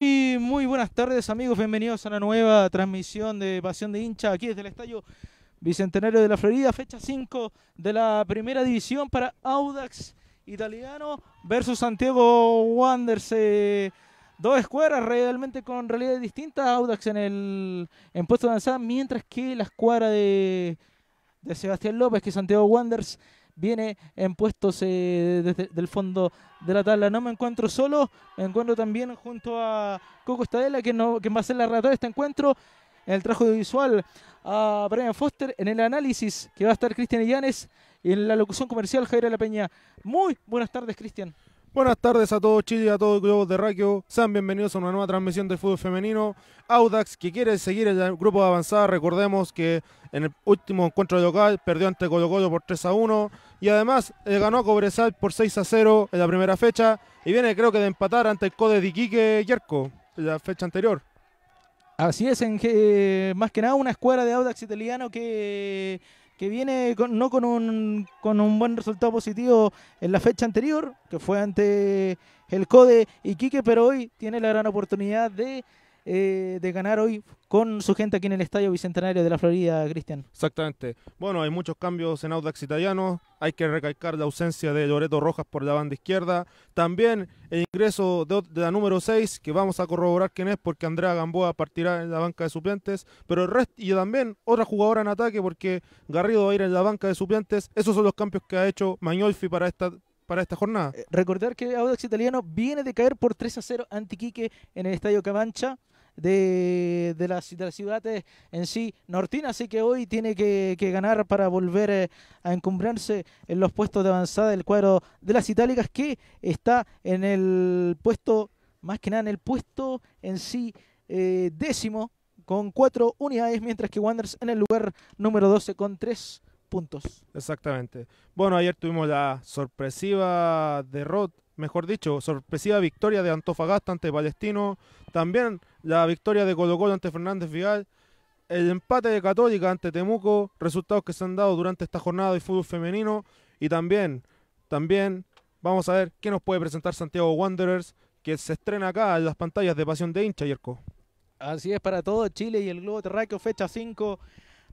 Muy, muy buenas tardes amigos, bienvenidos a una nueva transmisión de Pasión de Hincha aquí desde el Estadio Bicentenario de la Florida, fecha 5 de la primera división para Audax Italiano versus Santiago Wanderers. Eh, dos escuadras realmente con realidades distintas, Audax en el en puesto de avanzada, mientras que la escuadra de, de Sebastián López, que Santiago Wanderers, viene en puestos eh, desde el fondo de la tabla. No me encuentro solo, me encuentro también junto a Coco Estadela, que, no, que va a ser la relatora de este encuentro. En el trabajo visual a Brian Foster, en el análisis que va a estar Cristian Illanes y en la locución comercial Javier La Peña. Muy buenas tardes, Cristian. Buenas tardes a todos Chile y a todos los grupos de Raquio. Sean bienvenidos a una nueva transmisión de fútbol femenino. Audax, que quiere seguir el grupo de avanzada, recordemos que en el último encuentro local perdió ante Colo Colo por 3 a 1 y además eh, ganó a Cobresal por 6 a 0 en la primera fecha y viene creo que de empatar ante el Code de Iquique Yerko en la fecha anterior. Así es, en que, más que nada una escuadra de Audax italiano que que viene no con un, con un buen resultado positivo en la fecha anterior, que fue ante el CODE Iquique, pero hoy tiene la gran oportunidad de eh, de ganar hoy con su gente aquí en el Estadio Bicentenario de la Florida, Cristian. Exactamente. Bueno, hay muchos cambios en Audax italiano. Hay que recalcar la ausencia de Loreto Rojas por la banda izquierda. También el ingreso de, la número 6, que vamos a corroborar quién es, porque Andrea Gamboa partirá en la banca de suplentes. Pero el resto, y también otra jugadora en ataque, porque Garrido va a ir en la banca de suplentes. Esos son los cambios que ha hecho Mañolfi para esta para esta jornada. Eh, recordar que Audax Italiano viene de caer por 3 a 0 ante Quique en el Estadio Cabancha de, de, la, ciudad en sí nortina, así que hoy tiene que, ganar para volver eh, a encumbrarse en los puestos de avanzada del cuadro de las itálicas, que está en el puesto, más que nada en el puesto en sí eh, décimo, con cuatro unidades, mientras que Wanderers en el lugar número 12 con tres puntos. Exactamente. Bueno, ayer tuvimos la sorpresiva derrota mejor dicho, sorpresiva victoria de Antofagasta ante Palestino, también la victoria de Colo Colo ante Fernández Vial, el empate de Católica ante Temuco, resultados que se han dado durante esta jornada de fútbol femenino y también, también vamos a ver qué nos puede presentar Santiago Wanderers, que se estrena acá en las pantallas de Pasión de Hincha, Yerko. Así es para todo Chile y el Globo Terráqueo, fecha 5.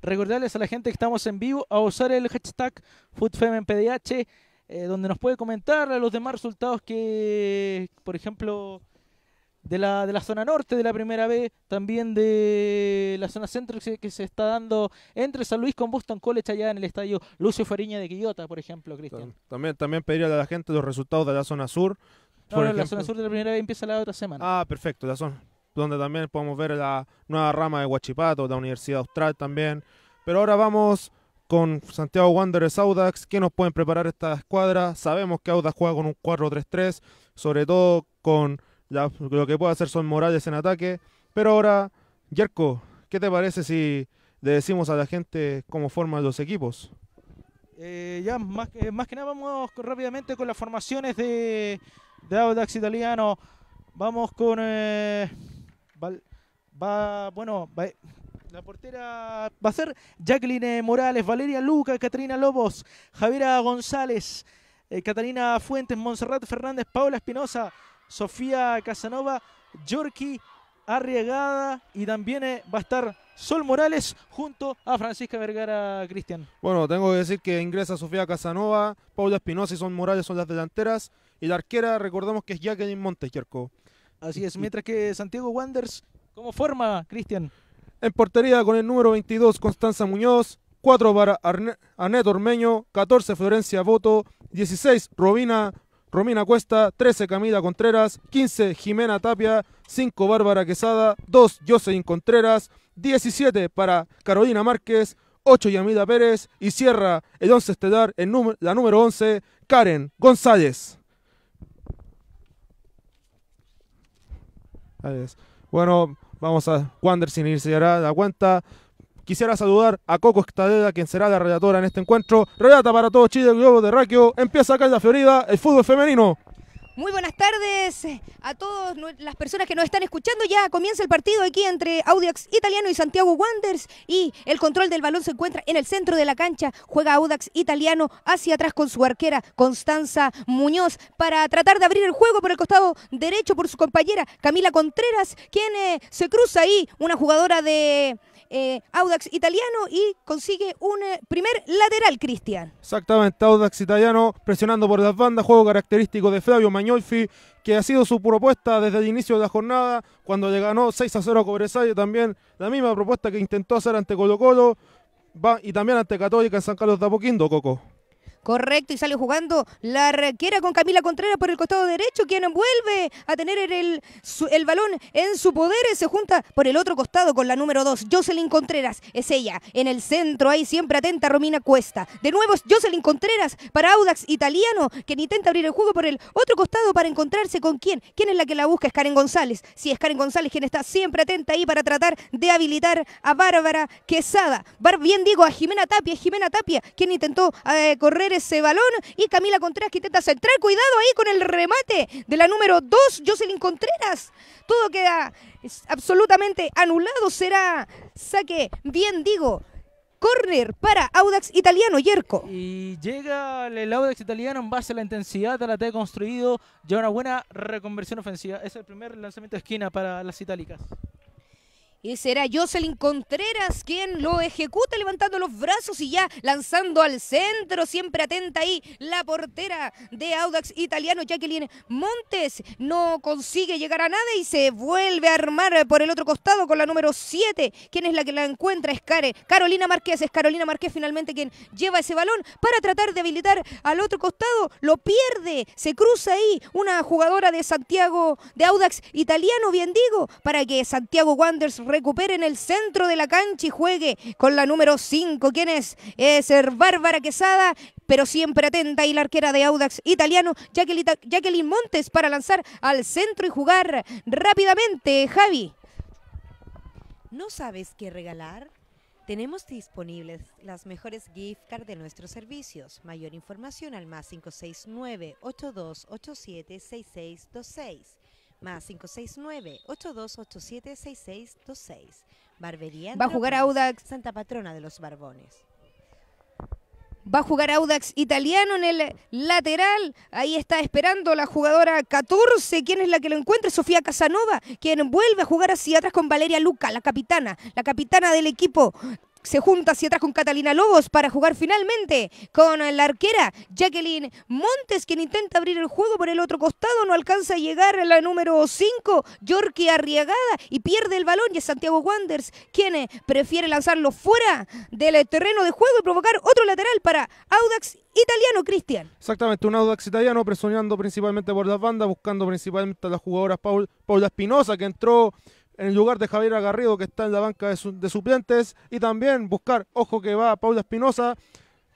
Recordarles a la gente que estamos en vivo a usar el hashtag FootFemenPDH eh, donde nos puede comentar los demás resultados que, por ejemplo, de la, de la zona norte de la primera B, también de la zona centro que se, está dando entre San Luis con Boston College allá en el estadio Lucio Fariña de Quillota, por ejemplo, Cristian. También, también pediría a la gente los resultados de la zona sur. No, la zona sur de la primera B empieza la otra semana. Ah, perfecto, la zona donde también podemos ver la nueva rama de Huachipato, la Universidad Austral también. Pero ahora vamos con Santiago Wanderers Audax. ¿Qué nos pueden preparar esta escuadra? Sabemos que Audax juega con un 4-3-3, sobre todo con lo que puede hacer Son Morales en ataque. Pero ahora, Yerko, ¿qué te parece si le decimos a la gente cómo forman los equipos? Eh, ya, más, más, que nada vamos rápidamente con las formaciones de, Audax italiano. Vamos con... Eh, va, bueno, va, la portera va a ser Jacqueline Morales, Valeria Luca, Catarina Lobos, Javiera González, eh, Catalina Fuentes, Monserrat Fernández, Paula Espinosa, Sofía Casanova, Yorki Arriagada y también eh, va a estar Sol Morales junto a Francisca Vergara Cristian. Bueno, tengo que decir que ingresa Sofía Casanova, Paula Espinosa y Sol Morales son las delanteras y la arquera recordemos que es Jacqueline Montes, Así es, mientras que Santiago Wanders, ¿cómo forma, Cristian? En portería con el número 22 Constanza Muñoz, 4 para Anet Ormeño, 14 Florencia Boto, 16 Robina, Romina Cuesta, 13 Camila Contreras, 15 Jimena Tapia, 5 Bárbara Quesada, 2 Jocelyn Contreras, 17 para Carolina Márquez, 8 Yamida Pérez y cierra el 11 estelar, el la número 11, Karen González. Bueno, Vamos a Wander sin irse a la cuenta. Quisiera saludar a Coco Estadela, quien será la relatora en este encuentro. Relata para todo Chile globo de Raquio. Empieza acá en la Florida el fútbol femenino. Muy buenas tardes a todas las personas que nos están escuchando. Ya comienza el partido aquí entre Audax Italiano y Santiago Wanderers y el control del balón se encuentra en el centro de la cancha. Juega Audax Italiano hacia atrás con su arquera Constanza Muñoz para tratar de abrir el juego por el costado derecho por su compañera Camila Contreras, quien eh, se cruza ahí, una jugadora de eh, Audax italiano y consigue un eh, primer lateral, Cristian. Exactamente, Audax italiano presionando por las bandas, juego característico de Flavio Magnolfi, que ha sido su propuesta desde el inicio de la jornada, cuando le ganó 6 a 0 a Cobresal, también la misma propuesta que intentó hacer ante Colo Colo y también ante Católica en San Carlos de Apoquindo, Coco. Correcto, y sale jugando la arquera con Camila Contreras por el costado derecho, quien vuelve a tener el, el balón en su poder. Se junta por el otro costado con la número 2, Jocelyn Contreras. Es ella, en el centro, ahí siempre atenta Romina Cuesta. De nuevo es Jocelyn Contreras para Audax Italiano, quien intenta abrir el juego por el otro costado para encontrarse con quién. ¿Quién es la que la busca? Es Karen González. Sí, es Karen González quien está siempre atenta ahí para tratar de habilitar a Bárbara Quesada. bien digo, a Jimena Tapia, Jimena Tapia, quien intentó eh, correr ese balón y Camila Contreras que intenta centrar. Cuidado ahí con el remate de la número 2, Jocelyn Contreras. Todo queda absolutamente anulado. Será saque, bien digo, corner para Audax Italiano, Yerko. Y llega el Audax Italiano en base a la intensidad de la T construido, ya una buena reconversión ofensiva. Es el primer lanzamiento de esquina para las itálicas. Y será Jocelyn Contreras quien lo ejecuta levantando los brazos y ya lanzando al centro. Siempre atenta ahí la portera de Audax italiano, Jacqueline Montes. No consigue llegar a nada y se vuelve a armar por el otro costado con la número 7. ¿Quién es la que la encuentra? Es Carolina Márquez. Es Carolina Márquez finalmente quien lleva ese balón para tratar de habilitar al otro costado. Lo pierde. Se cruza ahí una jugadora de Santiago, de Audax italiano, bien digo, para que Santiago Wanderers recupere en el centro de la cancha y juegue con la número 5. ¿Quién es? Es Bárbara Quesada, pero siempre atenta y la arquera de Audax italiano, Jacqueline Montes, para lanzar al centro y jugar rápidamente. Javi. ¿No sabes qué regalar? Tenemos disponibles las mejores gift cards de nuestros servicios. Mayor información al más 569 8287 6626 más 569-8287-6626. Barbería. Va a jugar Audax. Santa Patrona de los Barbones. Va a jugar Audax italiano en el lateral. Ahí está esperando la jugadora 14. ¿Quién es la que lo encuentra? Sofía Casanova, quien vuelve a jugar hacia atrás con Valeria Luca, la capitana, la capitana del equipo se junta hacia atrás con Catalina Lobos para jugar finalmente con la arquera Jacqueline Montes, quien intenta abrir el juego por el otro costado, no alcanza a llegar a la número 5, Yorkie Arriagada, y pierde el balón, y es Santiago Wanders quien eh, prefiere lanzarlo fuera del terreno de juego y provocar otro lateral para Audax italiano, Cristian. Exactamente, un Audax italiano presionando principalmente por las bandas, buscando principalmente a las jugadoras Paula Espinosa, que entró en el lugar de Javier Agarrido, que está en la banca de, suplentes, y también buscar, ojo que va Paula Espinosa,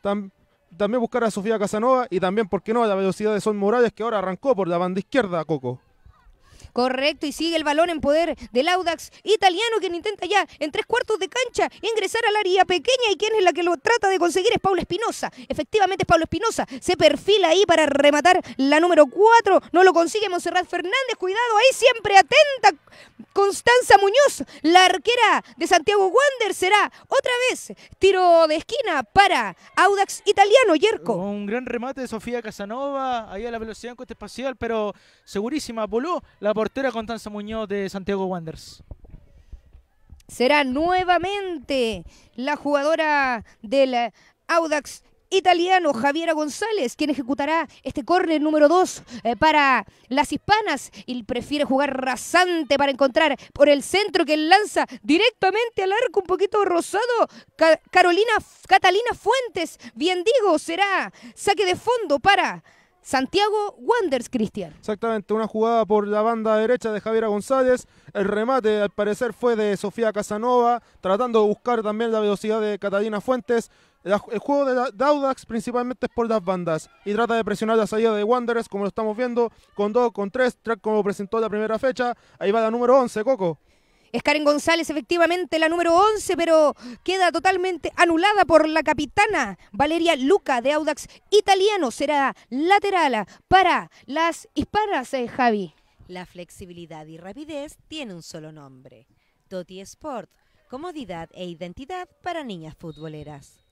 también buscar a Sofía Casanova, y también, ¿por qué no?, a la velocidad de Son Morales, que ahora arrancó por la banda izquierda, Coco. Correcto, y sigue el balón en poder del Audax italiano, quien intenta ya en tres cuartos de cancha ingresar al área pequeña y quien es la que lo trata de conseguir es Pablo Espinosa. Efectivamente es Pablo Espinosa. Se perfila ahí para rematar la número cuatro. No lo consigue Monserrat Fernández. Cuidado, ahí siempre atenta Constanza Muñoz, la arquera de Santiago Wander. Será otra vez tiro de esquina para Audax italiano, Yerko. Un gran remate de Sofía Casanova, ahí a la velocidad en coste espacial, pero segurísima, voló la portera Constanza Muñoz de Santiago Wanderers. Será nuevamente la jugadora del Audax italiano Javiera González, quien ejecutará este córner número 2 eh, para las hispanas y prefiere jugar rasante para encontrar por el centro que lanza directamente al arco un poquito rosado. Carolina Catalina Fuentes, bien digo, será saque de fondo para Santiago Wanders, Cristian. Exactamente, una jugada por la banda derecha de Javiera González. El remate, al parecer, fue de Sofía Casanova, tratando de buscar también la velocidad de Catalina Fuentes. El juego de, Audax principalmente es por las bandas y trata de presionar la salida de Wanderers, como lo estamos viendo, con dos, con tres, como presentó la primera fecha. Ahí va la número 11, Coco. Es Karen González, efectivamente, la número 11, pero queda totalmente anulada por la capitana Valeria Luca de Audax Italiano. Será lateral para las hispanas, eh, Javi. La flexibilidad y rapidez tiene un solo nombre. Toti Sport, comodidad e identidad para niñas futboleras.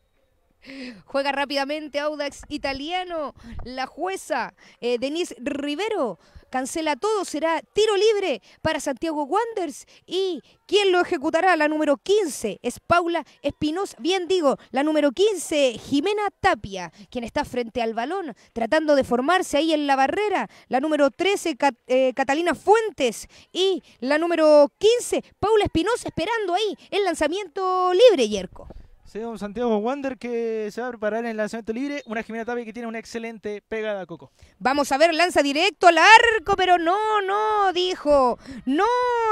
Juega rápidamente Audax Italiano. La jueza eh, Denise Rivero cancela todo. Será tiro libre para Santiago Wanderers. ¿Y quién lo ejecutará? La número 15 es Paula Espinosa. Bien digo, la número 15, Jimena Tapia, quien está frente al balón, tratando de formarse ahí en la barrera. La número 13, eh, Catalina Fuentes. Y la número 15, Paula Espinosa, esperando ahí el lanzamiento libre, Yerko. Sí, Santiago Wander que se va a preparar en el lanzamiento libre. Una Jimena Tapia que tiene una excelente pegada, Coco. Vamos a ver, lanza directo al arco, pero no, no, dijo. No,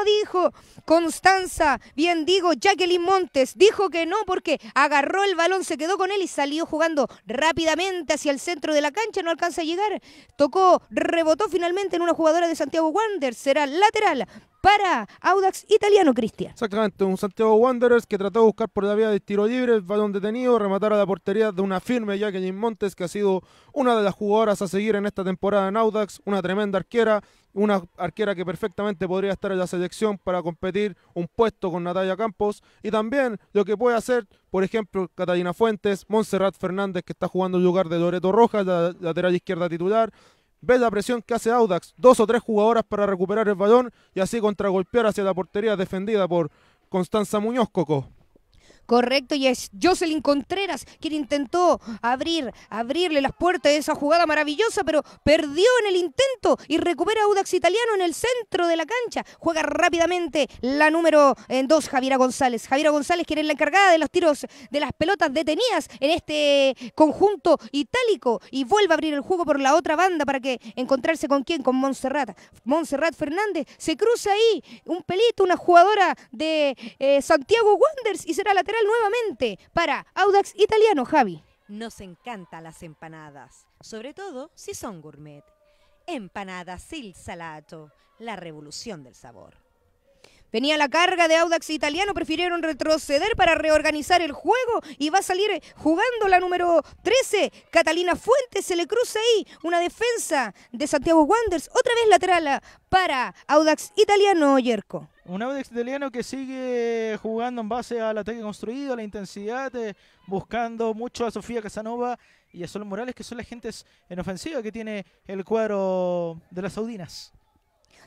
dijo. Constanza, bien digo, Jacqueline Montes, dijo que no porque agarró el balón, se quedó con él y salió jugando rápidamente hacia el centro de la cancha, no alcanza a llegar. Tocó, rebotó finalmente en una jugadora de Santiago Wander, será lateral para Audax Italiano, Cristian. Exactamente, un Santiago Wanderers que trató de buscar por la vía de tiro libre, el balón detenido, rematar a la portería de una firme Jacqueline Montes, que ha sido una de las jugadoras a seguir en esta temporada en Audax, una tremenda arquera, una arquera que perfectamente podría estar en la selección para competir un puesto con Natalia Campos y también lo que puede hacer, por ejemplo, Catalina Fuentes, Montserrat Fernández que está jugando el lugar de Loreto Rojas, la lateral izquierda titular, Ves la presión que hace Audax, dos o tres jugadoras para recuperar el balón y así contragolpear hacia la portería defendida por Constanza Muñoz Coco. Correcto, y es Jocelyn Contreras quien intentó abrir, abrirle las puertas de esa jugada maravillosa, pero perdió en el intento y recupera Audax Italiano en el centro de la cancha. Juega rápidamente la número 2, Javiera González. Javiera González, quien es la encargada de los tiros de las pelotas detenidas en este conjunto itálico y vuelve a abrir el juego por la otra banda para que encontrarse con quién, con Montserrat. Montserrat Fernández se cruza ahí un pelito, una jugadora de eh, Santiago Wanderers y será lateral nuevamente para Audax Italiano, Javi. Nos encantan las empanadas, sobre todo si son gourmet. Empanadas Il Salato, la revolución del sabor. Venía la carga de Audax Italiano, prefirieron retroceder para reorganizar el juego y va a salir jugando la número 13, Catalina Fuentes, se le cruza ahí una defensa de Santiago Wanderers, otra vez lateral para Audax Italiano, Yerko. Un Audax italiano que sigue jugando en base al ataque construido, a la intensidad, eh, buscando mucho a Sofía Casanova y a Sol Morales, que son las gentes en ofensiva que tiene el cuadro de las Saudinas.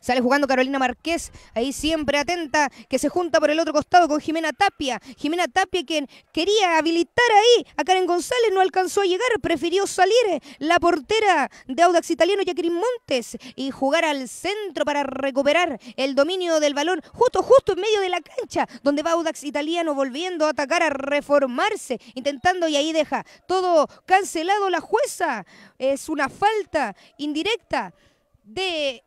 Sale jugando Carolina Marqués, ahí siempre atenta, que se junta por el otro costado con Jimena Tapia. Jimena Tapia quien quería habilitar ahí a Karen González, no alcanzó a llegar, prefirió salir la portera de Audax Italiano, Jacqueline Montes, y jugar al centro para recuperar el dominio del balón, justo, justo en medio de la cancha, donde va Audax Italiano volviendo a atacar, a reformarse, intentando y ahí deja todo cancelado la jueza. Es una falta indirecta de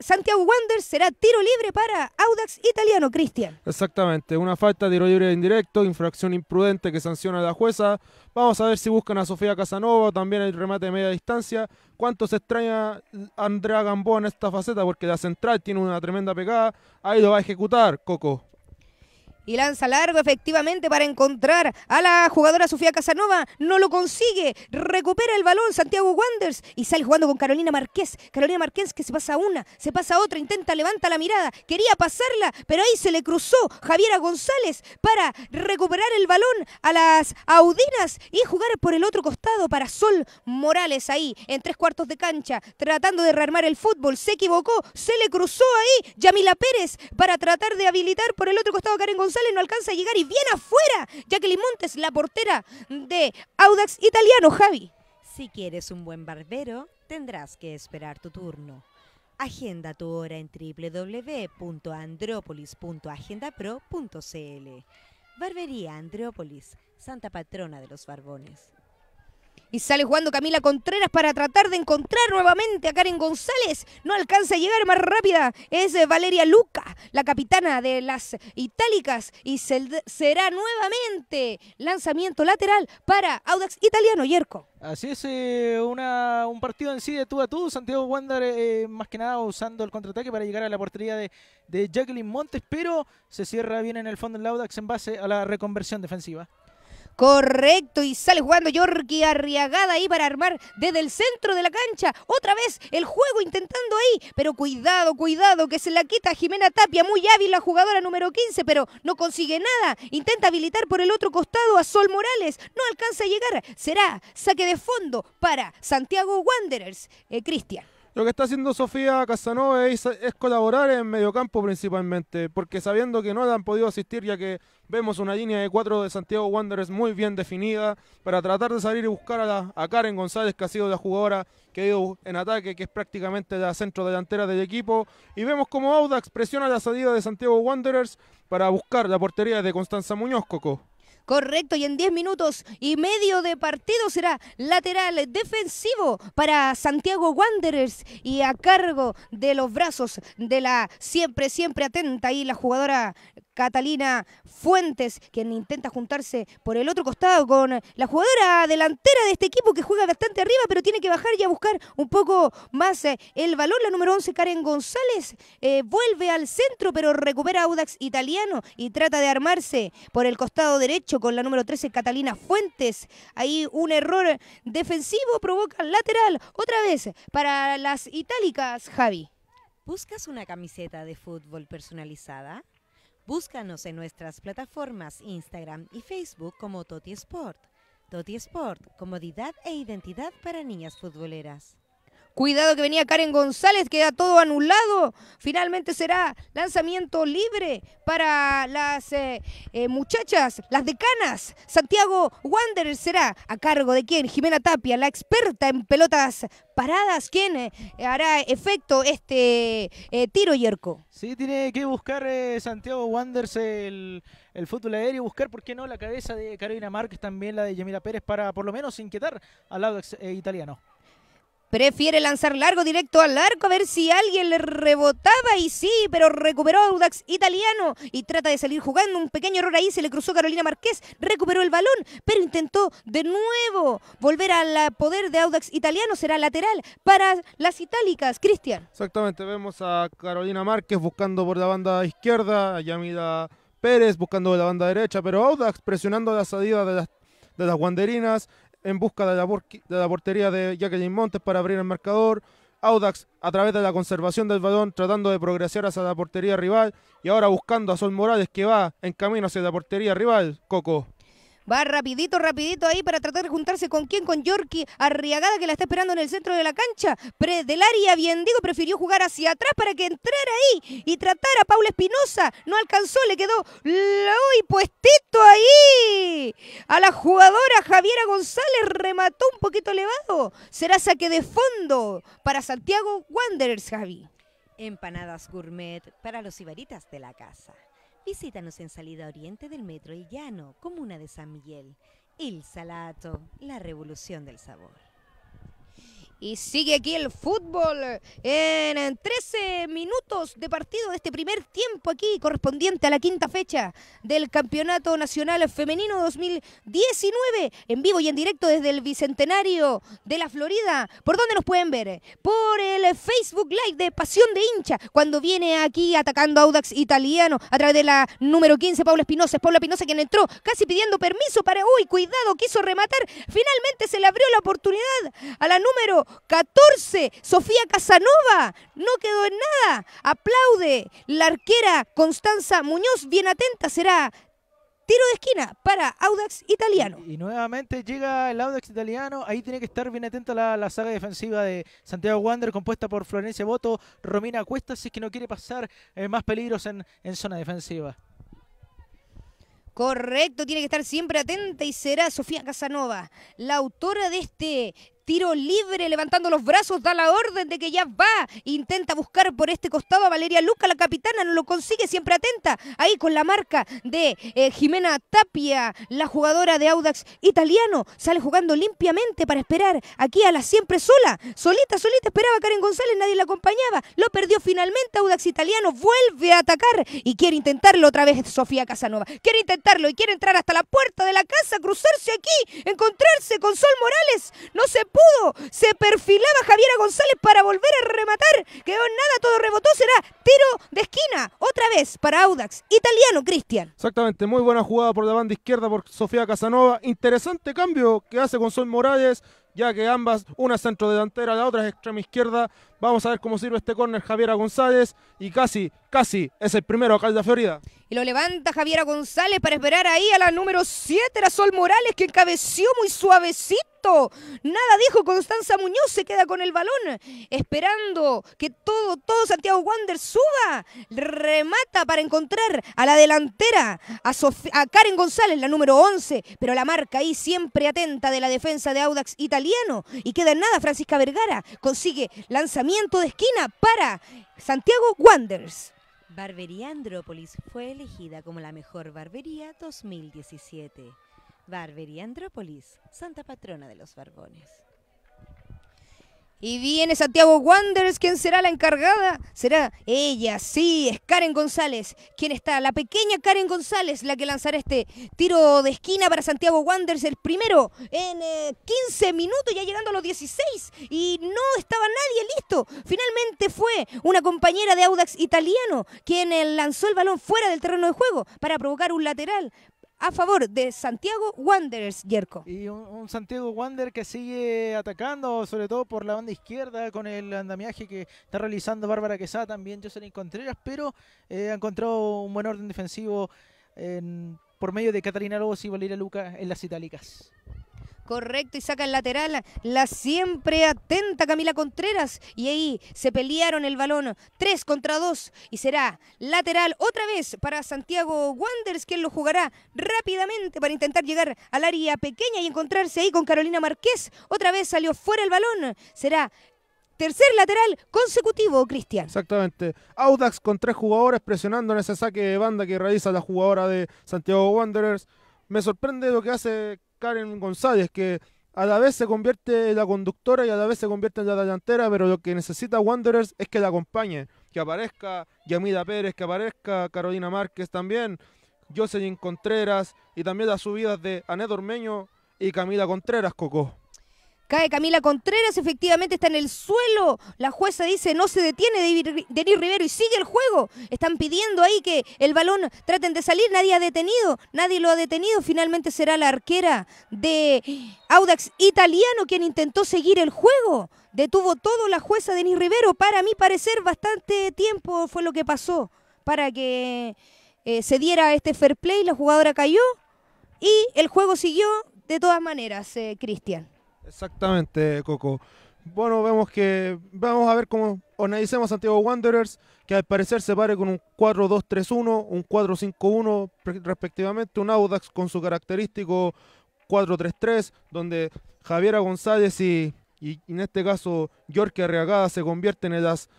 Santiago Wander será tiro libre para Audax Italiano, Cristian. Exactamente, una falta de tiro libre indirecto, infracción imprudente que sanciona la jueza. Vamos a ver si buscan a Sofía Casanova, también el remate de media distancia. ¿Cuánto se extraña Andrea Gamboa en esta faceta? Porque la central tiene una tremenda pegada. Ahí lo va a ejecutar, Coco y lanza largo efectivamente para encontrar a la jugadora Sofía Casanova. No lo consigue. Recupera el balón Santiago Wanders y sale jugando con Carolina Marqués. Carolina Marqués que se pasa una, se pasa otra, intenta, levanta la mirada. Quería pasarla, pero ahí se le cruzó Javiera González para recuperar el balón a las Audinas y jugar por el otro costado para Sol Morales ahí en tres cuartos de cancha, tratando de rearmar el fútbol. Se equivocó, se le cruzó ahí Yamila Pérez para tratar de habilitar por el otro costado Karen González no alcanza a llegar y viene afuera. Jacqueline Montes, la portera de Audax Italiano, Javi. Si quieres un buen barbero, tendrás que esperar tu turno. Agenda tu hora en www.andropolis.agendapro.cl. Barbería Andrópolis, santa patrona de los barbones. Y sale jugando Camila Contreras para tratar de encontrar nuevamente a Karen González. No alcanza a llegar más rápida. Es eh, Valeria Luca la capitana de las itálicas y se- será nuevamente lanzamiento lateral para Audax Italiano, Yerko. Así es, eh, una, un partido en sí de tú a tú. Santiago Wander, eh, más que nada, usando el contraataque para llegar a la portería de, de Jacqueline Montes, pero se cierra bien en el fondo el Audax en base a la reconversión defensiva. Correcto, y sale jugando Yorki Arriagada ahí para armar desde el centro de la cancha. Otra vez el juego intentando ahí, pero cuidado, cuidado, que se la quita Jimena Tapia, muy hábil la jugadora número 15, pero no consigue nada. Intenta habilitar por el otro costado a Sol Morales, no alcanza a llegar. Será saque de fondo para Santiago Wanderers. Eh, Cristian. Lo que está haciendo Sofía Casanova es, es colaborar en mediocampo principalmente, porque sabiendo que no le han podido asistir, ya que vemos una línea de cuatro de Santiago Wanderers muy bien definida, para tratar de salir y buscar a, la- Karen González, que ha sido la jugadora que ha ido en ataque, que es prácticamente la centro delantera del equipo, y vemos como Audax presiona la salida de Santiago Wanderers para buscar la portería de Constanza Muñoz, Coco. Correcto, y en 10 minutos y medio de partido será lateral defensivo para Santiago Wanderers y a cargo de los brazos de la siempre, siempre atenta y la jugadora Catalina Fuentes, quien intenta juntarse por el otro costado con la jugadora delantera de este equipo que juega bastante arriba, pero tiene que bajar y a buscar un poco más eh, el balón. La número 11, Karen González, eh, vuelve al centro, pero recupera Audax italiano y trata de armarse por el costado derecho con la número 13, Catalina Fuentes. Ahí un error defensivo provoca lateral. Otra vez para las itálicas, Javi. ¿Buscas una camiseta de fútbol personalizada? Búscanos en nuestras plataformas Instagram y Facebook como Toti Sport. Toti Sport, comodidad e identidad para niñas futboleras. Cuidado que venía Karen González, queda todo anulado. Finalmente será lanzamiento libre para las eh, eh, muchachas, las decanas. Santiago Wanderers será a cargo de quién? Jimena Tapia, la experta en pelotas paradas. ¿Quién eh, hará efecto este tiro, Yerko? Sí, tiene que buscar Santiago Wanderers el, el fútbol aéreo, buscar, ¿por qué no?, la cabeza de Carolina Márquez, también la de Yamila Pérez, para por lo menos inquietar al lado italiano. Prefiere lanzar largo directo al arco a ver si alguien le rebotaba y sí, pero recuperó Audax italiano y trata de salir jugando. Un pequeño error ahí, se le cruzó Carolina Márquez, recuperó el balón, pero intentó de nuevo volver al poder de Audax italiano. Será lateral para las itálicas. Cristian. Exactamente, vemos a Carolina Márquez buscando por la banda izquierda, a Yamila Pérez buscando de la banda derecha, pero Audax presionando la salida de las, de las guanderinas en busca de la, la portería de Jacqueline Montes para abrir el marcador. Audax a través de la conservación del balón tratando de progresar hacia la portería rival y ahora buscando a Sol Morales que va en camino hacia la portería rival. Coco. Va rapidito, rapidito ahí para tratar de juntarse con quién, con Yorkie Arriagada que la está esperando en el centro de la cancha. Pre del área, bien digo, prefirió jugar hacia atrás para que entrara ahí y tratara a Paula Espinosa. No alcanzó, le quedó uy, puestito ahí. A la jugadora Javiera González remató un poquito elevado. Será saque de fondo para Santiago Wanderers, Javi. Empanadas gourmet para los ibaritas de la casa. Visítanos en salida oriente del Metro El Llano, comuna de San Miguel. Il Salato, la revolución del sabor. Y sigue aquí el fútbol en 13 minutos de partido de este primer tiempo aquí, correspondiente a la quinta fecha del Campeonato Nacional Femenino 2019, en vivo y en directo desde el Bicentenario de la Florida. ¿Por dónde nos pueden ver? Por el Facebook Live de Pasión de Hincha, cuando viene aquí atacando a Audax Italiano a través de la número 15, Paula Espinosa. Es Paula Espinosa quien entró casi pidiendo permiso para, uy, cuidado, quiso rematar. Finalmente se le abrió la oportunidad a la número 14, Sofía Casanova. No quedó en nada. Aplaude la arquera Constanza Muñoz. Bien atenta será. Tiro de esquina para Audax Italiano. Y, y nuevamente llega el Audax italiano. Ahí tiene que estar bien atenta la, la saga defensiva de Santiago Wander, compuesta por Florencia Boto, Romina Cuesta, si es que no quiere pasar eh, más peligros en, en zona defensiva. Correcto, tiene que estar siempre atenta y será Sofía Casanova, la autora de este tiro libre, levantando los brazos, da la orden de que ya va. Intenta buscar por este costado a Valeria Luca, la capitana, no lo consigue, siempre atenta. Ahí con la marca de eh, Jimena Tapia, la jugadora de Audax italiano. Sale jugando limpiamente para esperar aquí a la siempre sola. Solita, solita esperaba a Karen González, nadie la acompañaba. Lo perdió finalmente Audax italiano, vuelve a atacar y quiere intentarlo otra vez Sofía Casanova. Quiere intentarlo y quiere entrar hasta la puerta de la casa, cruzarse aquí, encontrarse con Sol Morales. No se pudo. Se perfilaba Javiera González para volver a rematar. Quedó en nada, todo rebotó. Será tiro de esquina. Otra vez para Audax. Italiano, Cristian. Exactamente, muy buena jugada por la banda izquierda por Sofía Casanova. Interesante cambio que hace con Sol Morales, ya que ambas, una es centro delantera, la otra es extrema izquierda. Vamos a ver cómo sirve este córner Javiera González y casi, casi es el primero acá en la Florida. Y lo levanta Javiera González para esperar ahí a la número 7, era Sol Morales, que encabeció muy suavecito. Nada dijo Constanza Muñoz, se queda con el balón, esperando que todo, todo Santiago Wander suba. Remata para encontrar a la delantera, a, Karen González, la número 11, pero la marca ahí siempre atenta de la defensa de Audax italiano. Y queda en nada, Francisca Vergara consigue lanzamiento de esquina para Santiago Wanderers. Barbería Andrópolis fue elegida como la mejor barbería 2017. Barbería Andrópolis, santa patrona de los barbones. Y viene Santiago Wanderers, ¿quién será la encargada? Será ella, sí, es Karen González. ¿Quién está? La pequeña Karen González, la que lanzará este tiro de esquina para Santiago Wanderers, el primero en eh, 15 minutos, ya llegando a los 16. Y no estaba nadie listo. Finalmente fue una compañera de Audax italiano quien eh, lanzó el balón fuera del terreno de juego para provocar un lateral a favor de Santiago Wanderers, Yerko. Y un, Santiago Wander que sigue atacando, sobre todo por la banda izquierda, con el andamiaje que está realizando Bárbara Quesada, también Jocelyn Contreras, pero eh, ha encontrado un buen orden defensivo en- por medio de Catalina Lobos y Valeria Luca en las itálicas. Correcto, y saca el lateral la siempre atenta Camila Contreras. Y ahí se pelearon el balón 3 contra 2. Y será lateral otra vez para Santiago Wanderers, quien lo jugará rápidamente para intentar llegar al área pequeña y encontrarse ahí con Carolina Márquez. Otra vez salió fuera el balón. Será tercer lateral consecutivo, Cristian. Exactamente. Audax con tres jugadores presionando en ese saque de banda que realiza la jugadora de Santiago Wanderers. Me sorprende lo que hace Karen González, que a la vez se convierte en la conductora y a la vez se convierte en la delantera, pero lo que necesita Wanderers es que la acompañe. Que aparezca Yamida Pérez, que aparezca Carolina Márquez también, Jocelyn Contreras y también las subidas de Anet Ormeño y Camila Contreras, Coco. Cae Camila Contreras, efectivamente está en el suelo. La jueza dice no se detiene de Denis Rivero y sigue el juego. Están pidiendo ahí que el balón traten de salir. Nadie ha detenido, nadie lo ha detenido. Finalmente será la arquera de Audax italiano quien intentó seguir el juego. Detuvo todo la jueza Denis Rivero. Para mi parecer, bastante tiempo fue lo que pasó para que eh, se diera este fair play. La jugadora cayó y el juego siguió de todas maneras, eh, Cristian. Exactamente, Coco. Bueno, vemos que vamos a ver cómo analicemos a Santiago Wanderers, que al parecer se pare con un 4-2-3-1, un 4-5-1 pre- respectivamente, un Audax con su característico 4-3-3, donde Javiera González y, y en este caso Yorke Arriagada se convierten en las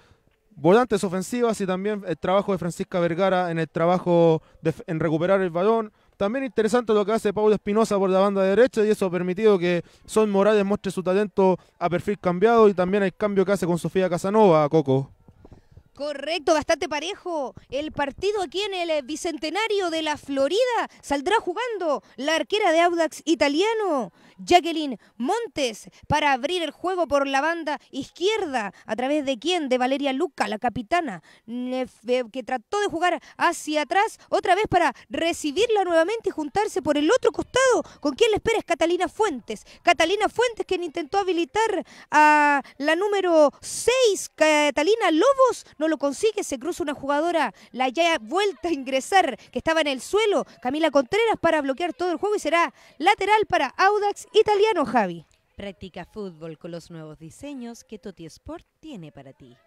volantes ofensivas y también el trabajo de Francisca Vergara en el trabajo de- en recuperar el balón. También interesante lo que hace Paula Espinosa por la banda derecha y eso ha permitido que Sol Morales muestre su talento a perfil cambiado y también el cambio que hace con Sofía Casanova, Coco. Correcto, bastante parejo. El partido aquí en el eh, Bicentenario de la Florida saldrá jugando la arquera de Audax italiano, Jacqueline Montes, para abrir el juego por la banda izquierda. ¿A través de quién? De Valeria Luca, la capitana, eh, que trató de jugar hacia atrás, otra vez para recibirla nuevamente y juntarse por el otro costado. ¿Con quién le espera? Es Catalina Fuentes. Catalina Fuentes, quien intentó habilitar a la número 6, Catalina Lobos, no lo consigue, se cruza una jugadora, la ya vuelta a ingresar, que estaba en el suelo, Camila Contreras para bloquear todo el juego y será lateral para Audax italiano, Javi. Practica fútbol con los nuevos diseños que Toti Sport tiene para ti.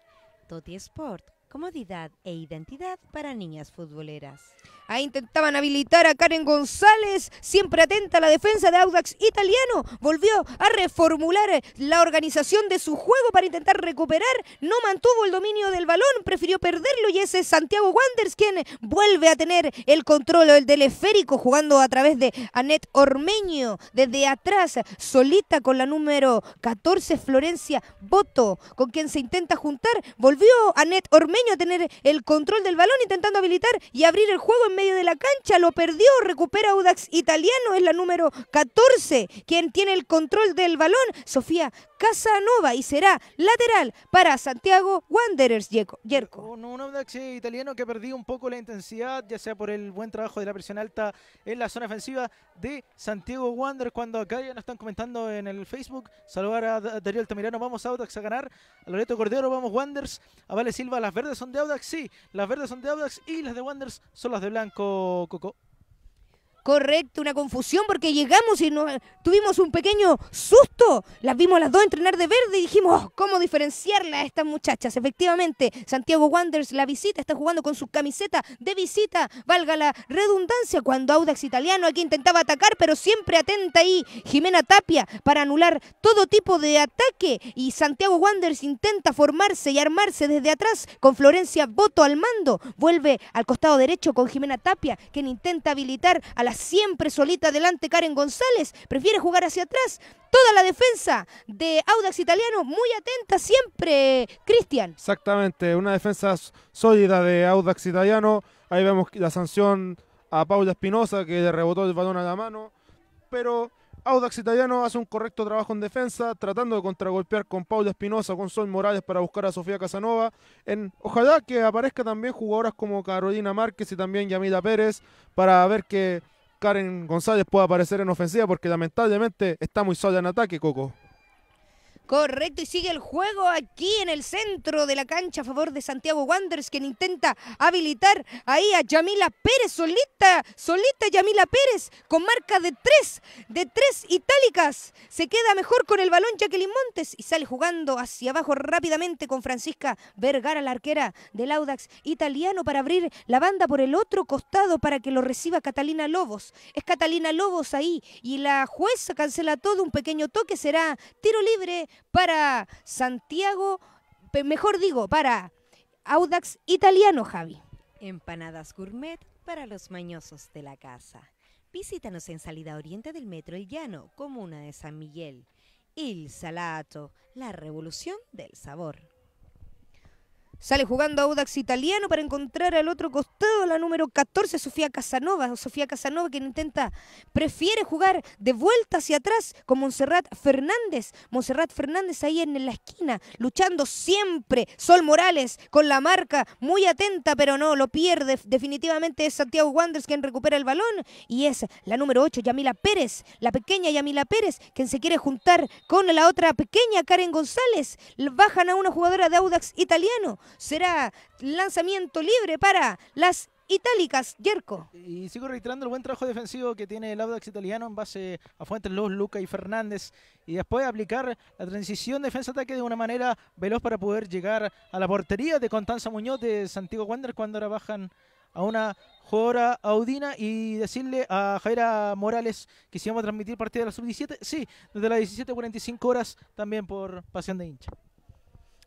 Toti Sport, comodidad e identidad para niñas futboleras. Ahí intentaban habilitar a Karen González, siempre atenta a la defensa de Audax Italiano. Volvió a reformular la organización de su juego para intentar recuperar. No mantuvo el dominio del balón, prefirió perderlo y ese es Santiago Wanderers quien vuelve a tener el control del esférico jugando a través de Anet Ormeño. Desde atrás, solita con la número 14, Florencia Boto, con quien se intenta juntar. Volvió Anet Ormeño a tener el control del balón intentando habilitar y abrir el juego en medio de la cancha, lo perdió, recupera Audax Italiano, es la número 14, quien tiene el control del balón, Sofía Casanova, y será lateral para Santiago Wanderers, Yerko. Un, un Audax italiano que perdió un poco la intensidad, ya sea por el buen trabajo de la presión alta en la zona ofensiva de Santiago Wanderers, cuando acá ya nos están comentando en el Facebook, saludar a Darío Altamirano, vamos Audax a ganar, a Loreto Cordero, vamos Wanderers, a Vale Silva, las verdes son de Audax, sí, las verdes son de Audax y las de Wanderers son las de blanco, Coco. Correcto, una confusión porque llegamos y tuvimos un pequeño susto. Las vimos las dos entrenar de verde y dijimos, oh, ¿cómo diferenciarla a estas muchachas? Efectivamente, Santiago Wanderers la visita, está jugando con su camiseta de visita, valga la redundancia, cuando Audax Italiano aquí intentaba atacar, pero siempre atenta ahí Jimena Tapia para anular todo tipo de ataque y Santiago Wanderers intenta formarse y armarse desde atrás con Florencia Boto al mando. Vuelve al costado derecho con Jimena Tapia, quien intenta habilitar a la siempre solita delante Karen González, prefiere jugar hacia atrás. Toda la defensa de Audax Italiano muy atenta siempre, Cristian. Exactamente, una defensa sólida de Audax Italiano. Ahí vemos la sanción a Paula Espinosa que le rebotó el balón a la mano. Pero Audax Italiano hace un correcto trabajo en defensa, tratando de contragolpear con Paula Espinosa, con Sol Morales para buscar a Sofía Casanova. En, ojalá que aparezca también jugadoras como Carolina Márquez y también Yamila Pérez para ver que Karen González puede aparecer en ofensiva porque lamentablemente está muy sola en ataque, Coco. Correcto, y sigue el juego aquí en el centro de la cancha a favor de Santiago Wanderers, quien intenta habilitar ahí a Yamila Pérez, solita, solita Yamila Pérez, con marca de tres, de tres itálicas. Se queda mejor con el balón Jacqueline Montes y sale jugando hacia abajo rápidamente con Francisca Vergara, la arquera del Audax italiano, para abrir la banda por el otro costado para que lo reciba Catalina Lobos. Es Catalina Lobos ahí y la jueza cancela todo, un pequeño toque, será tiro libre para Santiago, mejor digo, para Audax Italiano, Javi. Empanadas gourmet para los mañosos de la casa. Visítanos en salida oriente del Metro El Llano, comuna de San Miguel. Il Salato, la revolución del sabor. Sale jugando Audax italiano para encontrar al otro costado la número 14, Sofía Casanova. Sofía Casanova que intenta, prefiere jugar de vuelta hacia atrás con Monserrat Fernández. Monserrat Fernández ahí en la esquina, luchando siempre. Sol Morales con la marca, muy atenta, pero no, lo pierde. Definitivamente es Santiago Wanderers quien recupera el balón. Y es la número 8, Yamila Pérez, la pequeña Yamila Pérez, quien se quiere juntar con la otra pequeña Karen González. Bajan a una jugadora de Audax italiano será lanzamiento libre para las itálicas, Yerko. Y sigo reiterando el buen trabajo defensivo que tiene el Audax italiano en base a Fuentes Luz, Luca y Fernández. Y después aplicar la transición defensa-ataque de una manera veloz para poder llegar a la portería de Constanza Muñoz de Santiago Wander cuando ahora bajan a una jugadora Audina y decirle a Jaira Morales que si vamos a transmitir partida de la sub-17, sí, desde las 17.45 horas también por Pasión de Hincha.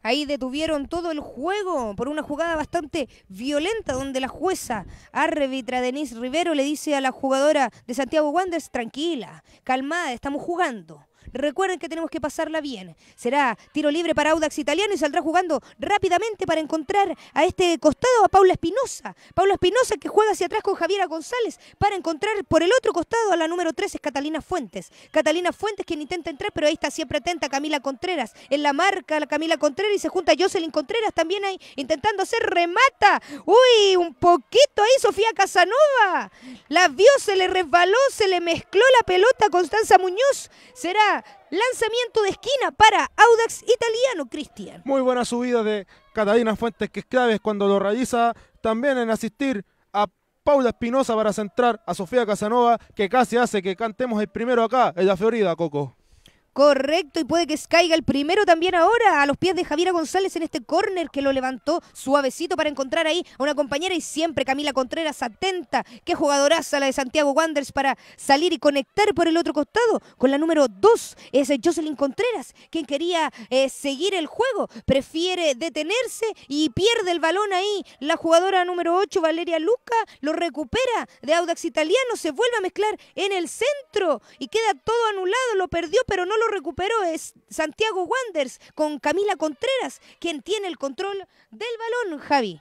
Ahí detuvieron todo el juego por una jugada bastante violenta donde la jueza árbitra Denise Rivero le dice a la jugadora de Santiago Wanderers, tranquila, calmada, estamos jugando. Recuerden que tenemos que pasarla bien. Será tiro libre para Audax Italiano y saldrá jugando rápidamente para encontrar a este costado a Paula Espinosa. Paula Espinosa que juega hacia atrás con Javiera González para encontrar por el otro costado a la número 3 es Catalina Fuentes. Catalina Fuentes quien intenta entrar, pero ahí está siempre atenta Camila Contreras. En la marca la Camila Contreras y se junta Jocelyn Contreras también ahí intentando hacer remata. Uy, un poquito ahí Sofía Casanova. La vio, se le resbaló, se le mezcló la pelota a Constanza Muñoz. Será lanzamiento de esquina para Audax Italiano, Cristian. Muy buena subida de Catalina Fuentes, que es clave cuando lo realiza. También en asistir a Paula Espinosa para centrar a Sofía Casanova, que casi hace que cantemos el primero acá en la Florida, Coco. Correcto, y puede que caiga el primero también ahora a los pies de Javiera González en este córner que lo levantó suavecito para encontrar ahí a una compañera y siempre Camila Contreras atenta. Qué jugadoraza la de Santiago Wanderers para salir y conectar por el otro costado con la número 2. Es Jocelyn Contreras, quien quería eh, seguir el juego. Prefiere detenerse y pierde el balón ahí. La jugadora número 8, Valeria Luca, lo recupera de Audax Italiano, se vuelve a mezclar en el centro y queda todo anulado. Lo perdió, pero no lo recuperó. Es Santiago Wanderers con Camila Contreras, quien tiene el control del balón, Javi.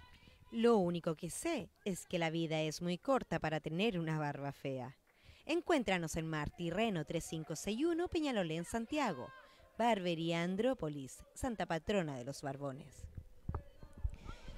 Lo único que sé es que la vida es muy corta para tener una barba fea. Encuéntranos en Martirreno 3561 Peñalolén, Santiago. Barbería Andrópolis, Santa Patrona de los Barbones.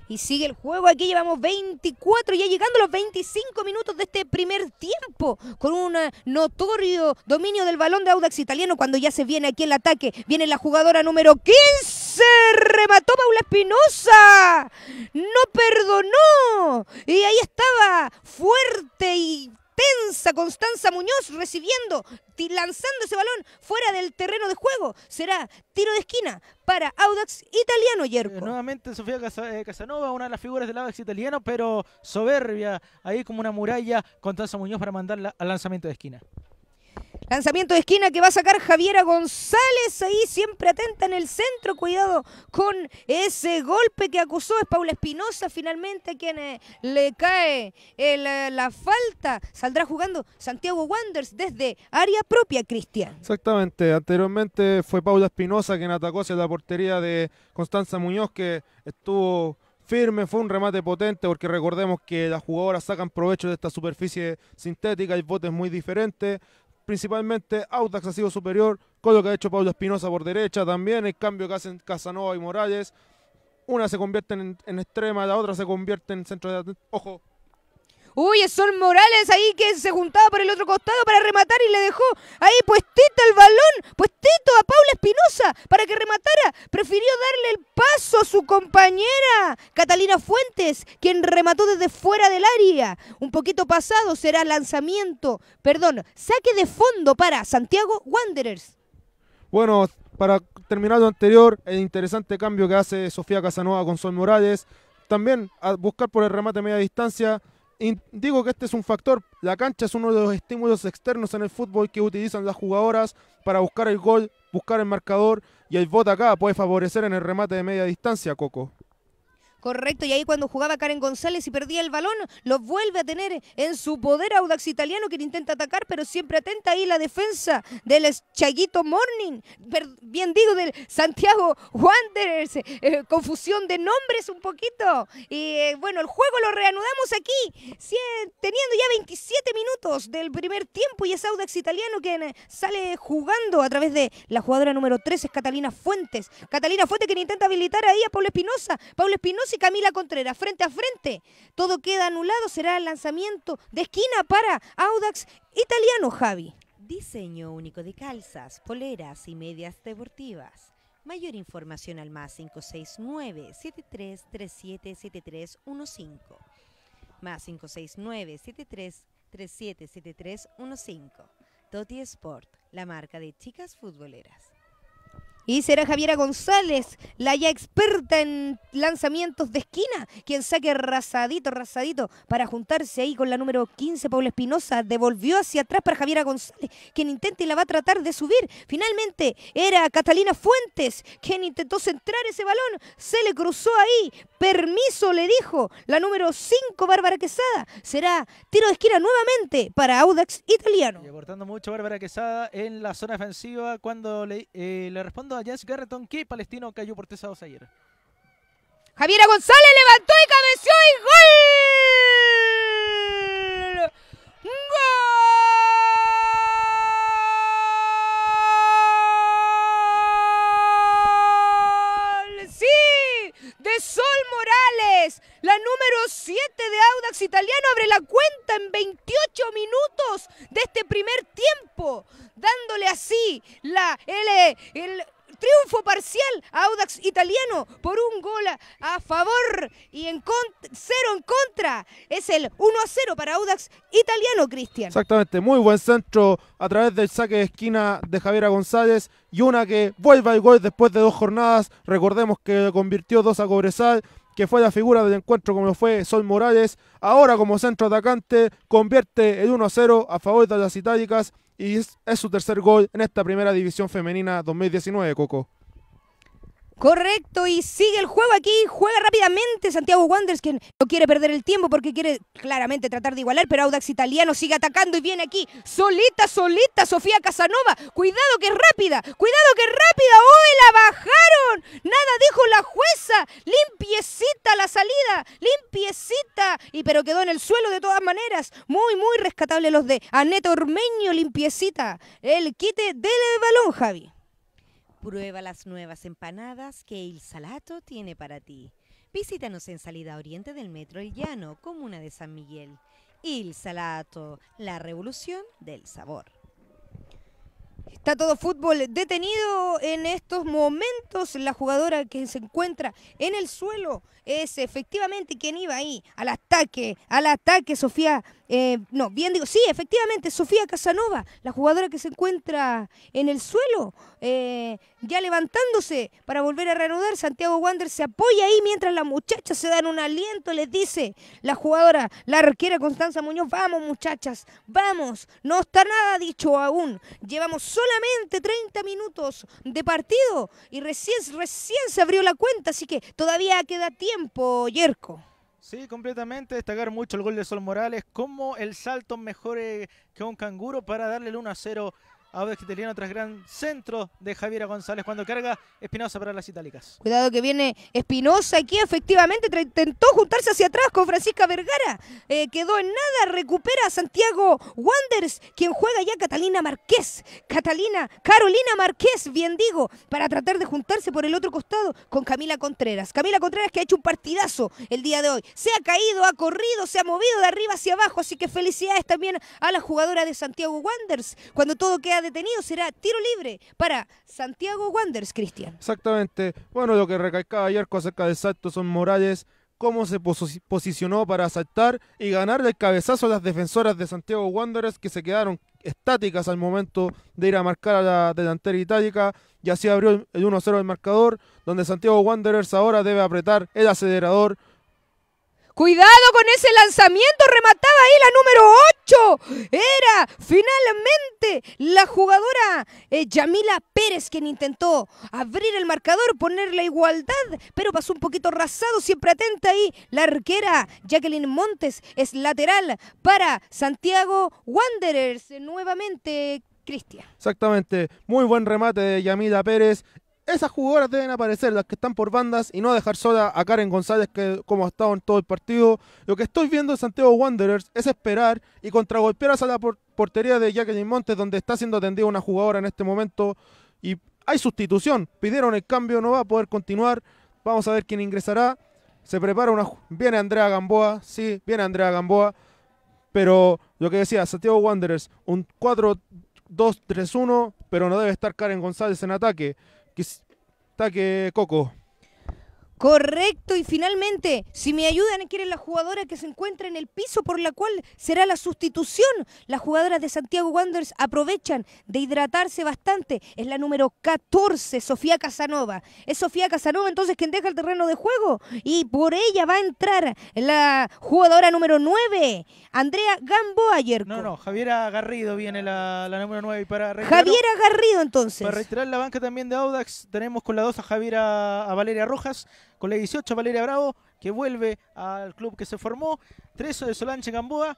Y sigue el juego. Aquí llevamos 24, ya llegando a los 25 minutos de este primer tiempo. Con un eh, notorio dominio del balón de Audax Italiano. Cuando ya se viene aquí el ataque. Viene la jugadora número 15. Remató Paula Espinosa. No perdonó. Y ahí estaba fuerte y tensa Constanza Muñoz recibiendo, lanzando ese balón fuera del terreno de juego. Será tiro de esquina para Audax Italiano, Yerko. Eh, nuevamente Sofía eh, Casanova, una de las figuras del Audax Italiano, pero soberbia, ahí como una muralla, Constanza Muñoz para mandarla al lanzamiento de esquina. Lanzamiento de esquina que va a sacar Javiera González, ahí siempre atenta en el centro, cuidado con ese golpe que acusó, es Paula Espinosa finalmente quien eh, le cae eh, la falta, saldrá jugando Santiago Wanderers desde área propia, Cristian. Exactamente, anteriormente fue Paula Espinosa quien atacó hacia la portería de Constanza Muñoz que estuvo firme, fue un remate potente porque recordemos que las jugadoras sacan provecho de esta superficie sintética, el bote es muy diferente, principalmente Audax ha superior con que ha hecho Paula Espinosa por derecha también, el cambio que hacen Casanova y Morales, una se convierte en, en extrema, la otra se convierte en centro de... Ojo, Uy, Sol Morales ahí que se juntaba por el otro costado para rematar y le dejó ahí puestito el balón, puestito a Paula Espinosa para que rematara. Prefirió darle el paso a su compañera Catalina Fuentes, quien remató desde fuera del área. Un poquito pasado será lanzamiento, perdón, saque de fondo para Santiago Wanderers. Bueno, para terminar lo anterior, el interesante cambio que hace Sofía Casanova con Sol Morales, también a buscar por el remate a media distancia. Digo que este es un factor, la cancha es uno de los estímulos externos en el fútbol que utilizan las jugadoras para buscar el gol, buscar el marcador y el voto acá puede favorecer en el remate de media distancia, Coco. Correcto, y ahí cuando jugaba Karen González y perdía el balón, lo vuelve a tener en su poder Audax Italiano, que intenta atacar, pero siempre atenta ahí la defensa del Chaguito Morning, bien digo, del Santiago Wanderers, eh, confusión de nombres un poquito. Y eh, bueno, el juego lo reanudamos aquí, teniendo ya 27 minutos del primer tiempo, y es Audax Italiano quien sale jugando a través de la jugadora número 13, es Catalina Fuentes. Catalina Fuentes quien intenta habilitar ahí a Paula Espinosa. Paula Espinosa y Camila Contreras, frente a frente. Todo queda anulado, será el lanzamiento de esquina para Audax Italiano, Javi. Diseño único de calzas, poleras y medias deportivas. Mayor información al más 569 73377315 Más 569 73377315 Toti Sport, la marca de chicas futboleras. Y será Javiera González, la ya experta en lanzamientos de esquina, quien saque rasadito, rasadito, para juntarse ahí con la número 15, Paula Espinosa. Devolvió hacia atrás para Javiera González, quien intenta y la va a tratar de subir. Finalmente era Catalina Fuentes, quien intentó centrar ese balón. Se le cruzó ahí. Permiso, le dijo la número 5, Bárbara Quesada. Será tiro de esquina nuevamente para Audax Italiano. Y aportando mucho Bárbara Quesada en la zona defensiva cuando le, eh, le respondo a Jens Garreton que Palestino cayó por 3 a 2 ayer. Javiera González levantó y cabeció y gol. ¡Gol! Sí, de Sol Morales, la número 7 de Audax Italiano abre la cuenta en 28 minutos de este primer tiempo, dándole así la el, el triunfo parcial a Audax Italiano por un gol a, favor y en cero en contra. Es el 1 a 0 para Audax Italiano, Cristian. Exactamente, muy buen centro a través del saque de esquina de Javiera González y una que vuelve al gol después de dos jornadas. Recordemos que convirtió dos a Cobresal, que fue la figura del encuentro como fue Sol Morales. Ahora como centro atacante convierte el 1 a 0 a favor de las itálicas y es, su tercer gol en esta primera división femenina 2019, Coco. Correcto, y sigue el juego aquí, juega rápidamente Santiago Wanderers, que no quiere perder el tiempo porque quiere claramente tratar de igualar, pero Audax Italiano sigue atacando y viene aquí, solita, solita, Sofía Casanova, cuidado que es rápida, cuidado que es rápida, ¡hoy la bajaron! Nada dijo la jueza, limpiecita la salida, limpiecita, y pero quedó en el suelo de todas maneras, muy, muy rescatable los de Aneta Ormeño, limpiecita, el quite del balón, Javi. Prueba las nuevas empanadas que Il Salato tiene para ti. Visítanos en salida oriente del Metro El Llano, comuna de San Miguel. Il Salato, la revolución del sabor. Está todo fútbol detenido en estos momentos. La jugadora que se encuentra en el suelo es efectivamente quien iba ahí al ataque, al ataque, Sofía. Eh, no, bien digo, sí, efectivamente, Sofía Casanova, la jugadora que se encuentra en el suelo, eh, ya levantándose para volver a reanudar. Santiago Wander se apoya ahí mientras las muchachas se dan un aliento. Les dice la jugadora, la arquera Constanza Muñoz: Vamos, muchachas, vamos. No está nada dicho aún. Llevamos solamente 30 minutos de partido y recién, recién se abrió la cuenta, así que todavía queda tiempo, Yerko. Sí, completamente. Destacar mucho el gol de Sol Morales. Como el salto mejore que un canguro para darle el 1 a 0 a Audax Italiano tras gran centro de Javiera González cuando carga Espinosa para las itálicas. Cuidado que viene Espinosa aquí, efectivamente intentó juntarse hacia atrás con Francisca Vergara. Eh, quedó en nada, recupera a Santiago Wanderers, quien juega ya Catalina Marqués. Catalina, Carolina Marqués, bien digo, para tratar de juntarse por el otro costado con Camila Contreras. Camila Contreras que ha hecho un partidazo el día de hoy. Se ha caído, ha corrido, se ha movido de arriba hacia abajo, así que felicidades también a la jugadora de Santiago Wanderers. Cuando todo queda detenido será tiro libre para Santiago Wanderers, Cristian. Exactamente. Bueno, lo que recalcaba ayer acerca del salto son Morales, cómo se posi- posicionó para saltar y ganar el cabezazo a las defensoras de Santiago Wanderers que se quedaron estáticas al momento de ir a marcar a la delantera itálica y así abrió el- el 1-0 del marcador, donde Santiago Wanderers ahora debe apretar el acelerador. Cuidado con ese lanzamiento, remataba ahí la número 8. Era finalmente la jugadora eh, Yamila Pérez quien intentó abrir el marcador, poner la igualdad, pero pasó un poquito rasado, siempre atenta ahí. La arquera Jacqueline Montes es lateral para Santiago Wanderers. Nuevamente, Cristian. Exactamente, muy buen remate de Yamila Pérez. Esas jugadoras deben aparecer, las que están por bandas, y no dejar sola a Karen González, que como ha estado en todo el partido. Lo que estoy viendo en Santiago Wanderers es esperar y contragolpear hacia la por- portería de Jacqueline Montes, donde está siendo atendida una jugadora en este momento. Y hay sustitución, pidieron el cambio, no va a poder continuar. Vamos a ver quién ingresará. Se prepara una. Viene Andrea Gamboa, sí, viene Andrea Gamboa. Pero lo que decía, Santiago Wanderers, un 4-2-3-1, pero no debe estar Karen González en ataque. Quis- Ataque Coco. Correcto, y finalmente, si me ayudan, quiere la jugadora que se encuentra en el piso por la cual será la sustitución. Las jugadoras de Santiago Wanderers aprovechan de hidratarse bastante. Es la número 14, Sofía Casanova. Es Sofía Casanova entonces quien deja el terreno de juego y por ella va a entrar la jugadora número 9, Andrea Gamboa Yerko. No, no, Javiera Garrido viene la, la número 9 y para reiterar- Javiera Garrido entonces. Para reiterar la banca también de Audax, tenemos con la 2 a Javiera a Valeria Rojas, con la 18 a Valeria Bravo, que vuelve al club que se formó, 13 de Solange Gamboa,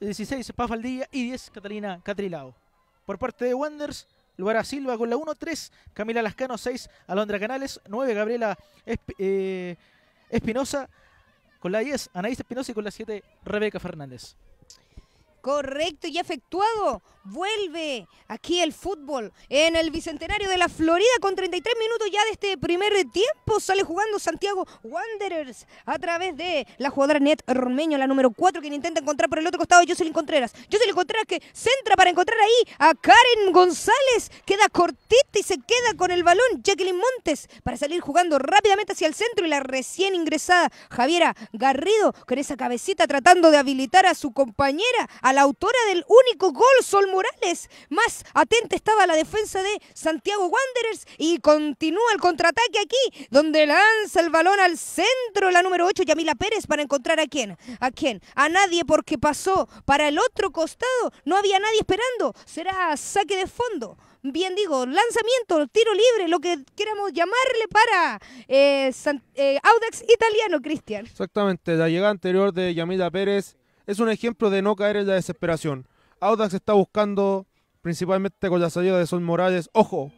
16 Paz y 10 Catalina Catrilao. Por parte de Wanders, Luara Silva con la 1, 3 Camila Lascano, 6 Alondra Canales, 9 Gabriela eh, Espinosa, con la 10 Anaís Espinosa y con la 7 Rebeca Fernández. Correcto y efectuado. Vuelve aquí el fútbol en el Bicentenario de la Florida con 33 minutos ya de este primer tiempo. Sale jugando Santiago Wanderers a través de la jugadora Net Ormeño, la número 4, quien intenta encontrar por el otro costado Jocelyn Contreras. Jocelyn Contreras que centra para encontrar ahí a Karen González. Queda cortita y se queda con el balón Jacqueline Montes para salir jugando rápidamente hacia el centro y la recién ingresada Javiera Garrido con esa cabecita tratando de habilitar a su compañera, a la autora del único gol, Sol Morales. Más atenta estaba la defensa de Santiago Wanderers y continúa el contraataque aquí, donde lanza el balón al centro la número 8, Yamila Pérez, para encontrar a quién. ¿A quién? A nadie porque pasó para el otro costado. No había nadie esperando. Será saque de fondo bien digo, lanzamiento, tiro libre, lo que queramos llamarle para eh, eh, Audax italiano, Cristian. Exactamente, la llegada anterior de Yamila Pérez es un ejemplo de no caer en la desesperación. Audax está buscando, principalmente con la salida de Sol Morales, ojo,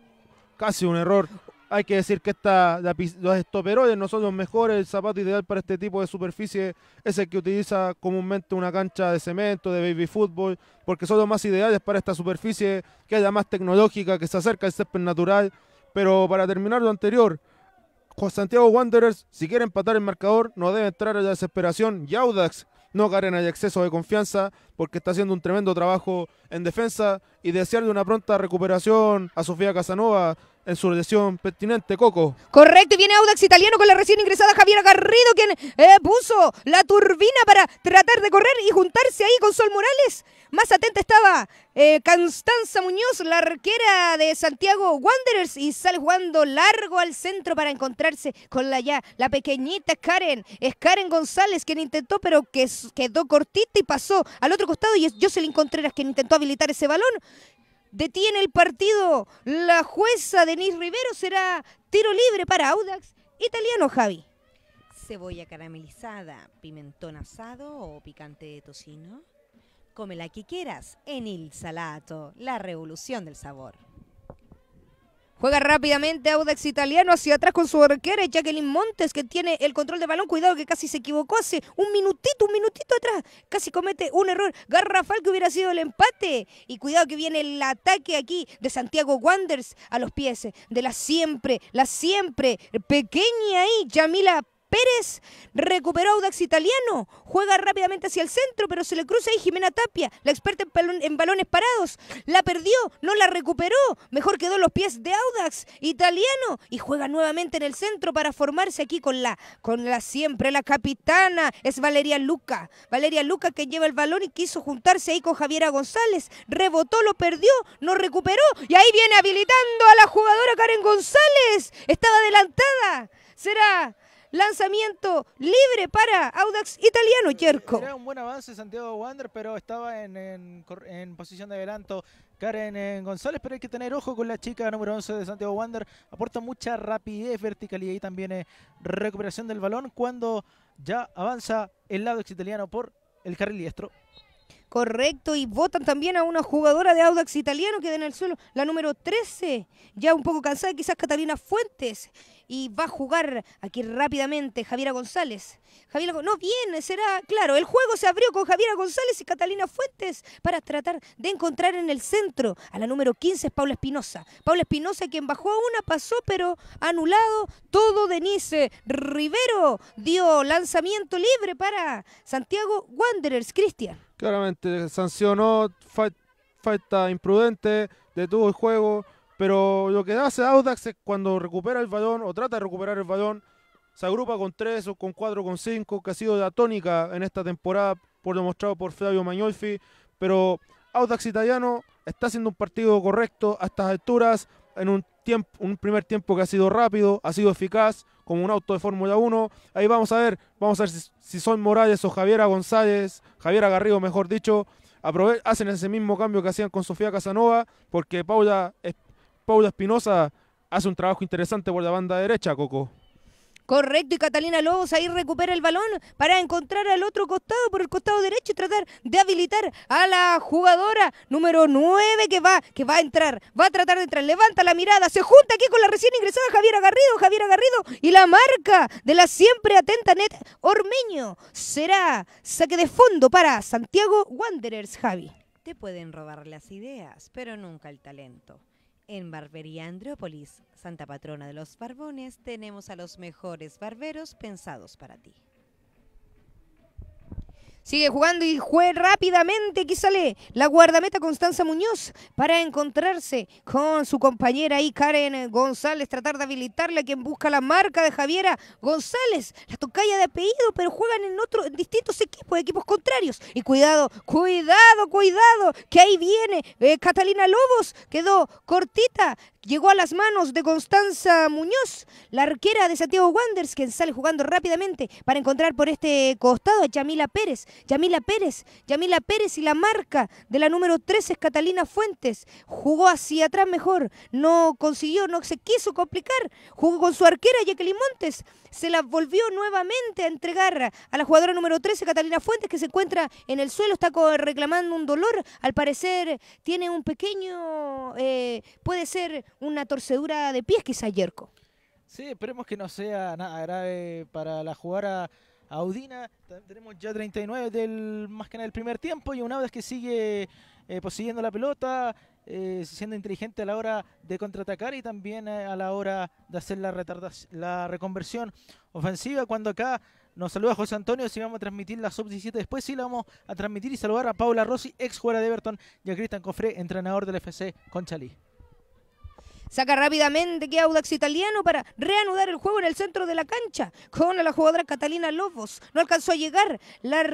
casi un error. Hay que decir que esta, la los estoperoles no son los mejores, el zapato ideal para este tipo de superficie es el que utiliza comúnmente una cancha de cemento, de baby fútbol, porque son los más ideales para esta superficie, que es más tecnológica, que se acerca al césped natural. Pero para terminar lo anterior, Santiago Wanderers, si quiere empatar el marcador, no debe entrar en la desesperación. Y Audax no caer en el exceso de confianza, porque está haciendo un tremendo trabajo en defensa. Y desearle una pronta recuperación a Sofía Casanova en su lesión pertinente, Coco. Correcto, y viene Audax italiano con la recién ingresada Javiera Garrido, quien eh, puso la turbina para tratar de correr y juntarse ahí con Sol Morales. Más atenta estaba eh, Constanza Muñoz, la arquera de Santiago Wanderers, y sale jugando largo al centro para encontrarse con la ya, la pequeñita Karen. Es Karen González quien intentó, pero que quedó cortita y pasó al otro costado, y es Jocelyn Contreras quien intentó habilitar ese balón. Detiene el partido la jueza Denise Rivero. Será tiro libre para Audax. Italiano, Javi. Cebolla caramelizada, pimentón asado o picante de tocino. Come la que quieras en Il Salato, la revolución del sabor. Juega rápidamente Audax Italiano hacia atrás con su arquera Jacqueline Montes que tiene el control de balón. Cuidado que casi se equivocó hace un minutito, un minutito atrás. Casi comete un error garrafal que hubiera sido el empate. Y cuidado que viene el ataque aquí de Santiago Wanderers a los pies de la siempre, la siempre pequeña ahí, Yamila Pérez recuperó Audax Italiano, juega rápidamente hacia el centro, pero se le cruza ahí Jimena Tapia, la experta en, balones parados. La perdió, no la recuperó, mejor quedó los pies de Audax Italiano y juega nuevamente en el centro para formarse aquí con la, con la siempre, la capitana, es Valeria Luca. Valeria Luca que lleva el balón y quiso juntarse ahí con Javiera González, rebotó, lo perdió, no recuperó y ahí viene habilitando a la jugadora Karen González. Estaba adelantada. Será lanzamiento libre para Audax Italiano, Yerko. Era un buen avance Santiago Wander, pero estaba en, en en posición de adelanto Karen eh, González, pero hay que tener ojo con la chica número 11 de Santiago Wander. Aporta mucha rapidez, verticalidad y también eh, recuperación del balón cuando ya avanza el lado italiano por el carril diestro. Correcto, y votan también a una jugadora de Audax Italiano que en el suelo, la número 13, ya un poco cansada, quizás Catalina Fuentes, y va a jugar aquí rápidamente Javiera González. Javiera, no, bien, será, claro, el juego se abrió con Javiera González y Catalina Fuentes para tratar de encontrar en el centro a la número 15 es Paula Espinosa. Paula Espinosa quien bajó a una, pasó, pero anulado todo Denise Rivero dio lanzamiento libre para Santiago Wanderers, Cristian. Claramente sancionó, fal- falta imprudente, detuvo el juego, pero lo que hace Audax es cuando recupera el balón o trata de recuperar el balón, se agrupa con tres o con cuatro con cinco, que ha sido la tónica en esta temporada por lo mostrado por Flavio Magnolfi, pero Audax Italiano está haciendo un partido correcto a estas alturas, en un tiempo, un primer tiempo que ha sido rápido, ha sido eficaz, como un auto de Fórmula 1. Ahí vamos a ver, vamos a ver si, son Morales o Javiera González, Javiera Garrido, mejor dicho, hacen ese mismo cambio que hacían con Sofía Casanova, porque Paula, es- Paula Espinosa hace un trabajo interesante por la banda derecha, Coco. Correcto, y Catalina Lobos ahí recupera el balón para encontrar al otro costado por el costado derecho y tratar de habilitar a la jugadora número 9 que va, que va a entrar, va a tratar de entrar. Levanta la mirada, se junta aquí con la recién ingresada Javiera Garrido, Javiera Garrido y la marca de la siempre atenta Net Ormeño será saque de fondo para Santiago Wanderers, Javi. Te pueden robar las ideas, pero nunca el talento. En Barbería Andrópolis, Santa Patrona de los Barbones, tenemos a los mejores barberos pensados para ti. Sigue jugando y juega rápidamente. Aquí sale la guardameta Constanza Muñoz para encontrarse con su compañera ahí, Karen González. Tratar de habilitarle a quien busca la marca de Javiera González. La tocaya de apellido, pero juegan en otros distintos equipos, equipos contrarios. Y cuidado, cuidado, cuidado, que ahí viene eh, Catalina Lobos. Quedó cortita llegó a las manos de Constanza Muñoz, la arquera de Santiago Wanderers, quien sale jugando rápidamente para encontrar por este costado a Yamila Pérez. Yamila Pérez, Yamila Pérez y la marca de la número 13 es Catalina Fuentes. Jugó hacia atrás mejor, no consiguió, no se quiso complicar. Jugó con su arquera Jacqueline Montes. Se la volvió nuevamente a entregar a la jugadora número 13, Catalina Fuentes, que se encuentra en el suelo, está reclamando un dolor. Al parecer tiene un pequeño, eh, puede ser una torcedura de pies quizá Yerko. Sí, esperemos que no sea nada grave para la jugadora Audina. Tenemos ya 39 del más que nada del primer tiempo y una vez que sigue eh, la pelota, eh, siendo inteligente a la hora de contraatacar y también eh, a la hora de hacer la, la reconversión ofensiva. Cuando acá nos saluda José Antonio, si vamos a transmitir la sub-17 después, sí la vamos a transmitir y saludar a Paula Rossi, ex jugadora de Everton, y a Cristian Cofré, entrenador del FC Conchalí. Saca rápidamente que Audax italiano para reanudar el juego en el centro de la cancha con la jugadora Catalina Lobos. No alcanzó a llegar, la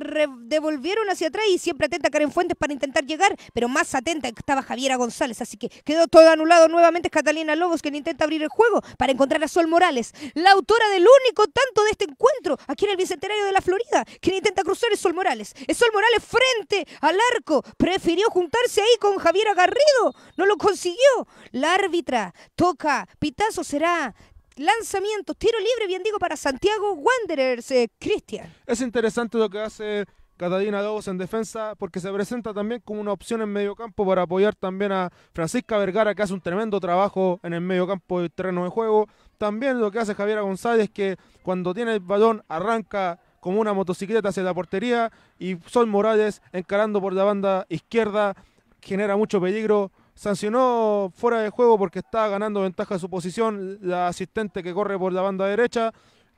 devolvieron hacia atrás y siempre atenta Karen Fuentes para intentar llegar, pero más atenta estaba Javiera González, así que quedó todo anulado nuevamente. Catalina Lobos quien intenta abrir el juego para encontrar a Sol Morales, la autora del único tanto de este encuentro aquí en el Bicentenario de la Florida. Quien intenta cruzar es Sol Morales. Es Sol Morales frente al arco. Prefirió juntarse ahí con Javiera Garrido. No lo consiguió. La árbitra toca, pitazo será lanzamiento, tiro libre, bien digo, para Santiago Wanderers, eh, Cristian. Es interesante lo que hace Catalina Lobos en defensa porque se presenta también como una opción en medio campo para apoyar también a Francisca Vergara que hace un tremendo trabajo en el medio campo del terreno de juego. También lo que hace Javiera González que cuando tiene el balón arranca como una motocicleta hacia la portería y Sol Morales encarando por la banda izquierda genera mucho peligro sancionó fuera de juego porque está ganando ventaja de su posición la asistente que corre por la banda derecha.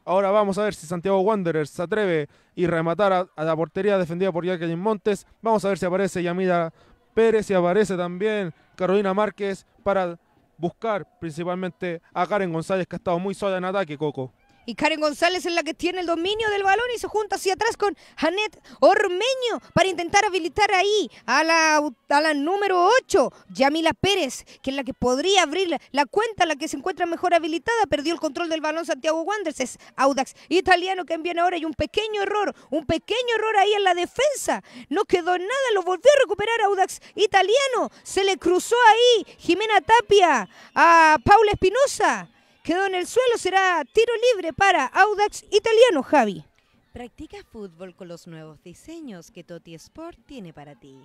Ahora vamos a ver si Santiago Wanderers se atreve y rematar a, la portería defendida por Jacqueline Montes. Vamos a ver si aparece Yamila Pérez y aparece también Carolina Márquez para buscar principalmente a Karen González que ha estado muy sola en ataque, Coco. Y Karen González es la que tiene el dominio del balón y se junta hacia atrás con Janet Ormeño para intentar habilitar ahí a la, a la número 8, Yamila Pérez, que es la que podría abrir la, cuenta, la que se encuentra mejor habilitada. Perdió el control del balón Santiago Wanderers. Es Audax italiano que viene ahora y un pequeño error, un pequeño error ahí en la defensa. No quedó nada, lo volvió a recuperar Audax italiano. Se le cruzó ahí Jimena Tapia a Paula Espinosa. Quedó en el suelo, será tiro libre para Audax Italiano, Javi. Practica fútbol con los nuevos diseños que Toti Sport tiene para ti.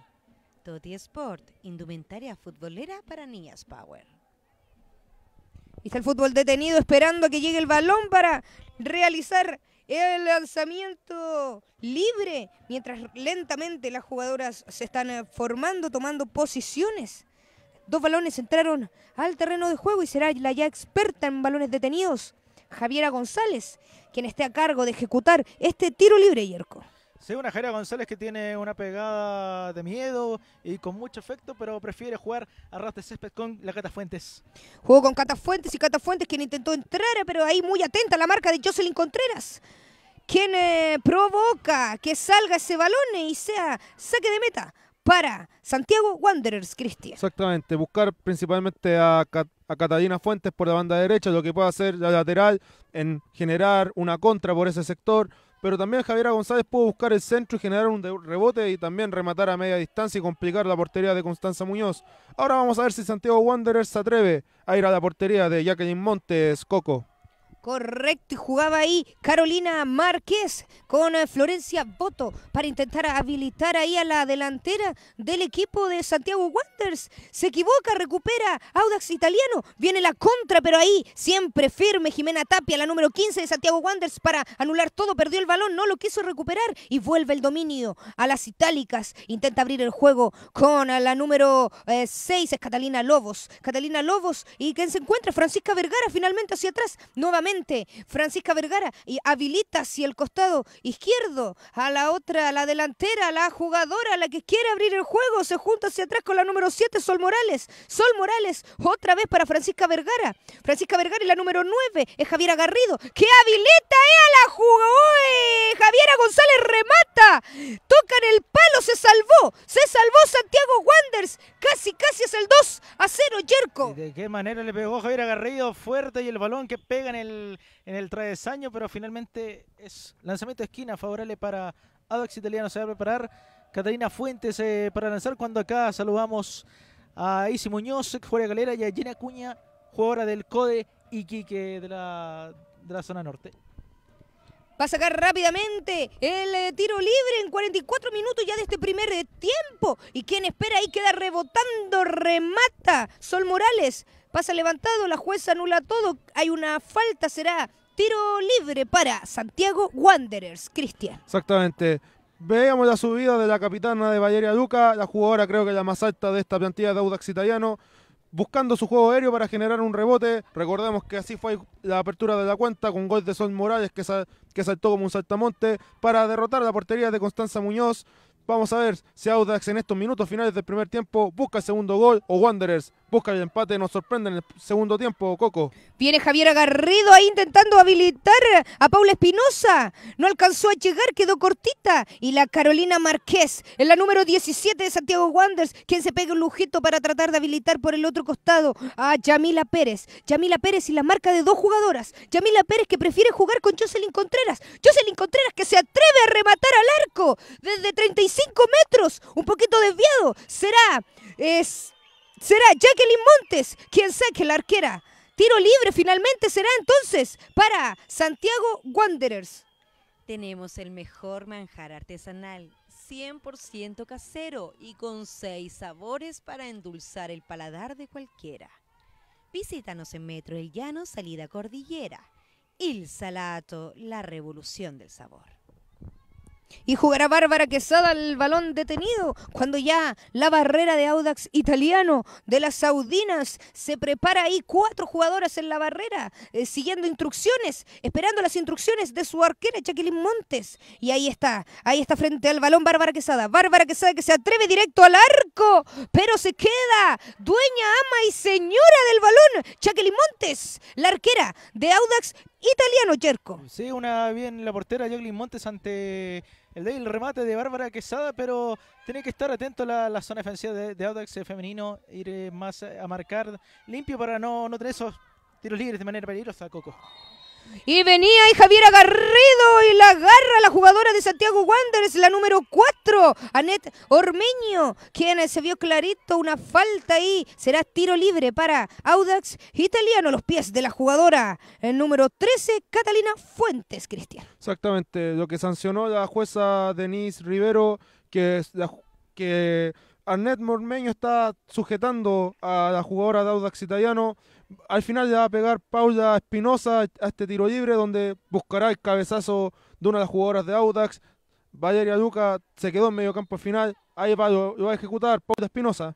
Toti Sport, indumentaria futbolera para niñas Power. Y está el fútbol detenido esperando a que llegue el balón para realizar el lanzamiento libre, mientras lentamente las jugadoras se están eh, formando, tomando posiciones. Dos balones entraron al terreno de juego y será la ya experta en balones detenidos, Javiera González, quien esté a cargo de ejecutar este tiro libre, Yerko. Sí, una Javiera González que tiene una pegada de miedo y con mucho efecto, pero prefiere jugar a ras de césped con la Cata Fuentes. Jugó con Cata Fuentes y Cata Fuentes quien intentó entrar, pero ahí muy atenta la marca de Jocelyn Contreras quien eh, provoca que salga ese balón y sea saque de meta para Santiago Wanderers, Cristian. Exactamente, buscar principalmente a, Catalina Fuentes por la banda derecha, lo que puede hacer la lateral en generar una contra por ese sector, pero también Javiera González pudo buscar el centro y generar un rebote y también rematar a media distancia y complicar la portería de Constanza Muñoz. Ahora vamos a ver si Santiago Wanderers se atreve a ir a la portería de Jacqueline Montes, Coco. Correcto, jugaba ahí Carolina Márquez con eh, Florencia Boto para intentar habilitar ahí a la delantera del equipo de Santiago Wanderers. Se equivoca, recupera Audax Italiano, viene la contra, pero ahí siempre firme Jimena Tapia, la número 15 de Santiago Wanderers para anular todo, perdió el balón, no lo quiso recuperar y vuelve el dominio a las itálicas. Intenta abrir el juego con eh, la número 6, es Catalina Lobos. Catalina Lobos y quien se encuentra Francisca Vergara finalmente hacia atrás, nuevamente Francisca Vergara y habilita hacia el costado izquierdo a la otra, a la delantera, a la jugadora, la que quiere abrir el juego, se junta hacia atrás con la número 7, Sol Morales. Sol Morales, otra vez para Francisca Vergara. Francisca Vergara y la número 9 es Javiera Garrido, que habilita eh, a la jugadora. Javiera González remata, toca en el palo, se salvó, se salvó Santiago Wanderers, casi, casi es el 2 a 0, Yerko. ¿De qué manera le pegó Javiera Garrido fuerte y el balón que pega en el en el travesaño, pero finalmente es lanzamiento de esquina favorable para Audax Italiano. Se va a preparar Catalina Fuentes eh, para lanzar cuando acá saludamos a Isi Muñoz, ex galera, y a Gina Cuña, jugadora del CODE Iquique de la, de la zona norte. Va a sacar rápidamente el eh, tiro libre en 44 minutos ya de este primer eh, tiempo. Y quien espera ahí queda rebotando, remata. Sol Morales pasa levantado, la jueza anula todo. Hay una falta, será tiro libre para Santiago Wanderers. Cristian. Exactamente. Veamos la subida de la capitana de Valeria Duca, la jugadora creo que la más alta de esta plantilla de Audax Italiano buscando su juego aéreo para generar un rebote. Recordemos que así fue la apertura de la cuenta con gol de Sol Morales que, que saltó como un saltamonte para derrotar la portería de Constanza Muñoz. Vamos a ver si Audax en estos minutos finales del primer tiempo busca el segundo gol o Wanderers busca el empate, nos sorprende en el segundo tiempo, Coco. Viene Javier Agarrido ahí intentando habilitar a Paula Espinosa. No alcanzó a llegar, quedó cortita. Y la Carolina Márquez, en la número 17 de Santiago Wanderers, quien se pega un lujito para tratar de habilitar por el otro costado a Yamila Pérez. Yamila Pérez y la marca de dos jugadoras. Yamila Pérez que prefiere jugar con Jocelyn Contreras. Jocelyn Contreras que se atreve a rematar al arco desde 35 metros. Un poquito desviado. Será... Es será Jacqueline Montes quien saque la arquera. Tiro libre finalmente será entonces para Santiago Wanderers. Tenemos el mejor manjar artesanal, 100% casero y con seis sabores para endulzar el paladar de cualquiera. Visítanos en Metro El Llano, salida Cordillera. Il Salato, la revolución del sabor. Y jugará Bárbara Quesada el balón detenido cuando ya la barrera de Audax italiano de las Saudinas se prepara ahí cuatro jugadoras en la barrera eh, siguiendo instrucciones, esperando las instrucciones de su arquera Jacqueline Montes. Y ahí está, ahí está frente al balón Bárbara Quesada. Bárbara Quesada que se atreve directo al arco, pero se queda dueña, ama y señora del balón Jacqueline Montes, la arquera de Audax italiano, Jerko. Sí, una bien la portera Jacqueline Montes ante el débil remate de Bárbara Quesada, pero tiene que estar atento a la, zona defensiva de, Audax femenino, ir eh, más a marcar limpio para no, no tener esos tiros libres de manera peligrosa, Coco. Y venía ahí Javier Agarrido y la agarra la jugadora de Santiago Wanderers, la número 4, Anet Ormeño, quien se vio clarito una falta ahí. Será tiro libre para Audax Italiano, los pies de la jugadora. El número 13, Catalina Fuentes, Cristian. Exactamente, lo que sancionó la jueza Denise Rivero, que, la, que Ormeño está sujetando a la jugadora de Audax Italiano al final le va a pegar Paula Espinosa a este tiro libre donde buscará el cabezazo de una de las jugadoras de Audax. Valeria Luca se quedó en medio campo al final. Ahí va, lo, va a ejecutar Paula Espinosa.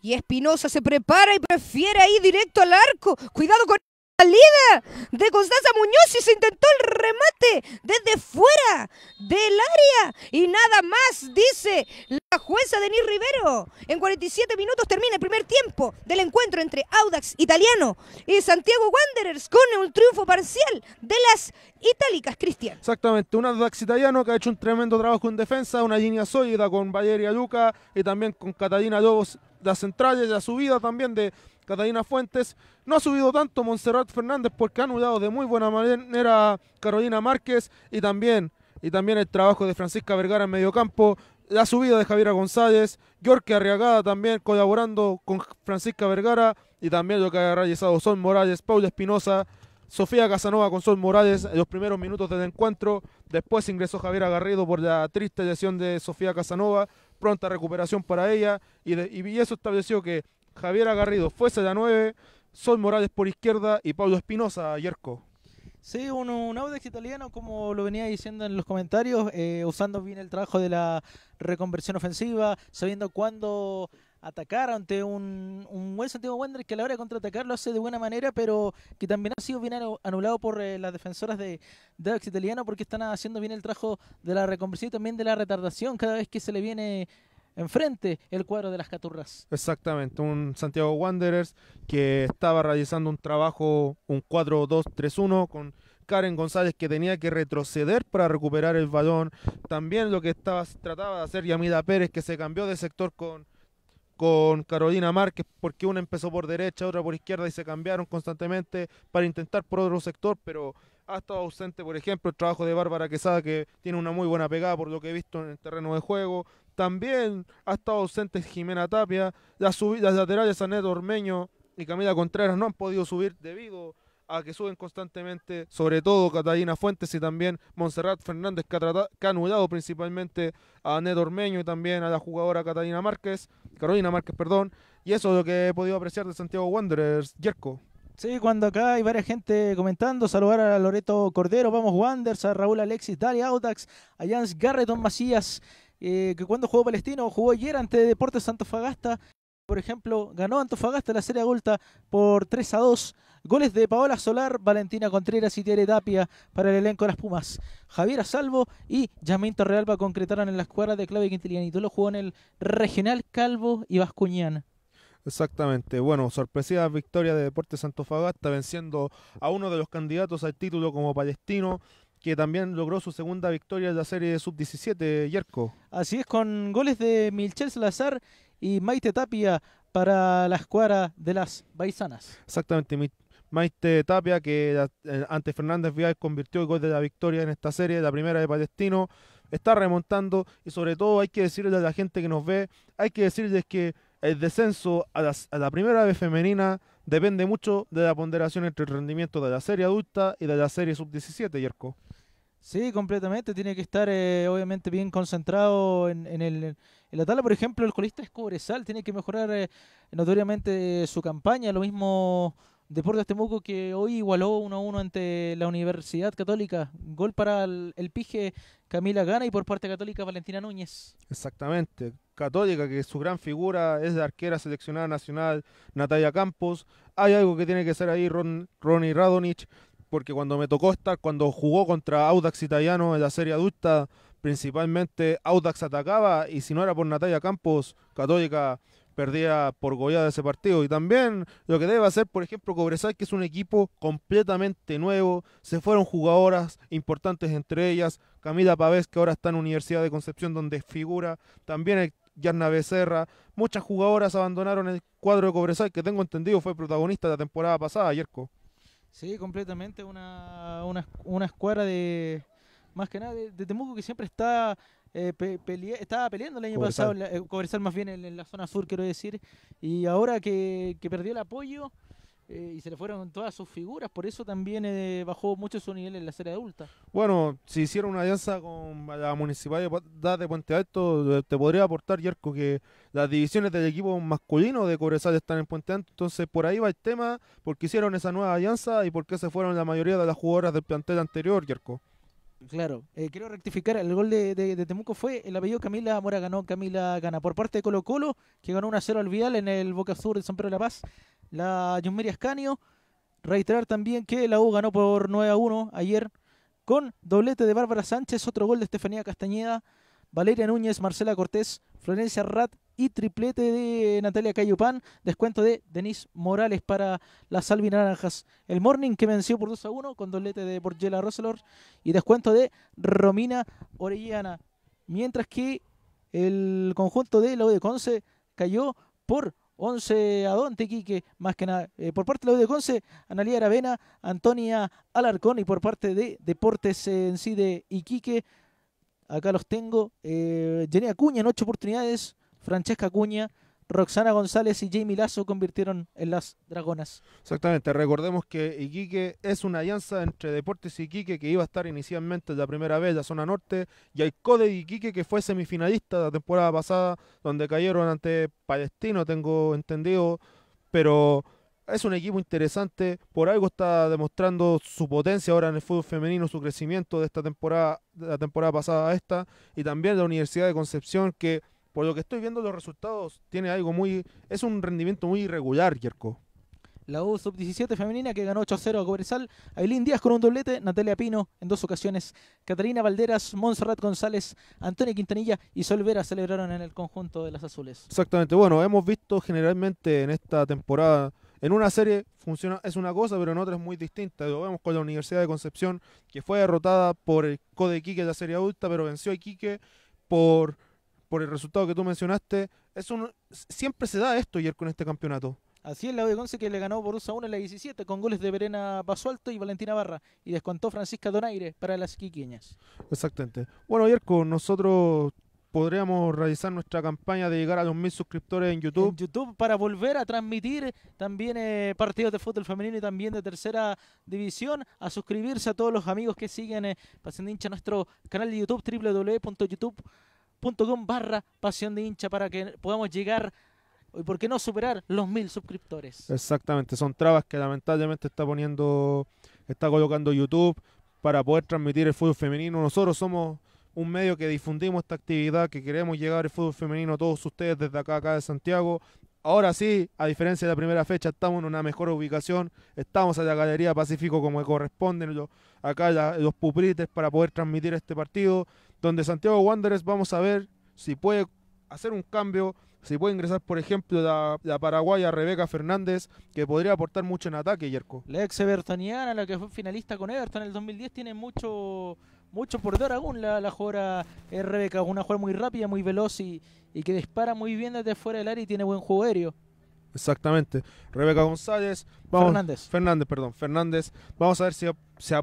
Y Espinosa se prepara y prefiere ir directo al arco. Cuidado con salida de Constanza Muñoz y se intentó el remate desde fuera del área. Y nada más, dice la jueza Denis Rivero. En 47 minutos termina el primer tiempo del encuentro entre Audax Italiano y Santiago Wanderers con un triunfo parcial de las itálicas, Cristian. Exactamente, un Audax Italiano que ha hecho un tremendo trabajo en defensa, una línea sólida con Valeria Luca y también con Catalina Lobos, las centrales, la subida también de Catalina Fuentes. No ha subido tanto Montserrat Fernández porque ha anulado de muy buena manera Carolina Márquez y también, y también el trabajo de Francisca Vergara en mediocampo. La subida de Javiera González, Yorke Arriagada también colaborando con Francisca Vergara y también lo que ha realizado Son Morales, Paula Espinosa. Sofía Casanova con Sol Morales en los primeros minutos del encuentro. Después ingresó Javier Agarrido por la triste lesión de Sofía Casanova. Pronta recuperación para ella. Y, eso estableció que Javier Agarrido fuese la 9, Sol Morales por izquierda y Pablo Espinosa, Yerko. Sí, un, un italiano, como lo venía diciendo en los comentarios, eh, usando bien el trabajo de la reconversión ofensiva, sabiendo cuándo atacar ante un, un buen Santiago Wander que a la hora de contraatacar lo hace de buena manera, pero que también ha sido bien anu- anulado por eh, las defensoras de, de italiano porque están haciendo bien el trabajo de la reconversión y también de la retardación cada vez que se le viene enfrente el cuadro de las caturras. Exactamente, un Santiago Wanderers que estaba realizando un trabajo, un 4-2-3-1 con Karen González que tenía que retroceder para recuperar el balón. También lo que estaba, trataba de hacer Yamida Pérez que se cambió de sector con, con Carolina Márquez porque una empezó por derecha, otra por izquierda y se cambiaron constantemente para intentar por otro sector, pero ha estado ausente, por ejemplo, el trabajo de Bárbara Quesada que tiene una muy buena pegada por lo que he visto en el terreno de juego. También ha estado ausente Jimena Tapia. Las, subi- las laterales Anet Ormeño y Camila Contreras no han podido subir debido a que suben constantemente, sobre todo Catalina Fuentes y también Montserrat Fernández, que ha, trata- que ha anulado principalmente a Anet Ormeño y también a la jugadora Catalina Márquez, Carolina Márquez, perdón. Y eso es lo que he podido apreciar de Santiago Wanderers, Yerko. Sí, cuando acá hay varias gente comentando, saludar a Loreto Cordero, vamos Wanderers, a Raúl Alexis, Dalia Audax, a Jans Garreton Macías, eh, que cuando jugó Palestino, jugó ayer ante Deportes Antofagasta, por ejemplo, ganó Antofagasta la serie adulta por 3 a 2. Goles de Paola Solar, Valentina Contreras y Tere Tapia para el elenco de las Pumas. Javier Salvo y Yamín Torrealba concretaron en la escuadra de Claudio Quintiliani. Tú lo jugó en el Regional Calvo y Vascuñán. Exactamente. Bueno, sorpresiva victoria de Deportes Antofagasta venciendo a uno de los candidatos al título como palestino, que también logró su segunda victoria en la serie sub-17, Yerko. Así es, con goles de Milchel Salazar y Maite Tapia para la escuadra de las Baisanas. Exactamente. Maite Tapia, que eh, ante Fernández Vial convirtió el gol de la victoria en esta serie, la primera de Palestino, está remontando y sobre todo hay que decirle a la gente que nos ve, hay que decirles que el descenso a, la primera vez femenina depende mucho de la ponderación entre el rendimiento de la serie adulta y de la serie sub-17, Yerko. Sí, completamente. Tiene que estar eh, obviamente bien concentrado en, en el, en la tabla. Por ejemplo, el colista es Cobresal. Tiene que mejorar eh, notoriamente su campaña. Lo mismo Deportes Temuco que hoy igualó 1-1 ante la Universidad Católica. Gol para el, pije Camila Gana y por parte católica Valentina Núñez. Exactamente. Católica, que su gran figura es la arquera seleccionada nacional Natalia Campos. Hay algo que tiene que ser ahí Ron, Ronnie Radonich, porque cuando me tocó estar, cuando jugó contra Audax Italiano en la serie adulta, principalmente Audax atacaba y si no era por Natalia Campos, Católica perdía por goleada ese partido. Y también lo que debe hacer, por ejemplo, Cobresal, que es un equipo completamente nuevo, se fueron jugadoras importantes entre ellas, Camila Pavés, que ahora está en Universidad de Concepción, donde figura, también el Yarna Becerra, muchas jugadoras abandonaron el cuadro de Cobresal, que tengo entendido fue protagonista de la temporada pasada, Yerko. Sí, completamente. Una, una, una escuadra de, más que nada, de, de Temuco que siempre está eh, pe- pelea- estaba peleando el año pasado, la- eh, Cobresal más bien en, en la zona sur, quiero decir, y ahora que, que perdió el apoyo eh, y se le fueron todas sus figuras, por eso también eh, bajó mucho su nivel en la serie adulta. Bueno, si hicieron una alianza con la Municipalidad de Puente Alto, te podría aportar, Yerko, que las divisiones del equipo masculino de Cobresal están en Puente Alto, entonces por ahí va el tema, porque hicieron esa nueva alianza y por qué se fueron la mayoría de las jugadoras del plantel anterior, Yerko. Claro, eh, quiero rectificar, el gol de, Temuco fue el apellido Camila Mora ganó, Camila gana. Por parte de Colo Colo, que ganó 1-0 al Vial en el Boca Sur de San Pedro de la Paz, la Yusmeria Ascanio, reiterar también que la U ganó por 9-1 ayer con doblete de Bárbara Sánchez, otro gol de Estefanía Castañeda, Valeria Núñez, Marcela Cortés, Florencia Rat y triplete de Natalia Cayupán, descuento de Denise Morales para las Naranjas. El Morning que venció por 2 a 1 con doblete de Borgela Roselor y descuento de Romina Orellana. Mientras que el conjunto de la U de Conce cayó por 11 a 2 ante Iquique, más que nada. Eh, por parte de la U de Conce, Analia Aravena, Antonia Alarcón y por parte de Deportes eh, en sí de Iquique, acá los tengo. Eh, Jenny Acuña en 8 oportunidades, Francesca Acuña Roxana González y Jamie Lazo convirtieron en las Dragonas. Exactamente, recordemos que Iquique es una alianza entre Deportes y Iquique que iba a estar inicialmente la primera vez en la zona norte y Code de Iquique que fue semifinalista la temporada pasada donde cayeron ante Palestino, tengo entendido, pero es un equipo interesante, por algo está demostrando su potencia ahora en el fútbol femenino, su crecimiento de esta temporada, de la temporada pasada a esta, y también la Universidad de Concepción, que por lo que estoy viendo los resultados, tiene algo muy, es un rendimiento muy irregular, Yerko. La U sub-17 femenina que ganó 8-0 a Cobresal. Ailín Díaz con un doblete. Natalia Pino en dos ocasiones. Catarina Valderas, Montserrat González, Antonio Quintanilla y Solvera celebraron en el conjunto de las azules. Exactamente. Bueno, hemos visto generalmente en esta temporada en una serie funciona, es una cosa, pero en otra es muy distinta. Lo vemos con la Universidad de Concepción, que fue derrotada por el Code Iquique de la serie adulta, pero venció a Iquique por, por el resultado que tú mencionaste. Es un, siempre se da esto ayer con este campeonato. Así es la de Conce que le ganó por 1 en la 17 con goles de Verena Basualto y Valentina Barra y descontó Francisca Donaire para las quiqueñas. Exactamente. Bueno, ayer con nosotros podríamos realizar nuestra campaña de llegar a los mil suscriptores en YouTube. En YouTube para volver a transmitir también eh, partidos de fútbol femenino y también de tercera división. A suscribirse a todos los amigos que siguen eh, Pasión de Hincha, nuestro canal de YouTube, www.youtube.com barra Pasión de Hincha para que podamos llegar y por qué no superar los mil suscriptores. Exactamente, son trabas que lamentablemente está poniendo, está colocando YouTube para poder transmitir el fútbol femenino. Nosotros somos un medio que difundimos esta actividad, que queremos llegar al fútbol femenino a todos ustedes desde acá, acá de Santiago. Ahora sí, a diferencia de la primera fecha, estamos en una mejor ubicación. Estamos en la Galería Pacífico como corresponden acá los puprites para poder transmitir este partido. Donde Santiago Wanderers vamos a ver si puede hacer un cambio, si puede ingresar, por ejemplo, la, la paraguaya Rebeca Fernández, que podría aportar mucho en ataque, Yerko. La ex Evertoniana, la que fue finalista con Everton en el 2010, tiene mucho mucho por dar aún la, la jugadora eh, Rebeca, una jugadora muy rápida, muy veloz y, y, que dispara muy bien desde fuera del área y tiene buen juego aéreo. Exactamente. Rebeca González. Vamos, Fernández. Fernández, perdón. Fernández. Vamos a ver si se,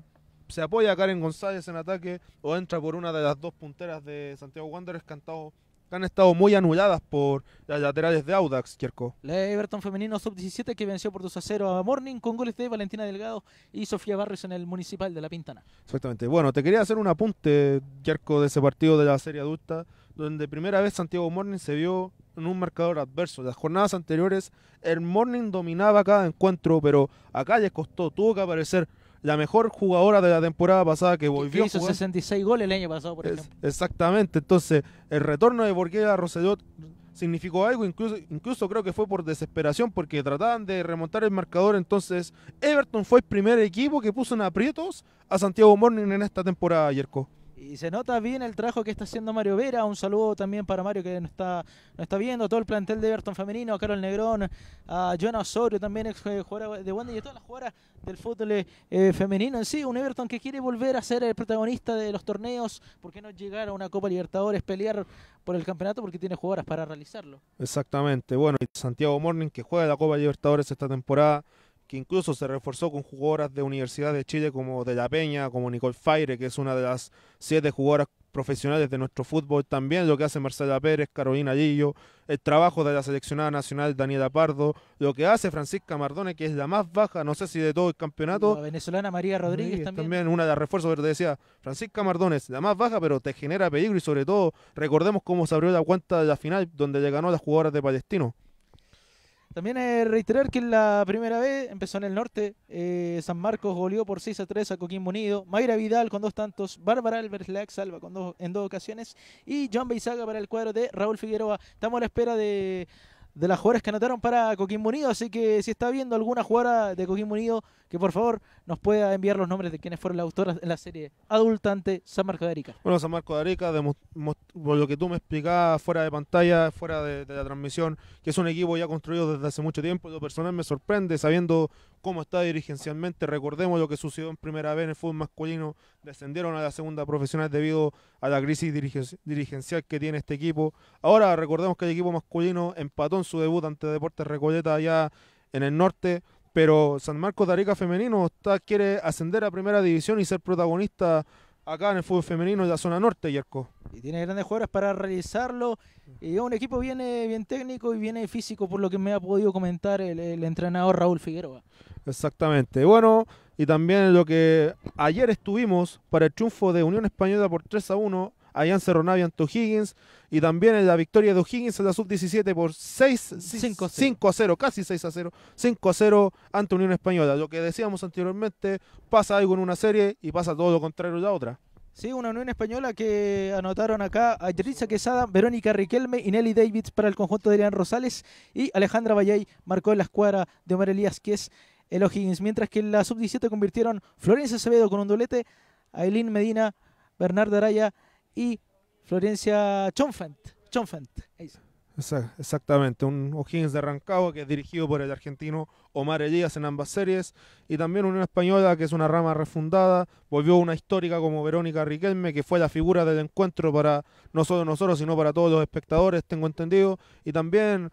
se apoya a Karen González en ataque o entra por una de las dos punteras de Santiago Wanderers cantado que han estado muy anuladas por las laterales de Audax, Kierko. La Everton femenino sub-17 que venció por 2 a 0 a Morning con goles de Valentina Delgado y Sofía Barrios en el Municipal de La Pintana. Exactamente. Bueno, te quería hacer un apunte, Kierko, de ese partido de la serie adulta, donde primera vez Santiago Morning se vio en un marcador adverso. Las jornadas anteriores, el Morning dominaba cada encuentro, pero acá les costó, tuvo que aparecer la mejor jugadora de la temporada pasada que volvió que hizo 66 goles el año pasado, por ejemplo. exactamente, entonces el retorno de Borgueda Rossellot significó algo, incluso, incluso creo que fue por desesperación porque trataban de remontar el marcador, entonces Everton fue el primer equipo que puso en aprietos a Santiago Morning en esta temporada, Yerko. Y se nota bien el trabajo que está haciendo Mario Vera. Un saludo también para Mario que nos está, nos está viendo. Todo el plantel de Everton femenino, a Carol Negrón, a Joana Osorio, también ex jugadora de Wanda y a todas las jugadoras del fútbol eh, femenino en sí. Un Everton que quiere volver a ser el protagonista de los torneos. ¿Por qué no llegar a una Copa Libertadores, pelear por el campeonato? Porque tiene jugadoras para realizarlo. Exactamente. Bueno, y Santiago Morning que juega la Copa Libertadores esta temporada que incluso se reforzó con jugadoras de Universidad de Chile como De La Peña, como Nicole Faire, que es una de las siete jugadoras profesionales de nuestro fútbol, también lo que hace Marcela Pérez, Carolina Lillo, el trabajo de la seleccionada nacional Daniela Pardo, lo que hace Francisca Mardone, que es la más baja, no sé si de todo el campeonato. La venezolana María Rodríguez también. También una de las refuerzos, pero te decía, Francisca Mardone es la más baja, pero te genera peligro y sobre todo recordemos cómo se abrió la cuenta de la final donde le ganó a las jugadoras de Palestino. También reiterar que la primera vez empezó en el norte. Eh, San Marcos goleó por 6 a 3 a Coquimbo Unido. Mayra Vidal con dos tantos. Bárbara la salva con dos, en dos ocasiones. Y John Beizaga para el cuadro de Raúl Figueroa. Estamos a la espera de de las jugadoras que anotaron para Coquimbo Unido. Así que si está viendo alguna jugadora de Coquimbo Unido, que por favor nos pueda enviar los nombres de quienes fueron las autoras en la serie adultante San Marco de Arica. Bueno, San Marco de Arica, por lo que tú me explicabas fuera de pantalla, fuera de, de, la transmisión, que es un equipo ya construido desde hace mucho tiempo. Lo personal me sorprende sabiendo cómo está dirigencialmente. Recordemos lo que sucedió en primera vez en el fútbol masculino. Descendieron a la segunda profesional debido a la crisis dirigencial que tiene este equipo. Ahora recordemos que el equipo masculino empató en su debut ante Deportes Recoleta allá en el norte. Pero San Marcos de Arica femenino está, quiere ascender a primera división y ser protagonista acá en el fútbol femenino de la zona norte, Yerko. Y tiene grandes jugadores para realizarlo. Y es un equipo bien, eh, bien técnico y bien físico, por lo que me ha podido comentar el, el entrenador Raúl Figueroa. Exactamente. Bueno, y también lo que ayer estuvimos para el triunfo de Unión Española por 3 a 1 allá en Cerro Navia ante O'Higgins y también en la victoria de O'Higgins en la sub-17 por 6, 5 a 0. 5 a 0, casi 6 a 0, 5 a 0 ante Unión Española. Lo que decíamos anteriormente, pasa algo en una serie y pasa todo lo contrario en la otra. Sí, una Unión Española que anotaron acá a Yerisa Quesada, Verónica Riquelme y Nelly Davids para el conjunto de Adrián Rosales y Alejandra Valley marcó en la escuadra de Omar Elías, que es el O'Higgins, mientras que en la sub-17 convirtieron Florencia Acevedo con un doblete, Aileen Medina, Bernardo Araya y Florencia sí. Exa- Exactamente, un O'Higgins de Rancagua que es dirigido por el argentino Omar Elías en ambas series y también Unión Española que es una rama refundada, volvió una histórica como Verónica Riquelme que fue la figura del encuentro para no solo nosotros sino para todos los espectadores, tengo entendido, y también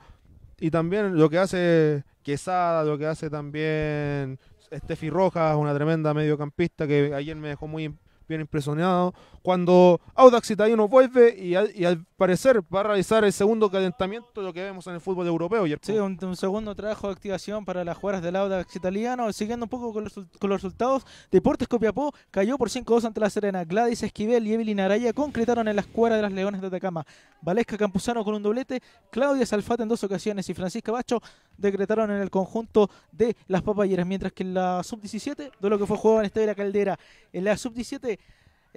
y también lo que hace Quesada, lo que hace también Steffi Rojas, una tremenda mediocampista que ayer me dejó muy bien impresionado. Cuando Audax Italiano vuelve y al, parecer va a realizar el segundo calentamiento lo que vemos en el fútbol europeo. Sí, un, un segundo trabajo de activación para las jugadoras del Audax italiano. Siguiendo un poco con los, con los resultados, Deportes Copiapó cayó por 5-2 ante la Serena. Gladys Esquivel y Evelyn Araya concretaron en la escuadra de las Leones de Atacama. Valesca Campuzano con un doblete, Claudia Salfate en dos ocasiones y Francisca Bacho decretaron en el conjunto de las papayeras. Mientras que en la sub-17, de lo que fue jugado en la Caldera, en la sub-17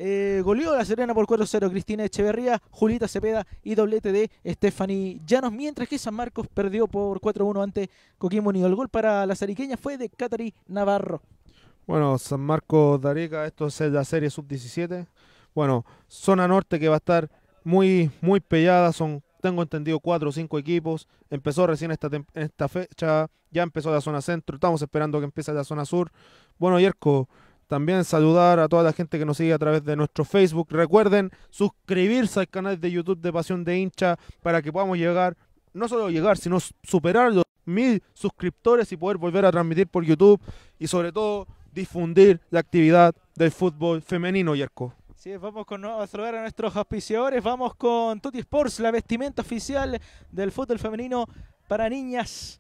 eh, la Serena por 4-0 Cristina Echeverría, Julita Cepeda y doblete de Stephanie Llanos, mientras que San Marcos perdió por 4-1 ante Coquimbo Unido. El gol para las ariqueñas fue de Catari Navarro. Bueno, San Marcos de Arica, esto es la serie sub-17. Bueno, zona norte que va a estar muy, muy peleada, son, tengo entendido, cuatro o cinco equipos. Empezó recién esta, esta fecha, ya empezó la zona centro, estamos esperando que empiece la zona sur. Bueno, Yerko, también saludar a toda la gente que nos sigue a través de nuestro Facebook. Recuerden suscribirse al canal de YouTube de Pasión de Hincha para que podamos llegar, no solo llegar, sino superar los mil suscriptores y poder volver a transmitir por YouTube y sobre todo difundir la actividad del fútbol femenino, Yerko. Sí, vamos con, a saludar a nuestros auspiciadores. Vamos con Tutti Sports, la vestimenta oficial del fútbol femenino para niñas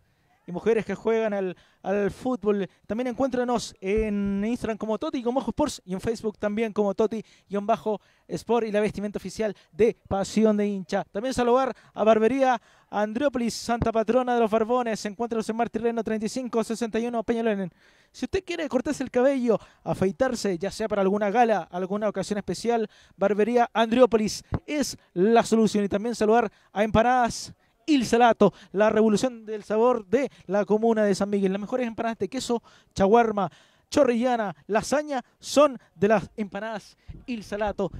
y mujeres que juegan al, al fútbol. También encuéntranos en Instagram como Toti con Bajo Sports y en Facebook también como Toti-Bajo Sport y la vestimenta oficial de Pasión de Hincha. También saludar a Barbería Andreópolis, Santa Patrona de los Barbones. Encuéntranos en Martirreno 3561 Peñalolén. Si usted quiere cortarse el cabello, afeitarse, ya sea para alguna gala, alguna ocasión especial, Barbería Andriópolis es la solución. Y también saludar a Empanadas Il Salato, la revolución del sabor de la comuna de San Miguel. Las mejores empanadas de queso, chaguarma, chorrillana, lasaña son de las empanadas Il Salato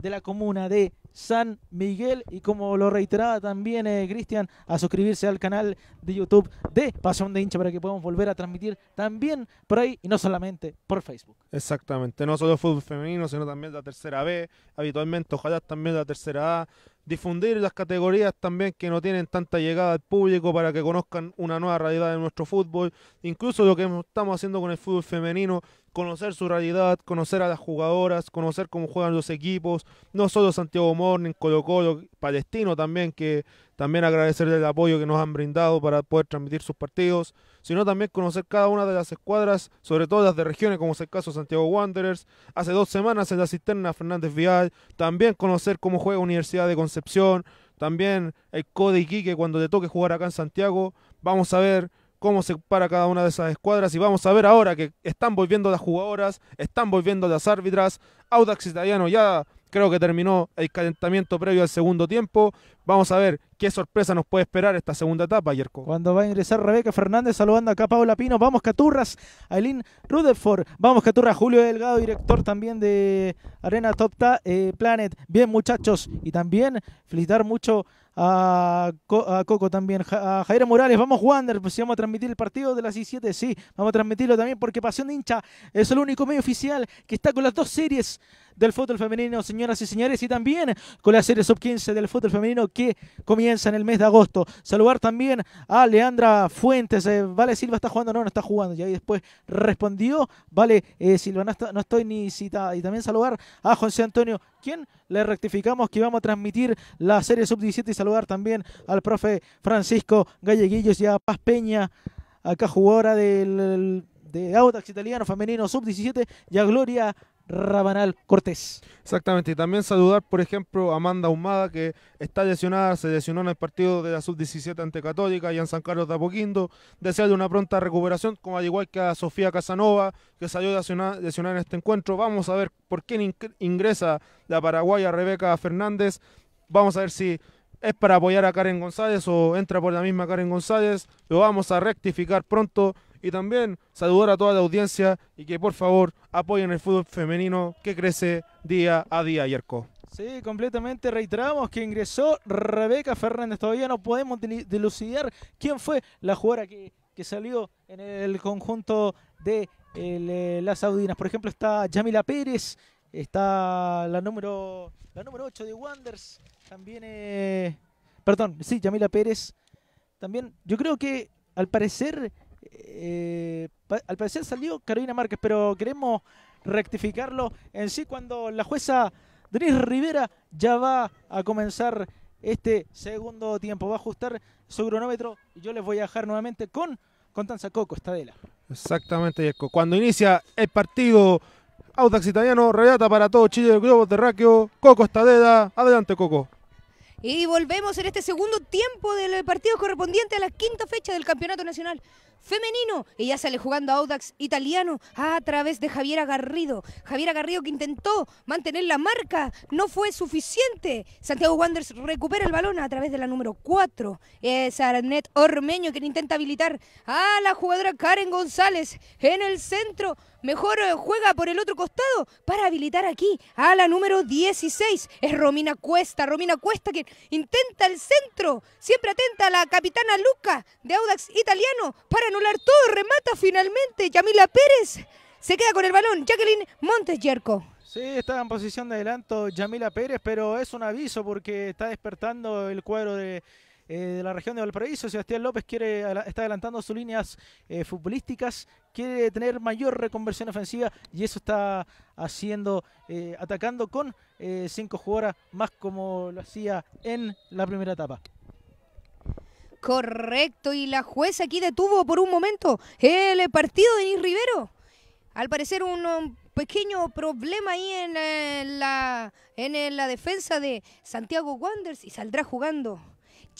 de la comuna de San Miguel y como lo reiteraba también eh, Cristian a suscribirse al canal de YouTube de Pasión de Hincha para que podamos volver a transmitir también por ahí y no solamente por Facebook. Exactamente, no solo fútbol femenino, sino también la tercera B, habitualmente, ojalá también la tercera A, difundir las categorías también que no tienen tanta llegada al público para que conozcan una nueva realidad de nuestro fútbol, incluso lo que estamos haciendo con el fútbol femenino, conocer su realidad, conocer a las jugadoras, conocer cómo juegan los equipos, no solo Santiago Morning, Colo Colo, Palestino también, que también agradecerle el apoyo que nos han brindado para poder transmitir sus partidos, sino también conocer cada una de las escuadras, sobre todo las de regiones, como es el caso de Santiago Wanderers, hace dos semanas en la cisterna Fernández Vial, también conocer cómo juega Universidad de Concepción, también el CODE Iquique cuando le toque jugar acá en Santiago, vamos a ver cómo se para cada una de esas escuadras. Y vamos a ver ahora que están volviendo las jugadoras, están volviendo las árbitras, Audax Italiano ya creo que terminó el calentamiento previo al segundo tiempo, vamos a ver qué sorpresa nos puede esperar esta segunda etapa, Yerko. Cuando va a ingresar Rebeca Fernández saludando acá a Paula Pino, vamos Caturras, Aileen Rutherford, vamos Caturras, Julio Delgado, director también de Arena Top Ta- eh, Planet, bien muchachos, y también felicitar mucho a, Co- a Coco también, a Jairo Morales, vamos Wander, pues si vamos a transmitir el partido de las 17, sí, vamos a transmitirlo también porque Pasión de Hincha es el único medio oficial que está con las dos series del fútbol femenino, señoras y señores, y también con la serie sub-15 del fútbol femenino que comienza en el mes de agosto. Saludar también a Leandra Fuentes. eh, vale Silva está jugando, no, no está jugando. Y ahí después respondió. Vale eh, Silva, no, está- no estoy ni citada. Y también saludar a José Antonio, quien le rectificamos que vamos a transmitir la serie sub-17 y saludar también al profe Francisco Galleguillos y a Paz Peña, acá jugadora del, de Audax Italiano Femenino sub-17 y a Gloria Rabanal Cortés. Exactamente, y también saludar, por ejemplo, a Amanda Humada, que está lesionada, se lesionó en el partido de la sub-17 ante Católica y en San Carlos de Apoquindo. Desearle una pronta recuperación, como al igual que a Sofía Casanova, que salió lesionada, lesionada en este encuentro. Vamos a ver por qué in- ingresa la paraguaya Rebeca Fernández. Vamos a ver si es para apoyar a Karen González o entra por la misma Karen González. Lo vamos a rectificar pronto. Y también saludar a toda la audiencia y que por favor apoyen el fútbol femenino que crece día a día, Yerko. Sí, completamente reiteramos que ingresó Rebeca Fernández. Todavía no podemos dilucidar quién fue la jugadora que, que salió en el conjunto de eh, las Saudinas. Por ejemplo, está Yamila Pérez, está la número la número 8 de Wanders, también eh, perdón, sí, Yamila Pérez. También yo creo que al parecer eh, al parecer salió Carolina Márquez, pero queremos rectificarlo en sí cuando la jueza Denise Rivera ya va a comenzar este segundo tiempo. Va a ajustar su cronómetro y yo les voy a dejar nuevamente con Constanza Coco, Estadela. Exactamente, Yerko. Cuando inicia el partido, Audax Italiano relata para todo Chile el globo terráqueo. Coco Estadela, adelante Coco. Y volvemos en este segundo tiempo del partido correspondiente a la quinta fecha del Campeonato Nacional Femenino. Y ya sale jugando Audax italiano a través de Javiera Garrido. Javiera Garrido que intentó mantener la marca, no fue suficiente. Santiago Wanderers recupera el balón a través de la número 4. Es Arnet Ormeño quien intenta habilitar a la jugadora Karen González en el centro. Mejor eh, juega por el otro costado para habilitar aquí a la número 16. Es Romina Cuesta. Romina Cuesta que intenta el centro. Siempre atenta a la capitana Luca de Audax Italiano para anular todo. Remata finalmente Yamila Pérez. Se queda con el balón. Jacqueline Montes Yerko. Sí, está en posición de adelanto Yamila Pérez, pero es un aviso porque está despertando el cuadro de, eh, de la región de Valparaíso. Sebastián López quiere está adelantando sus líneas eh, futbolísticas, quiere tener mayor reconversión ofensiva y eso está haciendo, eh, atacando con cinco jugadoras más como lo hacía en la primera etapa. Correcto. Y la jueza aquí detuvo por un momento el partido de Denis Rivero. Al parecer un, pequeño problema ahí en la, en la defensa de Santiago Wanderers y saldrá jugando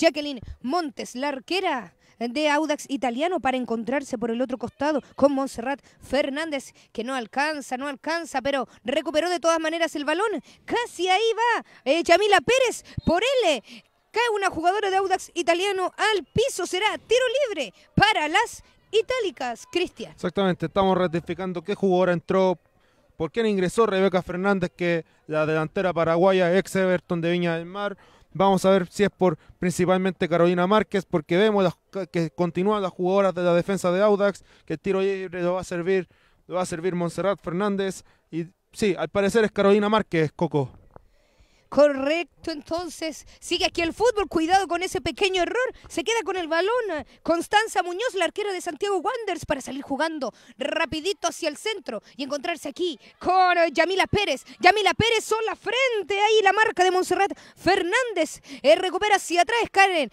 Jacqueline Montes, la arquera de Audax italiano para encontrarse por el otro costado con Montserrat Fernández que no alcanza, no alcanza, pero recuperó de todas maneras el balón. Casi ahí va eh, Yamila Pérez por él. Cae una jugadora de Audax italiano al piso. Será tiro libre para las itálicas, Cristian. Exactamente, estamos ratificando qué jugadora entró, por quién ingresó Rebeca Fernández, que la delantera paraguaya ex Everton de Viña del Mar. Vamos a ver si es por principalmente Carolina Márquez, porque vemos que continúan las jugadoras de la defensa de Audax, que el tiro libre lo va a servir, lo va a servir Montserrat Fernández. Y sí, al parecer es Carolina Márquez, Coco. Correcto, entonces sigue aquí el fútbol. Cuidado con ese pequeño error. Se queda con el balón. Constanza Muñoz, la arquera de Santiago Wanderers, para salir jugando rapidito hacia el centro y encontrarse aquí con Yamila Pérez. Yamila Pérez sola frente. Ahí la marca de Montserrat Fernández. Eh, recupera hacia atrás Karen.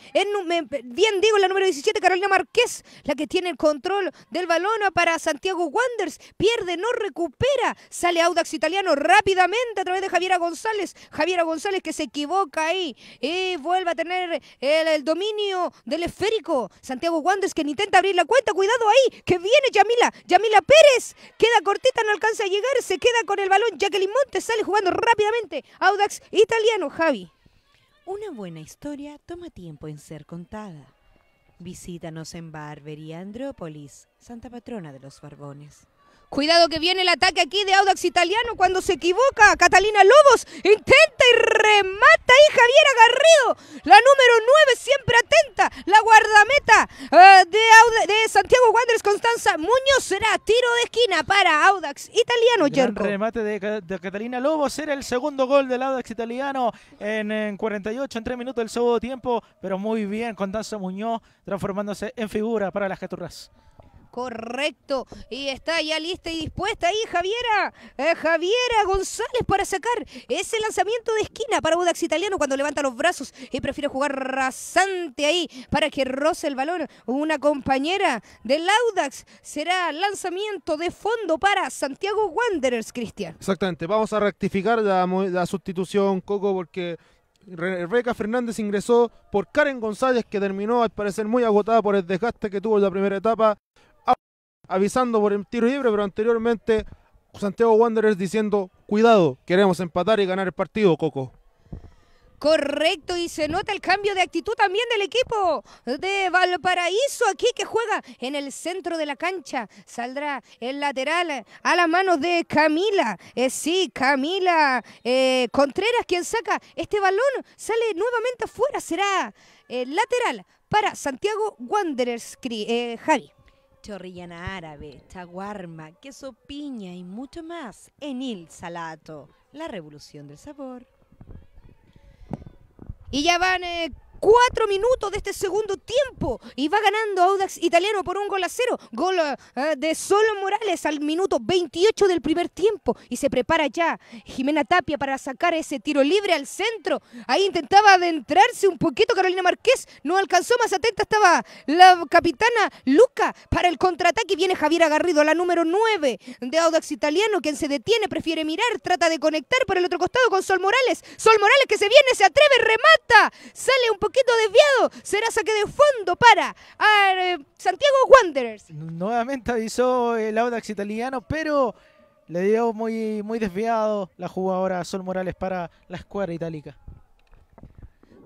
Bien digo, la número 17, Carolina Márquez, la que tiene el control del balón para Santiago Wanderers. Pierde, no recupera. Sale Audax Italiano rápidamente a través de Javiera González. Javiera González que se equivoca ahí y vuelve a tener el, el dominio del esférico. Santiago Wanderers que intenta abrir la cuenta. Cuidado ahí, que viene Yamila. Yamila Pérez queda cortita, no alcanza a llegar. Se queda con el balón. Jacqueline Montes sale jugando rápidamente. Audax Italiano, Javi. Una buena historia toma tiempo en ser contada. Visítanos en Barbería Andrópolis, Santa Patrona de los Barbones. Cuidado que viene el ataque aquí de Audax Italiano cuando se equivoca. Catalina Lobos intenta y remata ahí Javiera Garrido. La número 9 siempre atenta. La guardameta eh, de, Santiago Wanderers, Constanza Muñoz será tiro de esquina para Audax Italiano, Gran remate de, de Catalina Lobos. Era el segundo gol del Audax italiano en, en 48, en 3 minutos del segundo tiempo. Pero muy bien, Constanza Muñoz transformándose en figura para las Caturras. Correcto. Y está ya lista y dispuesta ahí Javiera. eh, Javiera González para sacar ese lanzamiento de esquina para Audax Italiano cuando levanta los brazos y prefiere jugar rasante ahí para que roce el balón. Una compañera del Audax será lanzamiento de fondo para Santiago Wanderers, Cristian. Exactamente, vamos a rectificar la, sustitución, Coco, porque Re- Rebeca Fernández ingresó por Karen González, que terminó al parecer muy agotada por el desgaste que tuvo en la primera etapa, avisando por el tiro libre, pero anteriormente Santiago Wanderers diciendo, cuidado, queremos empatar y ganar el partido, Coco. Correcto, y se nota el cambio de actitud también del equipo de Valparaíso aquí que juega en el centro de la cancha. Saldrá el lateral a las manos de Camila. Eh, sí, Camila eh, Contreras quien saca este balón. Sale nuevamente afuera. Será el lateral para Santiago Wanderers, eh, Javi. Chorrillana árabe, chaguarma, queso piña y mucho más en Il Salato, la revolución del sabor. Y ya van eh, cuatro minutos de este segundo tiempo. Y va ganando Audax Italiano por un gol a cero. Gol eh, de Solo Morales al minuto 28 del primer tiempo. Y se prepara ya Jimena Tapia para sacar ese tiro libre al centro. Ahí intentaba adentrarse un poquito Carolina Márquez. No alcanzó, más atenta estaba la capitana Luca para el contraataque. Viene Javiera Garrido, la número 9 de Audax Italiano, quien se detiene, prefiere mirar, trata de conectar por el otro costado con Sol Morales. Sol Morales que se viene, se atreve, remata. Sale un poquito desviado. Será saque de fondo para ah, eh, Santiago Wanderers. Nuevamente avisó el Audax italiano, pero le dio muy, muy desviado la jugadora Sol Morales para la escuadra itálica.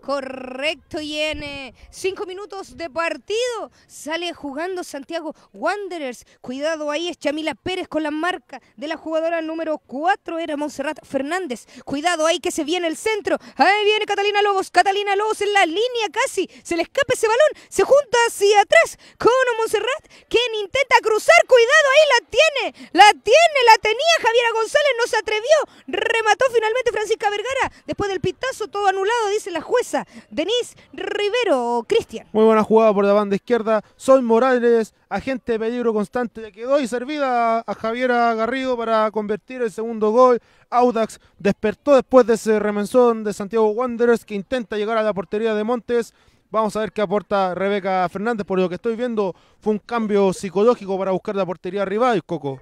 Correcto, y en cinco minutos de partido sale jugando Santiago Wanderers. Cuidado ahí, es Chamila Pérez con la marca de la jugadora número 4, era Montserrat Fernández. Cuidado ahí que se viene el centro. Ahí viene Catalina Lobos. Catalina Lobos en la línea casi. Se le escapa ese balón. Se junta hacia atrás con Montserrat, quien intenta cruzar. Cuidado, ahí la tiene. La tiene, la tenía Javiera González. No se atrevió. Remató finalmente Francisca Vergara. Después del pitazo, todo anulado, dice la jueza. Denise Rivero, Cristian. Muy buena jugada por la banda izquierda. Sol Morales, agente de peligro constante, le quedó y servida a Javiera Garrido para convertir el segundo gol. Audax despertó después de ese remensón de Santiago Wanderers que intenta llegar a la portería de Montes. Vamos a ver qué aporta Rebeca Fernández. Por lo que estoy viendo, fue un cambio psicológico para buscar la portería rival, Coco.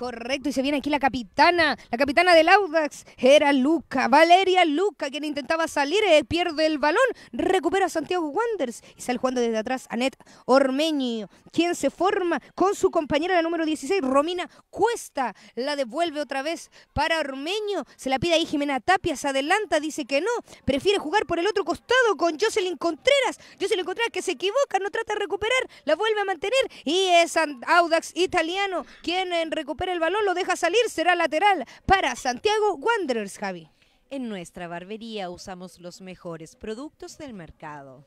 Correcto, y se viene aquí la capitana, la capitana del Audax, era Luca, Valeria Luca, quien intentaba salir, eh, pierde el balón, recupera a Santiago Wanderers y sale jugando desde atrás Anet Ormeño, quien se forma con su compañera la número 16, Romina Cuesta, la devuelve otra vez para Ormeño, se la pide ahí Jimena Tapia, se adelanta, dice que no, prefiere jugar por el otro costado con Jocelyn Contreras, Jocelyn Contreras que se equivoca, no trata de recuperar, la vuelve a mantener y es Audax italiano quien eh, el balón, lo deja salir, será lateral para Santiago Wanderers, Javi. En nuestra barbería usamos los mejores productos del mercado.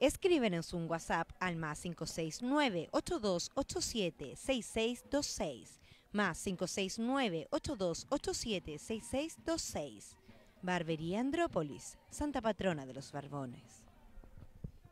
Escríbenos un WhatsApp al más 569-8287-6626. Más 569-8287-6626. Barbería Andrópolis, Santa Patrona de los Barbones.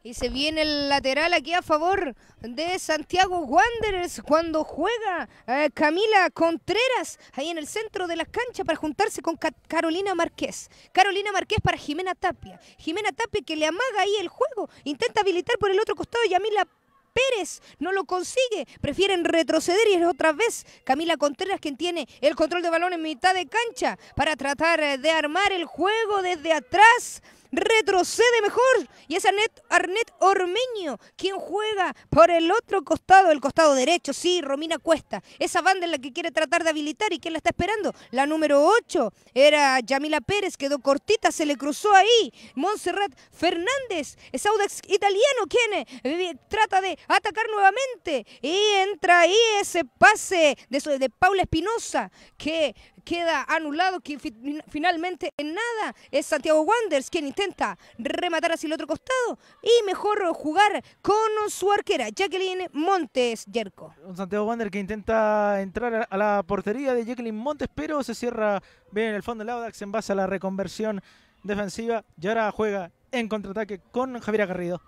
Y se viene el lateral aquí a favor de Santiago Wanderers cuando juega eh, Camila Contreras ahí en el centro de la cancha para juntarse con Ca- Carolina Márquez. Carolina Márquez para Jimena Tapia. Jimena Tapia que le amaga ahí el juego. Intenta habilitar por el otro costado Yamila Pérez no lo consigue, prefieren retroceder y es otra vez Camila Contreras quien tiene el control de balón en mitad de cancha para tratar eh, de armar el juego desde atrás. Retrocede mejor y es Arnet, Arnet Ormeño quien juega por el otro costado, el costado derecho. Sí, Romina Cuesta. Esa banda es la que quiere tratar de habilitar y quién la está esperando. La número 8 era Yamila Pérez, quedó cortita, se le cruzó ahí. Montserrat Fernández, es italiano quien eh, trata de atacar nuevamente y entra ahí ese pase de, de Paula Espinosa que queda anulado, que fi- finalmente en nada es Santiago Wanderers quien intenta rematar hacia el otro costado y mejor jugar con su arquera, Jacqueline Montes Yerko. Un Santiago Wander que intenta entrar a- la portería de Jacqueline Montes, pero se cierra bien en el fondo el Audax en base a la reconversión defensiva. Y ahora juega en contraataque con Javier Garrido.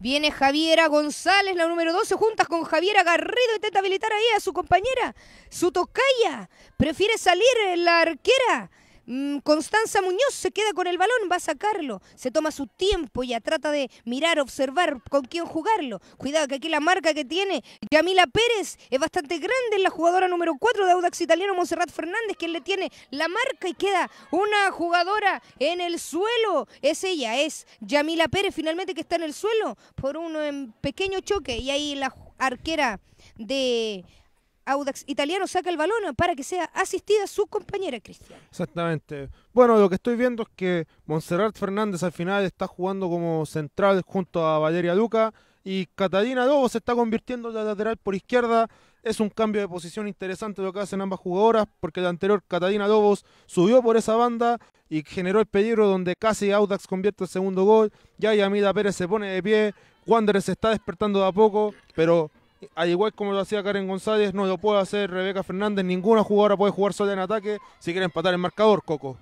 Viene Javiera González, la número 12, juntas con Javiera Garrido, intenta habilitar ahí a su compañera, su tocaya. Prefiere salir la arquera. Mm, Constanza Muñoz se queda con el balón, va a sacarlo. Se toma su tiempo, ya trata de mirar, observar con quién jugarlo. Cuidado que aquí la marca que tiene Yamila Pérez es bastante grande, es la jugadora número 4 de Audax Italiano, Monserrat Fernández, quien le tiene la marca y queda una jugadora en el suelo. Es ella, es Yamila Pérez finalmente que está en el suelo por un em, pequeño choque y ahí la arquera de Audax Italiano saca el balón para que sea asistida su compañera Cristian. Exactamente. Bueno, lo que estoy viendo es que Montserrat Fernández al final está jugando como central junto a Valeria Luca y Catalina Lobo se está convirtiendo en la lateral por izquierda. Es un cambio de posición interesante lo que hacen ambas jugadoras porque la anterior Catalina Lobos subió por esa banda y generó el peligro donde casi Audax convierte el segundo gol. Ya Yamida Pérez se pone de pie. Wanderers se está despertando de a poco, pero al igual como lo hacía Karen González, no lo puede hacer Rebeca Fernández. Ninguna jugadora puede jugar sola en ataque si quiere empatar el marcador, Coco.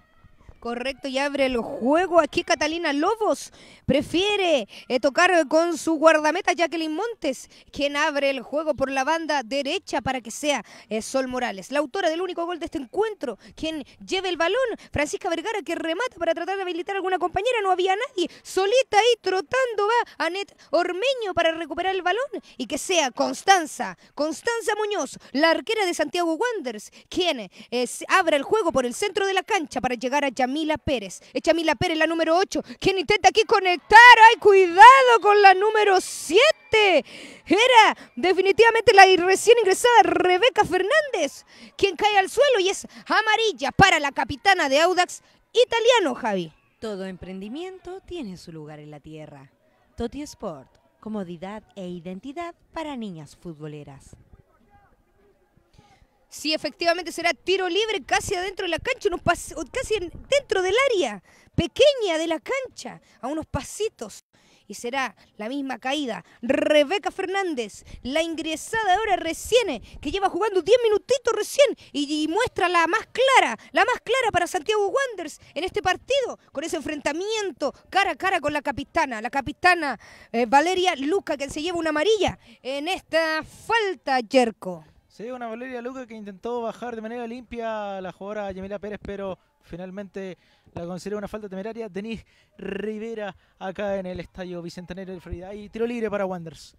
Correcto, y abre el juego. Aquí Catalina Lobos prefiere eh, tocar con su guardameta Jacqueline Montes, quien abre el juego por la banda derecha para que sea eh, Sol Morales, la autora del único gol de este encuentro, quien lleva el balón. Francisca Vergara que remata para tratar de habilitar a alguna compañera, no había nadie. Solita ahí trotando va Anet Ormeño para recuperar el balón y que sea Constanza, Constanza Muñoz, la arquera de Santiago Wanderers, quien eh, abre el juego por el centro de la cancha para llegar a Yamila Pérez. Es Yamila Pérez, la número 8, quien intenta aquí conectar. ¡Ay, cuidado con la número 7! Era definitivamente la recién ingresada Rebeca Fernández, quien cae al suelo y es amarilla para la capitana de Audax italiano, Javi. Todo emprendimiento tiene su lugar en la tierra. Toti Sport, comodidad e identidad para niñas futboleras. Sí, efectivamente será tiro libre casi adentro de la cancha, unos casi en- dentro del área pequeña de la cancha, a unos pasitos. Y será la misma caída. Rebeca Fernández, la ingresada ahora recién, eh, que lleva jugando 10 minutitos recién y, y muestra la más clara, la más clara para Santiago Wanderers en este partido, con ese enfrentamiento cara a cara con la capitana, la capitana eh, Valeria Luca, que se lleva una amarilla en esta falta, Yerko. Sí, una Valeria Luca que intentó bajar de manera limpia a la jugadora Yamila Pérez, pero finalmente la consideró una falta temeraria. Denis Rivera acá en el estadio Bicentenario de Florida. Y tiro libre para Wanderers.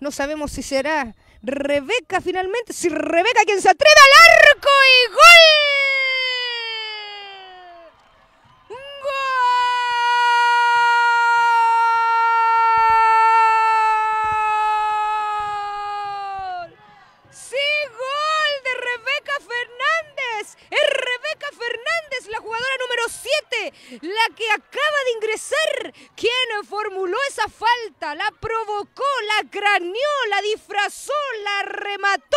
No sabemos si será Rebeca finalmente. Si Rebeca quien se atreve al arco y gol. ¡Gol! ¡Sí, gol de Rebeca Fernández! Es Rebeca Fernández, la jugadora número 7, la que acaba de ingresar, quien formuló esa falta, la provocó, la craneó, la disfrazó, la remató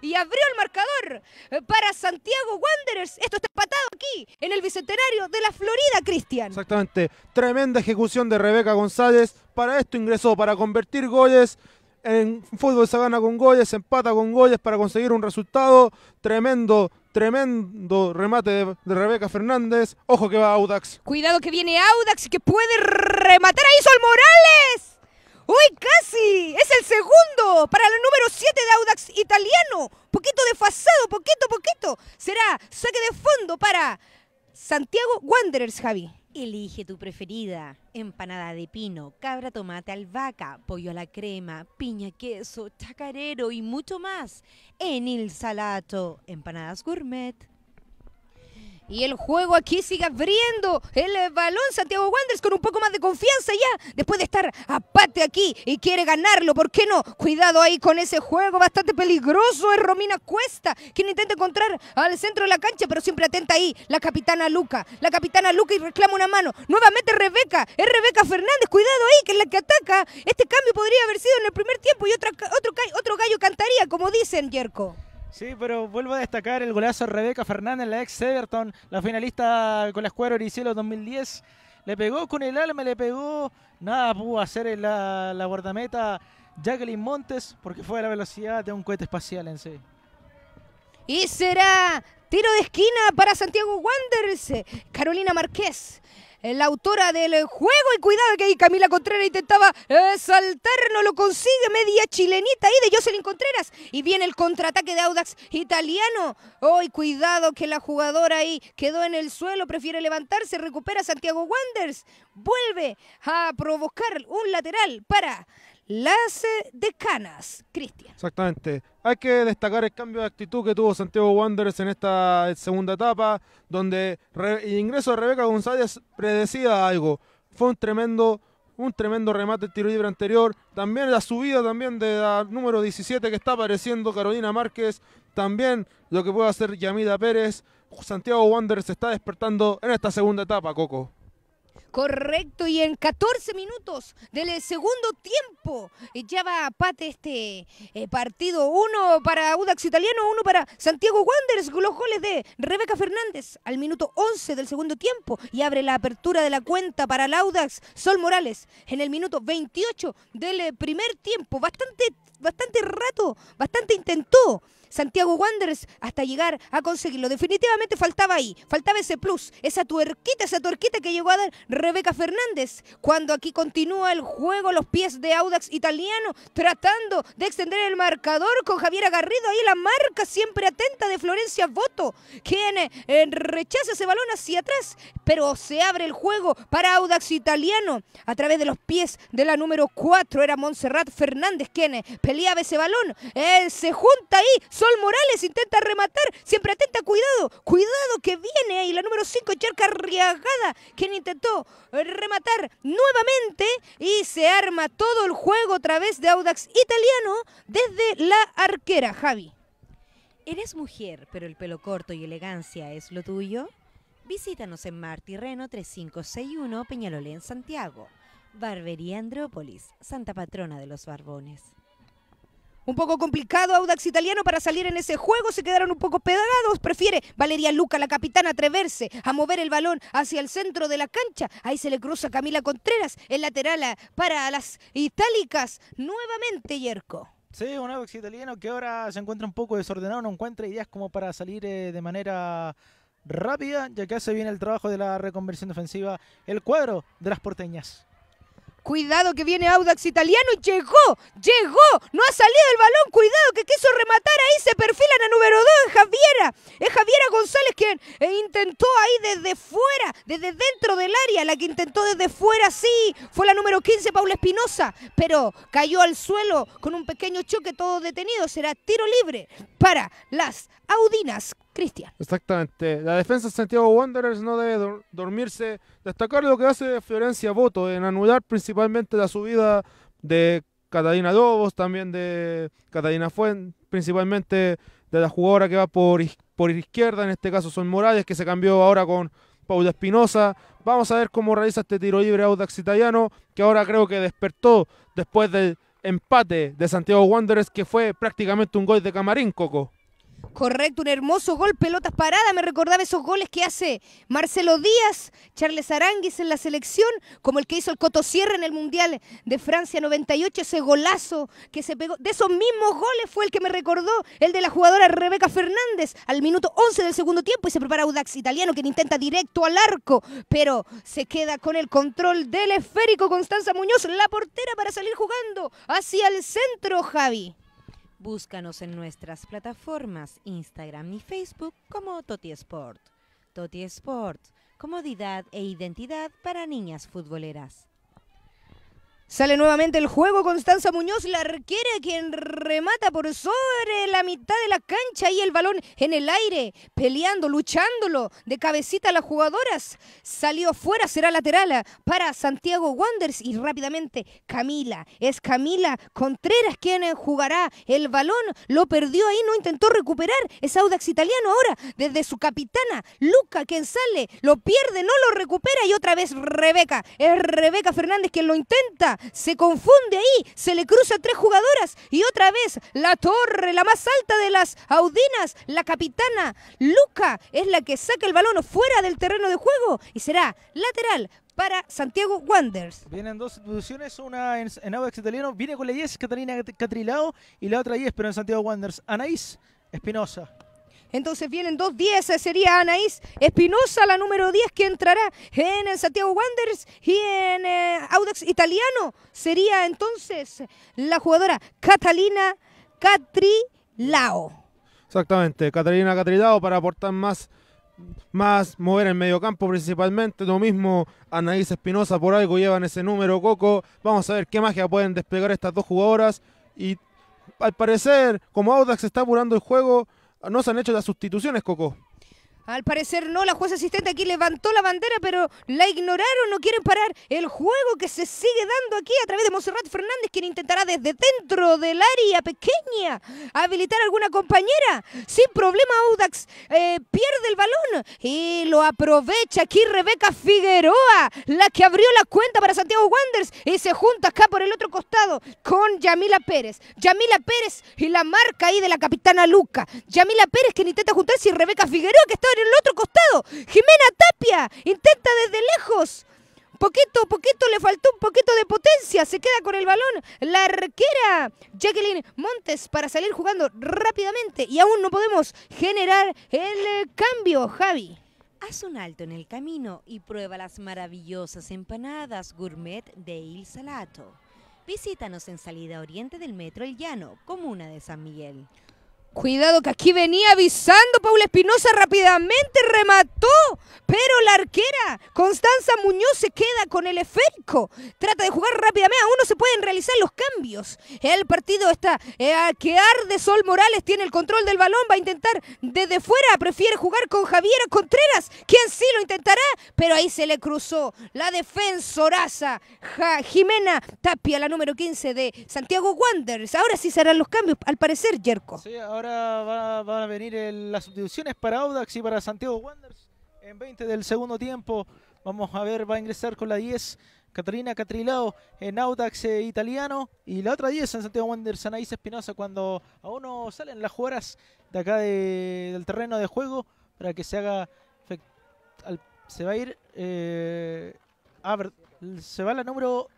y abrió el marcador para Santiago Wanderers. Esto está empatado aquí, en el Bicentenario de la Florida, Cristian. Exactamente. Tremenda ejecución de Rebeca González. Para esto ingresó para convertir goles. En fútbol se gana con goles, se empata con goles para conseguir un resultado. Tremendo, tremendo remate de, de Rebeca Fernández. Ojo que va Audax. Cuidado que viene Audax y que puede rematar ahí Sol Morales. ¡Uy, casi! Es el segundo para el número 7 de Audax italiano. Poquito desfasado, poquito, poquito. Será saque de fondo para Santiago Wanderers, Javi. Elige tu preferida. Empanada de pino, cabra tomate albahaca, pollo a la crema, piña queso, chacarero y mucho más. En Il Salato, empanadas gourmet. Y el juego aquí sigue abriendo el eh, balón Santiago Wanderers con un poco más de confianza ya. Después de estar apate aquí y quiere ganarlo, ¿por qué no? Cuidado ahí con ese juego bastante peligroso. Es Romina Cuesta quien intenta encontrar al centro de la cancha, pero siempre atenta ahí la capitana Luca. La capitana Luca y reclama una mano. Nuevamente Rebeca. Es Rebeca Fernández. Cuidado ahí que es la que ataca. Este cambio podría haber sido en el primer tiempo y otro, ca- otro gallo cantaría, como dicen, Yerko. Sí, pero vuelvo a destacar el golazo de Rebeca Fernández, la ex Everton, la finalista con la escuadra Oricielo 2010. Le pegó con el alma, le pegó. Nada pudo hacer la, la guardameta Jacqueline Montes porque fue a la velocidad de un cohete espacial en sí. Y será tiro de esquina para Santiago Wanderers. Carolina Márquez, la autora del juego. Y cuidado que ahí Camila Contreras intentaba eh, saltar, no lo consigue. Media chilenita ahí de Jocelyn Contreras. Y viene el contraataque de Audax italiano. Hoy cuidado que la jugadora ahí quedó en el suelo, prefiere levantarse, recupera Santiago Wanderers. Vuelve a provocar un lateral para las decanas, Cristian. Exactamente. Hay que destacar el cambio de actitud que tuvo Santiago Wanderers en esta segunda etapa, donde el ingreso de Rebeca González predecía algo. Fue un tremendo, un tremendo remate el tiro libre anterior. También la subida también de la número 17 que está apareciendo Carolina Márquez. También lo que puede hacer Yamida Pérez. Santiago Wanderers se está despertando en esta segunda etapa, Coco. Correcto, y en 14 minutos del eh, segundo tiempo eh, ya va a pate este eh, partido. Uno para Audax Italiano, uno para Santiago Wanderers. Los goles de Rebeca Fernández al minuto 11 del segundo tiempo y abre la apertura de la cuenta para el Audax Sol Morales en el minuto 28 del primer tiempo. Bastante, bastante rato, bastante intentó. Santiago Wanderers hasta llegar a conseguirlo. Definitivamente faltaba ahí, faltaba ese plus, esa tuerquita, esa tuerquita que llegó a dar Rebeca Fernández. Cuando aquí continúa el juego, los pies de Audax italiano, tratando de extender el marcador con Javiera Garrido. Ahí la marca siempre atenta de Florencia Voto, quien eh, rechaza ese balón hacia atrás, pero se abre el juego para Audax italiano a través de los pies de la número 4. Era Montserrat Fernández quien eh, peleaba ese balón. Él se junta ahí. Sol Morales intenta rematar, siempre atenta, cuidado, cuidado que viene ahí la número 5, Charca Arriagada, quien intentó eh, rematar nuevamente y se arma todo el juego a través de Audax italiano desde la arquera, Javi. ¿Eres mujer, pero el pelo corto y elegancia es lo tuyo? Visítanos en Martirreno 3561 Peñalolén, Santiago. Barbería Andrópolis, Santa Patrona de los Barbones. Un poco complicado Audax italiano para salir en ese juego, se quedaron un poco pegados. Prefiere Valeria Luca, la capitana, atreverse a mover el balón hacia el centro de la cancha. Ahí se le cruza Camila Contreras, el lateral ah, para las itálicas. Nuevamente Yerko. Sí, un Audax italiano que ahora se encuentra un poco desordenado, no encuentra ideas como para salir eh, de manera rápida, ya que hace bien el trabajo de la reconversión defensiva el cuadro de las porteñas. Cuidado que viene Audax italiano y llegó, llegó, no ha salido el balón, cuidado que quiso rematar ahí, se perfila en la número 2, es Javiera, es Javiera González quien eh, intentó ahí desde fuera, desde dentro del área, la que intentó desde fuera, sí, fue la número 15, Paula Espinosa, pero cayó al suelo con un pequeño choque, todo detenido, será tiro libre para las Audinas, Cristian. Exactamente. La defensa de Santiago Wanderers no debe dor- dormirse. Destacar lo que hace Florencia Voto en anular principalmente la subida de Catalina Lobos, también de Catalina Fuente, principalmente de la jugadora que va por, por izquierda, en este caso son Morales, que se cambió ahora con Paula Espinosa. Vamos a ver cómo realiza este tiro libre Audax Italiano, que ahora creo que despertó después del empate de Santiago Wanderers, que fue prácticamente un gol de camarín, Coco. Correcto, un hermoso gol, pelotas paradas. Me recordaba esos goles que hace Marcelo Díaz, Charles Aranguis en la selección, como el que hizo el Coto Sierra en el Mundial de Francia 98, ese golazo que se pegó. De esos mismos goles fue el que me recordó el de la jugadora Rebeca Fernández al minuto 11 del segundo tiempo y se prepara Audax italiano que intenta directo al arco, pero se queda con el control del esférico Constanza Muñoz, la portera para salir jugando hacia el centro, Javi. Búscanos en nuestras plataformas Instagram y Facebook como Toti Sport. Toti Sport, comodidad e identidad para niñas futboleras. Sale nuevamente el juego Constanza Muñoz, la arquera quien remata por sobre la mitad de la cancha y el balón en el aire, peleando, luchándolo de cabecita a las jugadoras. Salió fuera, será lateral para Santiago Wanderers y rápidamente Camila. Es Camila Contreras quien jugará el balón. Lo perdió ahí, no intentó recuperar. Es Audax italiano ahora desde su capitana Luca quien sale, lo pierde, no lo recupera y otra vez Rebeca. Es Rebeca Fernández quien lo intenta se confunde ahí, se le cruza tres jugadoras y otra vez la torre, la más alta de las Audinas, la capitana Luca, es la que saca el balón fuera del terreno de juego y será lateral para Santiago Wanderers. Vienen dos instituciones, una en, en Audax Italiano, viene con la 10 Catalina Cat- Catrilao y la otra 10, pero en Santiago Wanderers, Anaís Espinosa. Entonces vienen dos 10, sería Anaís Espinosa, la número 10, que entrará en el Santiago Wanderers y en eh, Audax Italiano sería entonces la jugadora Catalina Catrilao. Exactamente, Catalina Catrilao para aportar más, más mover el mediocampo principalmente. Lo mismo Anaís Espinosa por algo llevan ese número, Coco. Vamos a ver qué magia pueden desplegar estas dos jugadoras. Y al parecer, como Audax está apurando el juego, no se han hecho las sustituciones, Coco. Al parecer no, la jueza asistente aquí levantó la bandera, pero la ignoraron, no quieren parar el juego que se sigue dando aquí a través de Monserrat Fernández, quien intentará desde dentro del área pequeña habilitar alguna compañera. Sin problema Audax eh, pierde el balón y lo aprovecha aquí Rebeca Figueroa, la que abrió la cuenta para Santiago Wanderers y se junta acá por el otro costado con Yamila Pérez. Yamila Pérez y la marca ahí de la capitana Luca. Yamila Pérez que intenta juntarse y Rebeca Figueroa que está el otro costado. Jimena Tapia intenta desde lejos. Poquito, poquito, le faltó un poquito de potencia. Se queda con el balón la arquera Jacqueline Montes para salir jugando rápidamente. Y aún no podemos generar el eh, cambio, Javi. Haz un alto en el camino y prueba las maravillosas empanadas gourmet de Il Salato. Visítanos en salida oriente del Metro El Llano, comuna de San Miguel. Cuidado que aquí venía avisando Paula Espinosa rápidamente remató, pero la arquera Constanza Muñoz se queda con el esférico. Trata de jugar rápidamente, aún no se pueden realizar los cambios. El partido está eh, que arde Sol Morales tiene el control del balón, va a intentar desde fuera, prefiere jugar con Javiera Contreras, quien sí lo intentará, pero ahí se le cruzó la defensoraza Jimena Tapia, la número 15 de Santiago Wanderers. Ahora sí serán los cambios, al parecer, Yerko. Sí, ahora va- van a venir el- las sustituciones para Audax y para Santiago Wanderers. En 20 del segundo tiempo, vamos a ver, va a ingresar con la 10 Catalina Catrilao en Audax eh, italiano y la otra 10 en Santiago Wanderers, Anaís Espinosa, cuando aún no salen las jugadoras de acá de- del terreno de juego para que se haga... se va a ir... eh, a ver, se va la número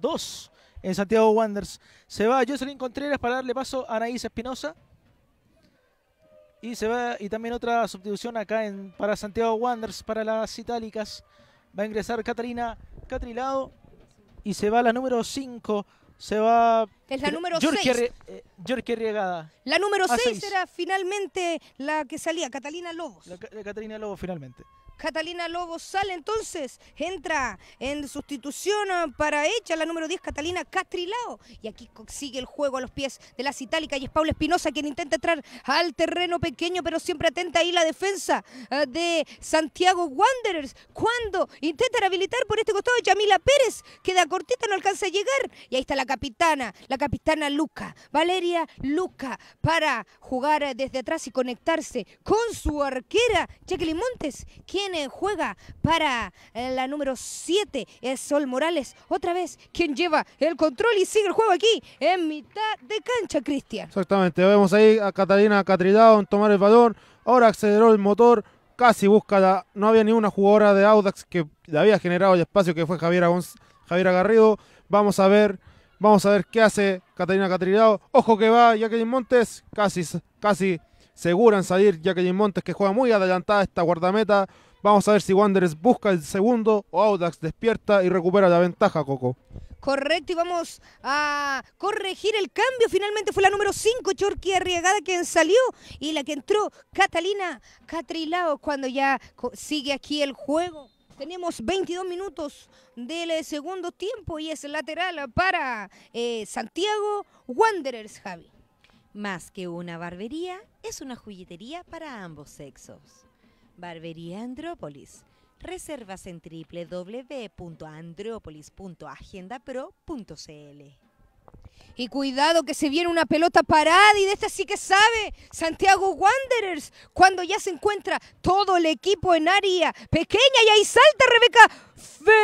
2 en Santiago Wanderers. Se va Jocelyn Contreras para darle paso a Anaís Espinosa. Y se va y también otra sustitución acá en para Santiago Wanderers para las itálicas. Va a ingresar Catalina Catrilado y se va la número 5. Se va Es la número Yorkie 6. Arri- eh. La número A 6 seis. era finalmente la que salía, Catalina Lobos. La, la Catalina Lobo finalmente. Catalina Lobos sale entonces, entra en sustitución ah, para ella la número 10, Catalina Catrilao. Y aquí sigue el juego a los pies de las itálicas y es Paula Espinosa quien intenta entrar al terreno pequeño, pero siempre atenta ahí la defensa ah, de Santiago Wanderers. Cuando intentan habilitar por este costado, Yamila Pérez queda cortita, no alcanza a llegar. Y ahí está la capitana, la capitana Luca, Valeria Luca, para jugar eh, desde atrás y conectarse con su arquera, Jacqueline Montes, quien juega para eh, la número 7, es Sol Morales, otra vez, quien lleva el control y sigue el juego aquí en mitad de cancha, Cristian. Exactamente, vemos ahí a Catalina Catrilao en tomar el balón. Ahora aceleró el motor, casi busca la. No había ni una jugadora de Audax que le había generado el espacio que fue Javiera, Gonz- Garrido. Vamos a ver, vamos a ver qué hace Catalina Catrilao. Ojo que va Jacqueline Montes, casi, casi segura en salir Jacqueline Montes que juega muy adelantada esta guardameta. Vamos a ver si Wanderers busca el segundo o Audax despierta y recupera la ventaja, Coco. Correcto, y vamos a corregir el cambio. Finalmente fue la número 5, Chorqui Arriagada, quien salió. Y la que entró, Catalina Catrilao, cuando ya sigue aquí el juego. Tenemos 22 minutos del eh, segundo tiempo y es lateral para eh, Santiago Wanderers, Javi. Más que una barbería, es una juguetería para ambos sexos. Barbería Andrópolis. Reservas en www.andropolis.agendapro.cl. Y cuidado que se viene una pelota parada y de esta sí que sabe Santiago Wanderers cuando ya se encuentra todo el equipo en área pequeña y ahí salta Rebeca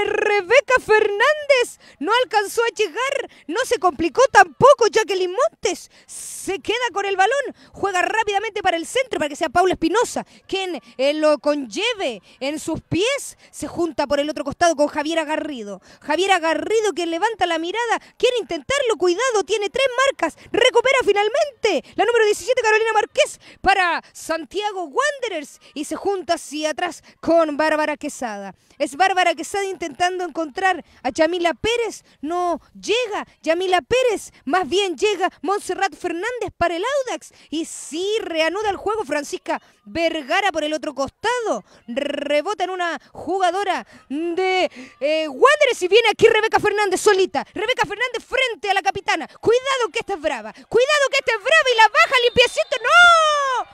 Rebeca Fernández no alcanzó a llegar, no se complicó tampoco Jacqueline Montes. Se queda con el balón, juega rápidamente para el centro para que sea Paula Espinosa quien eh, lo conlleve en sus pies. Se junta por el otro costado con Javiera Garrido. Javiera Garrido quien levanta la mirada, quiere intentarlo, cuidado, tiene tres marcas, recupera finalmente la número 17 Carolina Márquez para Santiago Wanderers y se junta hacia atrás con Bárbara Quesada. Es Bárbara Quesada intentando encontrar a Yamila Pérez. No llega Yamila Pérez. Más bien llega Montserrat Fernández para el Audax. Y sí, reanuda el juego Francisca Vergara por el otro costado. Rebota en una jugadora de eh, Wanderers y viene aquí Rebeca Fernández solita. Rebeca Fernández frente a la capitana. Cuidado que esta es brava. Cuidado que esta es brava y la baja limpiecito. ¡No!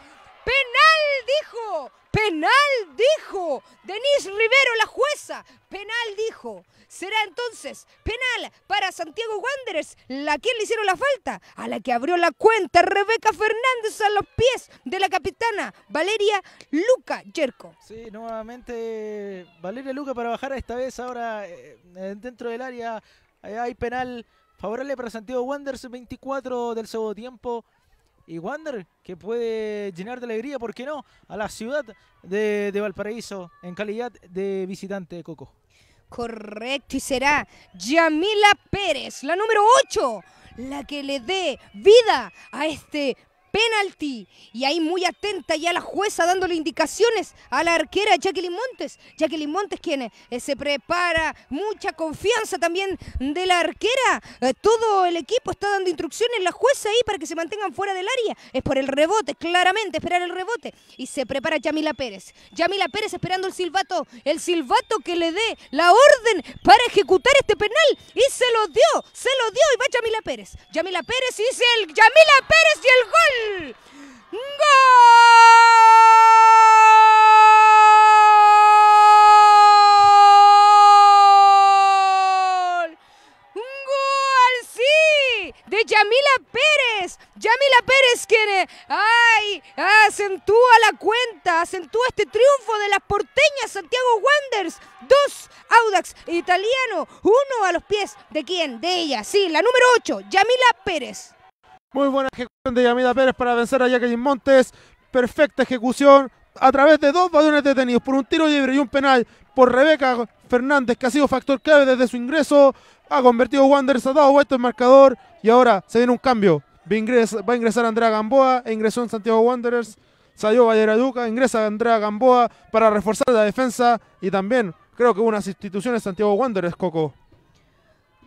Penal dijo, penal dijo. Denise Rivero, la jueza, penal dijo. Será entonces penal para Santiago Wanderers, la quien le hicieron la falta, a la que abrió la cuenta Rebeca Fernández a los pies de la capitana Valeria Luca Yerko. Sí, nuevamente Valeria Luca para bajar esta vez ahora eh, dentro del área. eh, hay penal favorable para Santiago Wanderers, 24 del segundo tiempo. Y Wander que puede llenar de alegría, ¿por qué no? A la ciudad de, de Valparaíso en calidad de visitante Coco. Correcto, y será Yamila Pérez, la número 8, la que le dé vida a este penalti. Y ahí muy atenta ya la jueza dándole indicaciones a la arquera Jacqueline Montes. Jacqueline Montes quien eh, se prepara, mucha confianza también de la arquera. Eh, todo el equipo está dando instrucciones, la jueza ahí para que se mantengan fuera del área. Es por el rebote, claramente, esperar el rebote. Y se prepara Yamila Pérez. Yamila Pérez esperando el silbato, el silbato que le dé la orden para ejecutar este penal. Y se lo dio, se lo dio y va Yamila Pérez. Yamila Pérez y el Yamila Pérez y el gol. ¡Gol! ¡Un gol! ¡Sí! De Yamila Pérez. Yamila Pérez quien eh, ay, acentúa la cuenta, acentúa este triunfo de las porteñas Santiago Wanderers. Dos Audax italiano, uno a los pies de quién? De ella, sí, la número 8, Yamila Pérez. Muy buena ejecución de Yamila Pérez para vencer a Jacqueline Montes. Perfecta ejecución a través de dos balones detenidos por un tiro libre y un penal por Rebeca Fernández, que ha sido factor clave desde su ingreso. Ha convertido Wanderers, ha dado vuelta el marcador y ahora se viene un cambio. Va a ingres- va a ingresar Andrea Gamboa e ingresó en Santiago Wanderers. Salió Valera Duca, ingresa Andrea Gamboa para reforzar la defensa y también creo que unas instituciones Santiago Wanderers, Coco.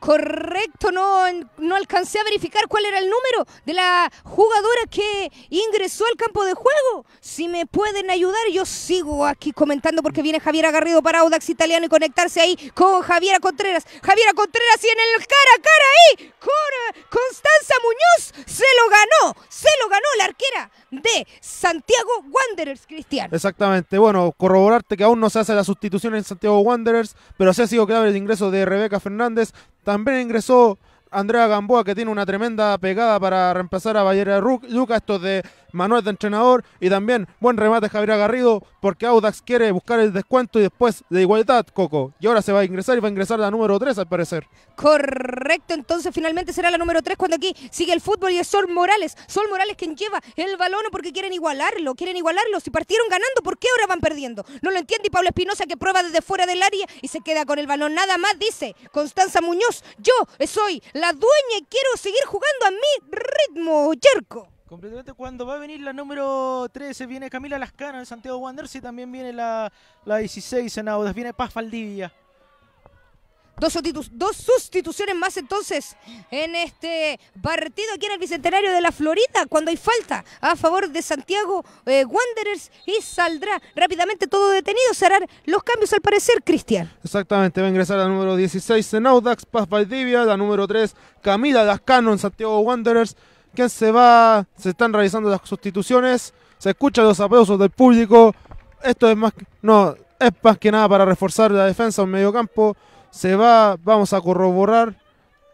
Correcto, no, no alcancé a verificar cuál era el número de la jugadora que ingresó al campo de juego. Si me pueden ayudar, yo sigo aquí comentando porque viene Javiera Garrido para Audax Italiano y conectarse ahí con Javiera Contreras. Javiera Contreras y en el cara a cara ahí con eh, Constanza Muñoz. Se lo ganó, se lo ganó la arquera de Santiago Wanderers, Cristian. Exactamente, bueno, corroborarte que aún no se hace la sustitución en Santiago Wanderers, pero sí ha sido clave el ingreso de Rebeca Fernández. También ingresó Andrea Gamboa, que tiene una tremenda pegada para reemplazar a Vallera Luca, esto de Manuel de entrenador. Y también buen remate Javier Garrido, porque Audax quiere buscar el descuento y después de igualdad, Coco. Y ahora se va a ingresar y va a ingresar la número 3 al parecer. Correcto, entonces finalmente será la número 3 cuando aquí sigue el fútbol y es Sol Morales. Sol Morales quien lleva el balón porque quieren igualarlo, quieren igualarlo. Si partieron ganando, ¿por qué ahora van perdiendo? No lo entiende y Pablo Espinosa que prueba desde fuera del área y se queda con el balón. Nada más dice Constanza Muñoz, yo soy la dueña y quiero seguir jugando a mi ritmo, Yerko. Completamente cuando va a venir la número 13 viene Camila Lascano en Santiago Wanderers y también viene la, la 16 en Audas, viene Paz Valdivia. Dos, sustitu- dos sustituciones más entonces en este partido aquí en el Bicentenario de la Florida cuando hay falta a favor de Santiago eh, Wanderers y saldrá rápidamente todo detenido. Se harán los cambios al parecer, Cristian. Exactamente, va a ingresar la número 16 en Audax, Paz Valdivia, la número 3 Camila Lascano en Santiago Wanderers, que se va, se están realizando las sustituciones, se escuchan los aplausos del público, esto es más, no, es más que nada para reforzar la defensa en medio campo, se va, vamos a corroborar,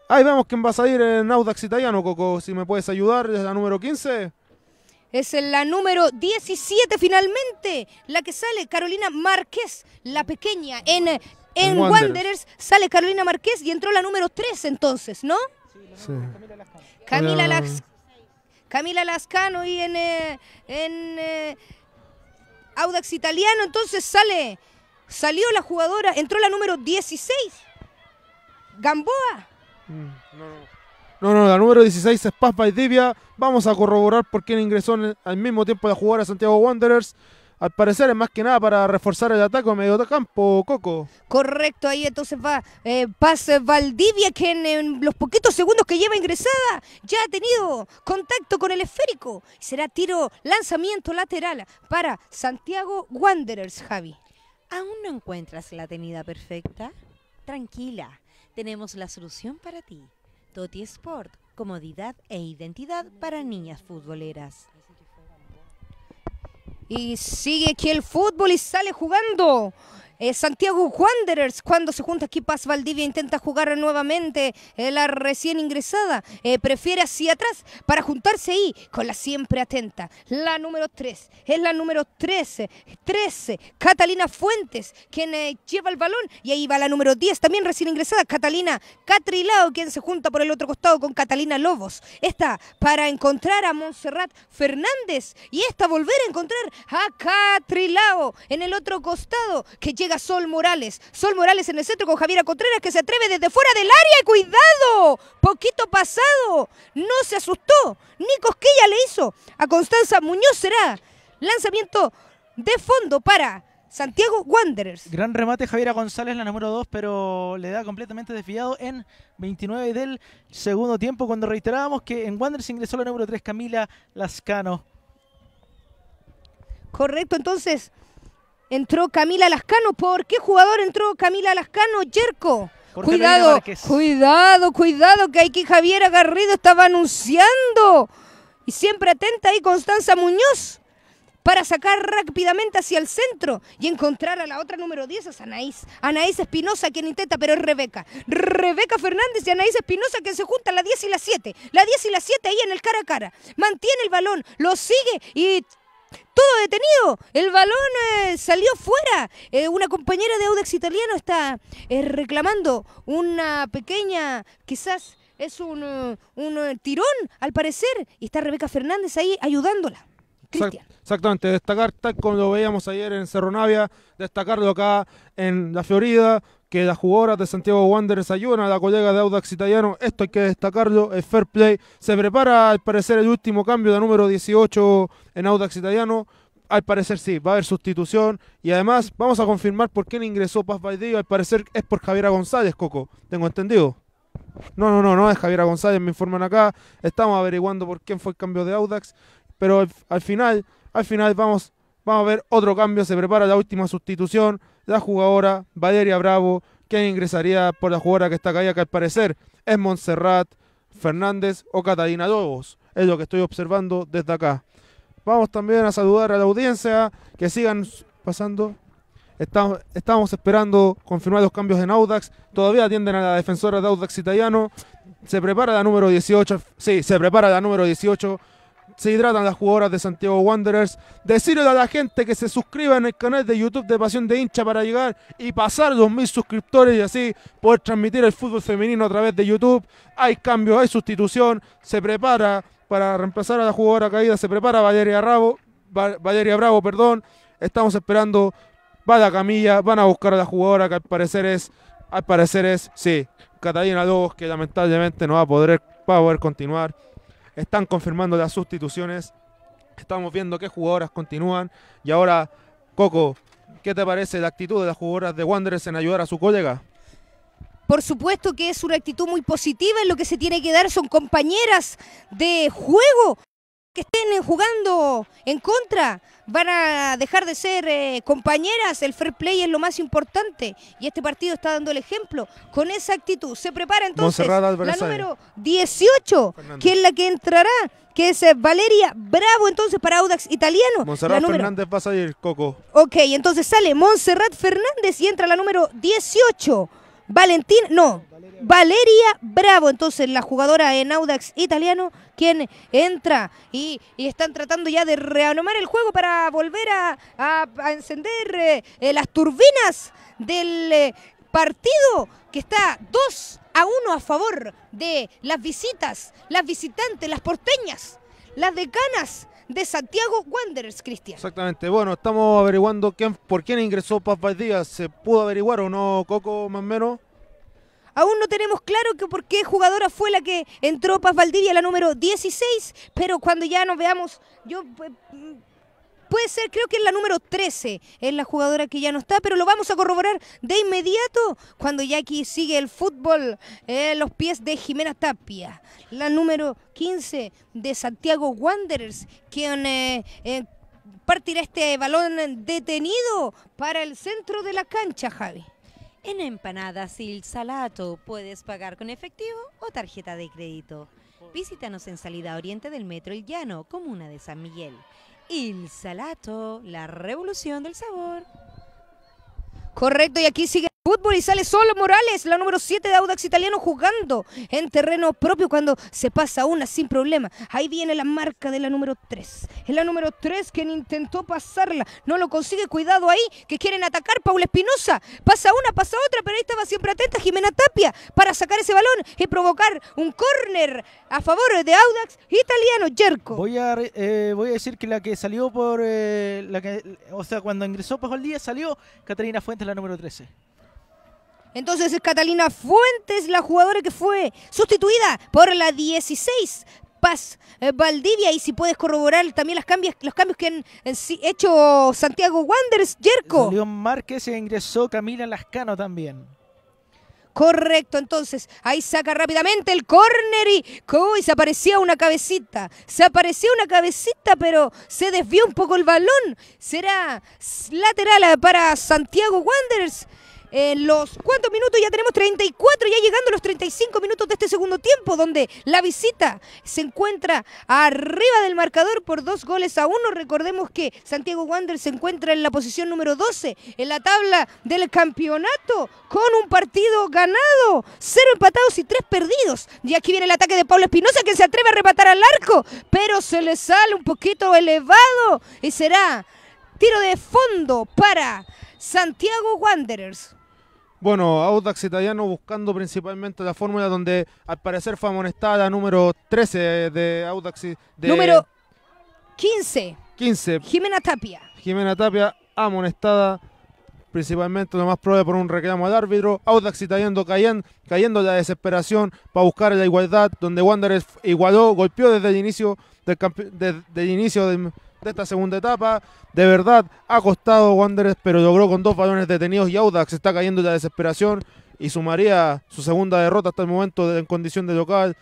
ahí vemos quién va a salir en Audax Italiano, Coco, si me puedes ayudar, es la número 15. Es la número 17 finalmente, la que sale Carolina Márquez, la pequeña en En, En Wanderers. Wanderers. sale Carolina Márquez y entró la número 3 entonces, ¿no? Sí. Camila. Lax- Camila Lascano y en, eh, en eh, Audax Italiano entonces sale, salió la jugadora, entró la número 16, Gamboa. Mm, No, no. No, no, la número 16 es Paz Valdivia. Vamos a corroborar por quién ingresó el- al mismo tiempo de jugar a Santiago Wanderers. Al parecer es más que nada para reforzar el ataque a medio de campo, Coco. Correcto, ahí entonces va eh, Paz Valdivia, que en, en los poquitos segundos que lleva ingresada ya ha tenido contacto con el esférico. Será tiro, lanzamiento lateral para Santiago Wanderers, Javi. ¿Aún no encuentras la tenida perfecta? Tranquila, tenemos la solución para ti. Toti Sport, comodidad e identidad para niñas futboleras. Y sigue aquí el fútbol y sale jugando. Eh, Santiago Wanderers, cuando se junta aquí Paz Valdivia, intenta jugar nuevamente eh, la recién ingresada. eh, prefiere hacia atrás para juntarse ahí con la siempre atenta. La número 3, es la número 13, 13, Catalina Fuentes, quien lleva el balón. Y ahí va la número 10, también recién ingresada, Catalina Catrilao, quien se junta por el otro costado con Catalina Lobos. Esta para encontrar a Montserrat Fernández y esta volver a encontrar a Catrilao en el otro costado, que llega Sol Morales. Sol Morales en el centro con Javiera Contreras que se atreve desde fuera del área. y ¡Cuidado! Poquito pasado. No se asustó. Ni cosquilla le hizo. A Constanza Muñoz será lanzamiento de fondo para Santiago Wanderers. Gran remate Javiera González, la número 2, pero le da completamente desviado en 29 del segundo tiempo, cuando reiterábamos que en Wanderers ingresó la número 3, Camila Lascano. Correcto, entonces entró Camila Lascano. ¿Por qué jugador entró Camila Lascano? Yerko. Por Cuidado, cuidado, cuidado, que aquí Javiera Garrido estaba anunciando. Y siempre atenta ahí Constanza Muñoz para sacar rápidamente hacia el centro y encontrar a la otra número 10, es Anaís. Anaís Espinosa quien intenta, pero es Rebeca. Rebeca Fernández y Anaís Espinosa que se juntan la 10 y la 7. La 10 y la 7 ahí en el cara a cara. Mantiene el balón, lo sigue y todo detenido. El balón eh, salió fuera. Eh, una compañera de Audax italiano está eh, reclamando una pequeña, quizás es un, eh, un tirón al parecer. Y está Rebeca Fernández ahí ayudándola. Cristian. Exact- Exactamente, destacar tal como lo veíamos ayer en Cerro Navia, destacarlo acá en la Florida, que las jugadoras de Santiago Wanderers ayudan a la colega de Audax Italiano, esto hay que destacarlo, es fair play, se prepara al parecer el último cambio de número 18 en Audax Italiano, al parecer sí, va a haber sustitución. Y además vamos a confirmar por quién ingresó Paz Valdivia, al parecer es por Javiera González, Coco, tengo entendido. No, no, no, no es Javiera González, me informan acá, estamos averiguando por quién fue el cambio de Audax, pero al, al final, al final vamos, vamos a ver otro cambio, se prepara la última sustitución, la jugadora Valeria Bravo, quien ingresaría por la jugadora que está caída, que al parecer es Montserrat Fernández o Catalina Lobos, es lo que estoy observando desde acá. Vamos también a saludar a la audiencia, que sigan pasando. Estamos, estamos esperando confirmar los cambios en Audax. Todavía atienden a la defensora de Audax italiano. Se prepara la número 18. Sí, se prepara la número 18. Se hidratan las jugadoras de Santiago Wanderers. Decirle a la gente que se suscriba en el canal de YouTube de Pasión de Hincha para llegar y pasar los mil suscriptores y así poder transmitir el fútbol femenino a través de YouTube. Hay cambios, hay sustitución. Se prepara para reemplazar a la jugadora caída. Se prepara Valeria. Va- Valeria Bravo, perdón. Estamos esperando. Va la camilla. Van a buscar a la jugadora que al parecer es. Al parecer es, sí, Catalina Lobos, que lamentablemente no va a poder, va a poder continuar. Están confirmando las sustituciones. Estamos viendo qué jugadoras continúan. Y ahora, Coco, ¿qué te parece la actitud de las jugadoras de Wanderers en ayudar a su colega? Por supuesto que es una actitud muy positiva, en lo que se tiene que dar son compañeras de juego que estén eh, jugando en contra, van a dejar de ser eh, compañeras, el fair play es lo más importante y este partido está dando el ejemplo con esa actitud. Se prepara entonces la número 18, Fernández. que es la que entrará, que es eh, Valeria Bravo entonces para Audax italiano. Monserrat número Fernández va a salir, Coco. Ok, entonces sale Montserrat Fernández y entra la número 18. Valentín, no, Valeria Bravo, entonces la jugadora en Audax italiano, quien entra y, están tratando ya de reanimar el juego para volver a, encender eh, eh, las turbinas del eh, partido que está 2 a 1 a favor de las visitas, las visitantes, las porteñas, las decanas de Santiago Wanderers, Cristian. Exactamente. Bueno, estamos averiguando quién, por quién ingresó Paz Valdivia. ¿Se pudo averiguar o no, Coco, más o menos? Aún no tenemos claro que por qué jugadora fue la que entró Paz Valdivia, la número 16, pero cuando ya nos veamos, yo puede ser, creo que es la número 13, es la jugadora que ya no está, pero lo vamos a corroborar de inmediato cuando ya aquí sigue el fútbol en los pies de Jimena Tapia, la número 15 de Santiago Wanderers, quien eh, eh, partirá este balón detenido para el centro de la cancha, Javi. En Empanadas Il Salato puedes pagar con efectivo o tarjeta de crédito. Visítanos en salida oriente del Metro El Llano, comuna de San Miguel. Il Salato, la revolución del sabor. Correcto, y aquí sigue fútbol y sale solo Morales, la número 7 de Audax Italiano, jugando en terreno propio cuando se pasa una sin problema. Ahí viene la marca de la número 3. Es la número 3 quien intentó pasarla. No lo consigue, cuidado ahí, que quieren atacar. Paula Espinosa. Pasa una, pasa otra, pero ahí estaba siempre atenta Jimena Tapia para sacar ese balón y provocar un córner a favor de Audax Italiano, Jerko. Voy a, eh, decir que la que salió por. eh, la que, o sea, cuando ingresó Pajo al día salió Catalina Fuentes, la número 13. Entonces es Catalina Fuentes, la jugadora que fue sustituida por la 16. Paz eh, Valdivia y si puedes corroborar también las cambios, los cambios que han eh, hecho Santiago Wanderers, Jerko. León Márquez e ingresó Camila Lascano también. Correcto, entonces ahí saca rápidamente el córner y uy, se aparecía una cabecita. Se aparecía una cabecita, pero se desvió un poco el balón. Será lateral para Santiago Wanderers. En los cuántos minutos ya tenemos 34, ya llegando los 35 minutos de este segundo tiempo, donde la visita se encuentra arriba del marcador por dos goles a uno. Recordemos que Santiago Wanderers se encuentra en la posición número 12 en la tabla del campeonato con un partido ganado, cero empatados y tres perdidos. Y aquí viene el ataque de Pablo Espinosa que se atreve a rematar al arco, pero se le sale un poquito elevado y será tiro de fondo para Santiago Wanderers. Bueno, Audax Italiano buscando principalmente la fórmula donde al parecer fue amonestada la número 13 de Audax. De Número 15, 15, Jimena Tapia. Jimena Tapia amonestada principalmente lo más probable por un reclamo al árbitro. Audax Italiano cayendo, cayendo en la desesperación para buscar la igualdad, donde Wanderers igualó, golpeó desde el inicio del, campe- de- del inicio del- de esta segunda etapa. De verdad, ha costado Wanderers, pero logró con dos balones detenidos y Audax está cayendo en la desesperación y sumaría su segunda derrota hasta el momento en condición de local,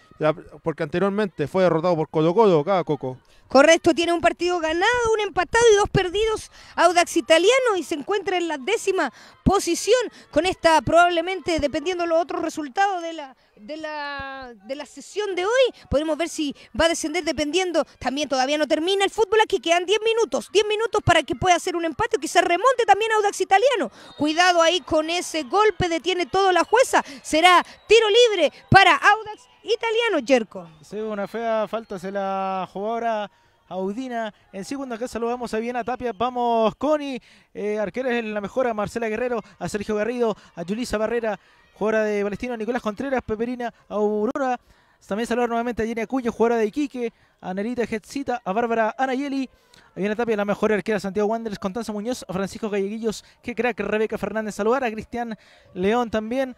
porque anteriormente fue derrotado por Colo Colo, acá Coco. Correcto, tiene un partido ganado, un empatado y dos perdidos. Audax Italiano y se encuentra en la décima posición con esta probablemente, dependiendo de los otros resultados de la, de la, de la sesión de hoy, podremos ver si va a descender dependiendo. También todavía no termina el fútbol aquí, quedan 10 minutos, 10 minutos para que pueda hacer un empate o quizás remonte también Audax Italiano. Cuidado ahí con ese golpe, detiene todo la jueza. Será tiro libre para Audax Italiano, Jerko. Sí, una fea falta hacia la jugadora Audina. En sí, cuando acá saludamos a Viena Tapia, vamos Connie, eh, arqueros en la mejora, Marcela Guerrero, a Sergio Garrido, a Yulisa Barrera, jugadora de Palestino, Nicolás Contreras, Peperina, Aurora. También saludar nuevamente a Jenny Acuña, jugadora de Iquique, a Nerita Jetzita, a Bárbara Anayeli, a Viena Tapia, la mejor arquera Santiago Wanderers, Constanza Muñoz, a Francisco Galleguillos, que crack, Rebeca Fernández, saludar a Cristian León también,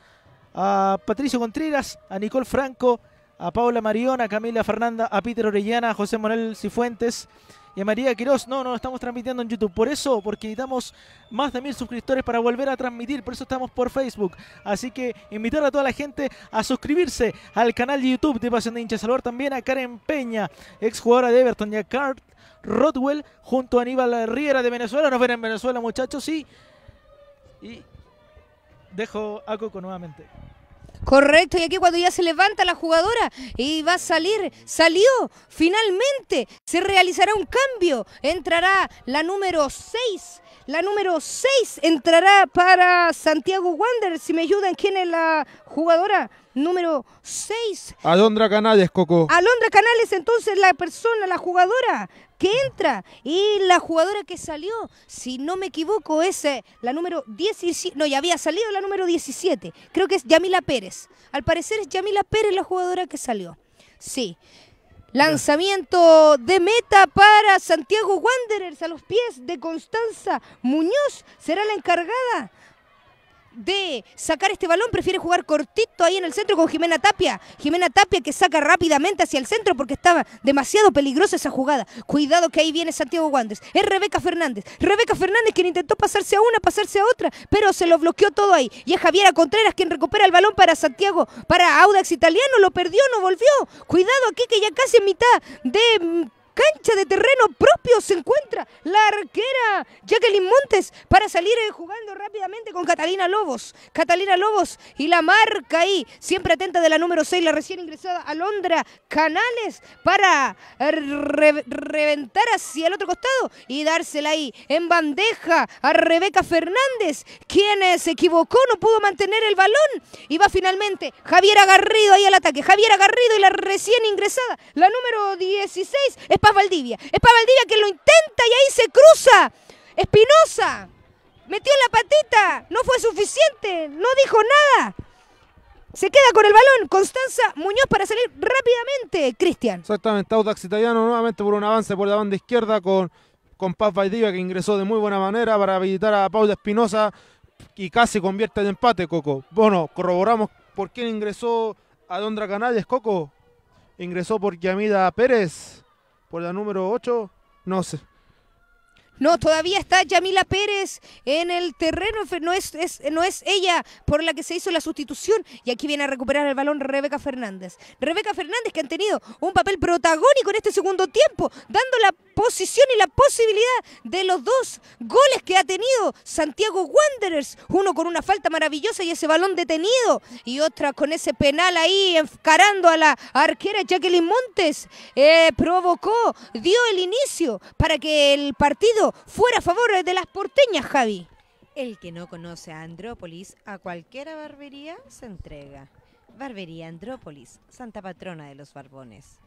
a Patricio Contreras, a Nicole Franco, a Paula Mariona, a Camila Fernanda, a Peter Orellana, a José Manuel Cifuentes y a María Quiroz. No, no, estamos transmitiendo en YouTube. Por eso, porque necesitamos más de mil suscriptores para volver a transmitir. Por eso estamos por Facebook. Así que invitar a toda la gente a suscribirse al canal de YouTube de Pasión de Hinchas. Saludar también a Karen Peña, exjugadora de Everton, y a Cart Rodwell, junto a Aníbal Riera de Venezuela. Nos ven en Venezuela, muchachos. Y, y dejo a Coco nuevamente. Correcto, y aquí cuando ya se levanta la jugadora y va a salir, salió, finalmente se realizará un cambio, entrará la número 6, La número 6 entrará para Santiago Wander. Si me ayudan, ¿quién es la jugadora número 6? Alondra Canales, Coco. Alondra Canales, entonces la persona, la jugadora que entra y la jugadora que salió, si no me equivoco, es eh, la número 17, no, ya había salido la número 17, creo que es Yamila Pérez. Al parecer es Yamila Pérez la jugadora que salió. Sí. Lanzamiento de meta para Santiago Wanderers a los pies de Constanza Muñoz. Será la encargada de sacar este balón, prefiere jugar cortito ahí en el centro con Jimena Tapia. Jimena Tapia que saca rápidamente hacia el centro porque estaba demasiado peligrosa esa jugada. Cuidado que ahí viene Santiago Wanderers. Es Rebeca Fernández. Rebeca Fernández quien intentó pasarse a una, pasarse a otra, pero se lo bloqueó todo ahí. Y es Javiera Contreras quien recupera el balón para Santiago, para Audax Italiano. Lo perdió, no volvió. Cuidado aquí que ya casi en mitad de mm, cancha de terreno propio se encuentra la arquera Jacqueline Montes para salir eh, jugando rápidamente con Catalina Lobos. Catalina Lobos y la marca ahí, siempre atenta de la número 6, la recién ingresada Alondra Canales para eh, re- reventar hacia el otro costado y dársela ahí en bandeja a Rebeca Fernández, quien eh, se equivocó, no pudo mantener el balón y va finalmente Javiera Garrido ahí al ataque. Javiera Garrido y la recién ingresada, la número 16, es Paz Valdivia. Es Paz Valdivia que lo intenta y ahí se cruza. Espinosa. Metió la patita. No fue suficiente. No dijo nada. Se queda con el balón. Constanza Muñoz para salir rápidamente. Cristian. Exactamente, Audax Italiano nuevamente por un avance por la banda izquierda con, con Paz Valdivia que ingresó de muy buena manera para habilitar a Paula Espinosa y casi convierte el empate, Coco. Bueno, corroboramos por quién ingresó Alondra Canales, Coco. Ingresó por Yamida Pérez, por la número 8. No sé. No, todavía está Yamila Pérez en el terreno. No es, ella por la que se hizo la sustitución. Y aquí viene a recuperar el balón Rebeca Fernández. Rebeca Fernández que han tenido un papel protagónico en este segundo tiempo, dando la posición y la posibilidad de los dos goles que ha tenido Santiago Wanderers. Uno con una falta maravillosa y ese balón detenido. Y otra con ese penal ahí encarando a la arquera Jacqueline Montes. Eh, provocó, dio el inicio para que el partido fuera a favor de las porteñas, Javi. El que no conoce a Andrópolis, a cualquiera barbería se entrega. Barbería Andrópolis, santa patrona de los barbones.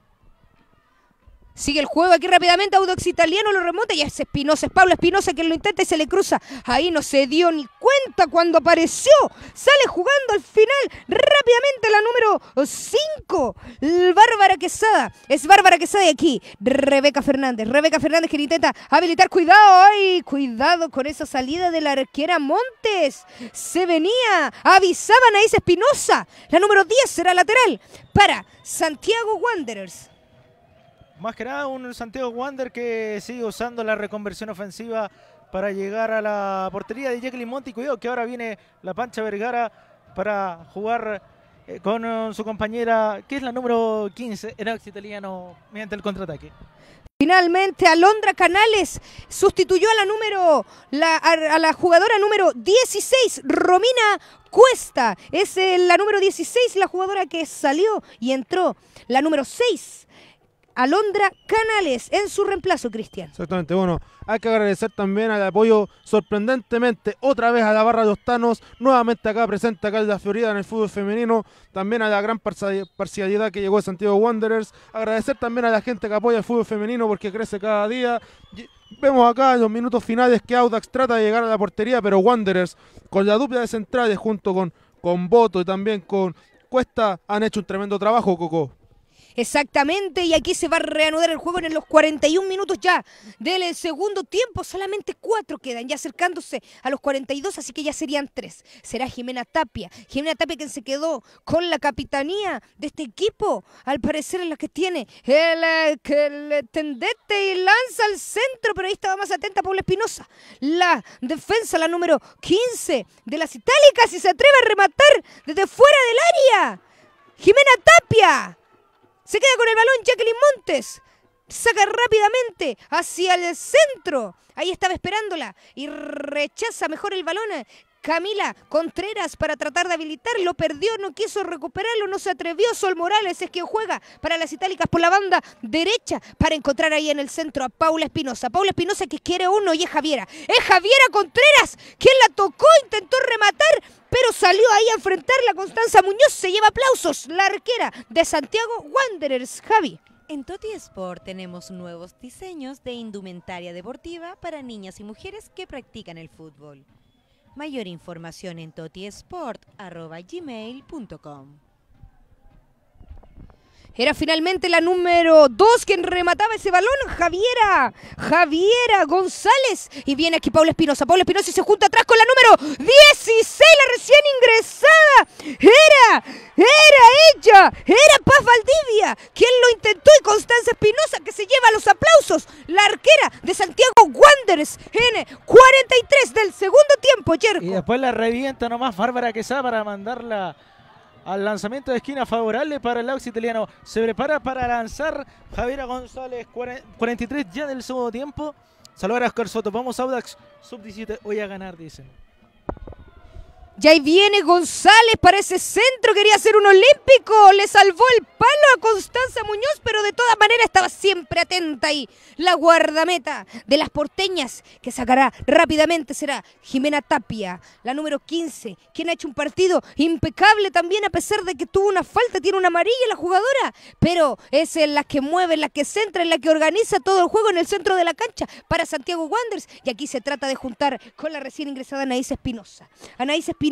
Sigue el juego aquí rápidamente, Audax Italiano lo remonta y es Espinosa, es Pablo Espinosa quien lo intenta y se le cruza. Ahí no se dio ni cuenta cuando apareció. Sale jugando al final rápidamente la número 5. Bárbara Quesada. Es Bárbara Quesada y aquí Rebeca Fernández. Rebeca Fernández que intenta habilitar. Cuidado, ay, cuidado con esa salida de la arquera Montes. Se venía. Avisaban a esa Espinosa. La número 10 será lateral para Santiago Wanderers. Más que nada un Santiago Wander que sigue usando la reconversión ofensiva para llegar a la portería de Jacqueline Monti. Cuidado que ahora viene la Pancha Vergara para jugar eh, con eh, su compañera, que es la número 15, en Audax Italiano, mediante el contraataque. Finalmente, Alondra Canales sustituyó a la número, a la jugadora número 16, Romina Cuesta. Es eh, la número 16, la jugadora que salió y entró. La número 6, Alondra Canales, en su reemplazo, Cristian. Exactamente, bueno, hay que agradecer también al apoyo sorprendentemente otra vez a la barra de los Tanos, nuevamente acá presente acá en la Florida en el fútbol femenino, también a la gran parcia- parcialidad que llegó de Santiago Wanderers, agradecer también a la gente que apoya el fútbol femenino porque crece cada día. Vemos acá en los minutos finales que Audax trata de llegar a la portería, pero Wanderers con la dupla de centrales junto con, con Boto y también con Cuesta han hecho un tremendo trabajo, Coco. Exactamente, y aquí se va a reanudar el juego en los 41 minutos ya del eh, segundo tiempo. Solamente cuatro quedan, ya acercándose a los 42, así que ya serían tres. Será Jimena Tapia. Jimena Tapia quien se quedó con la capitanía de este equipo. Al parecer es la que tiene el, eh, el tendete y lanza al centro, pero ahí estaba más atenta Paula Espinosa. La defensa, la número 15 de las itálicas, y se atreve a rematar desde fuera del área. Jimena Tapia. Se queda con el balón Jacqueline Montes. Saca rápidamente hacia el centro. Ahí estaba esperándola. Y rechaza mejor el balón. Camila Contreras para tratar de habilitarlo, perdió, no quiso recuperarlo, no se atrevió. Sol Morales es quien juega para las itálicas por la banda derecha para encontrar ahí en el centro a Paula Espinosa. Paula Espinosa que quiere uno y es Javiera. Es Javiera Contreras quien la tocó, intentó rematar, pero salió ahí a enfrentarla. Constanza Muñoz se lleva aplausos. La arquera de Santiago Wanderers, Javi. En Toti Sport tenemos nuevos diseños de indumentaria deportiva para niñas y mujeres que practican el fútbol. Mayor información en totiesport.gmail.com Era finalmente la número 2 quien remataba ese balón, Javiera, Javiera González. Y viene aquí Paula Espinosa. Paula Espinosa se junta atrás con la número 16, la recién ingresada. Era, era ella, era Paz Valdivia, quien lo intentó y Constanza Espinosa que se lleva los aplausos. La arquera de Santiago Wanderers en 43 del segundo tiempo, Y después la revienta nomás Bárbara Quesada para mandarla al lanzamiento de esquina favorable para el Audax italiano. Se prepara para lanzar Javiera González, cuare- 43 ya del segundo tiempo. Saludar a Oscar Soto. Vamos Audax, sub-17. Hoy a ganar, dicen. Y ahí viene González para ese centro, quería ser un olímpico, le salvó el palo a Constanza Muñoz, pero de todas maneras estaba siempre atenta ahí. La guardameta de las porteñas que sacará rápidamente será Jimena Tapia, la número 15, quien ha hecho un partido impecable también a pesar de que tuvo una falta, tiene una amarilla la jugadora, pero es en la que mueve, en la que centra, en la que organiza todo el juego en el centro de la cancha para Santiago Wanderers y aquí se trata de juntar con la recién ingresada Anaís Espinosa. Anaís Espinosa,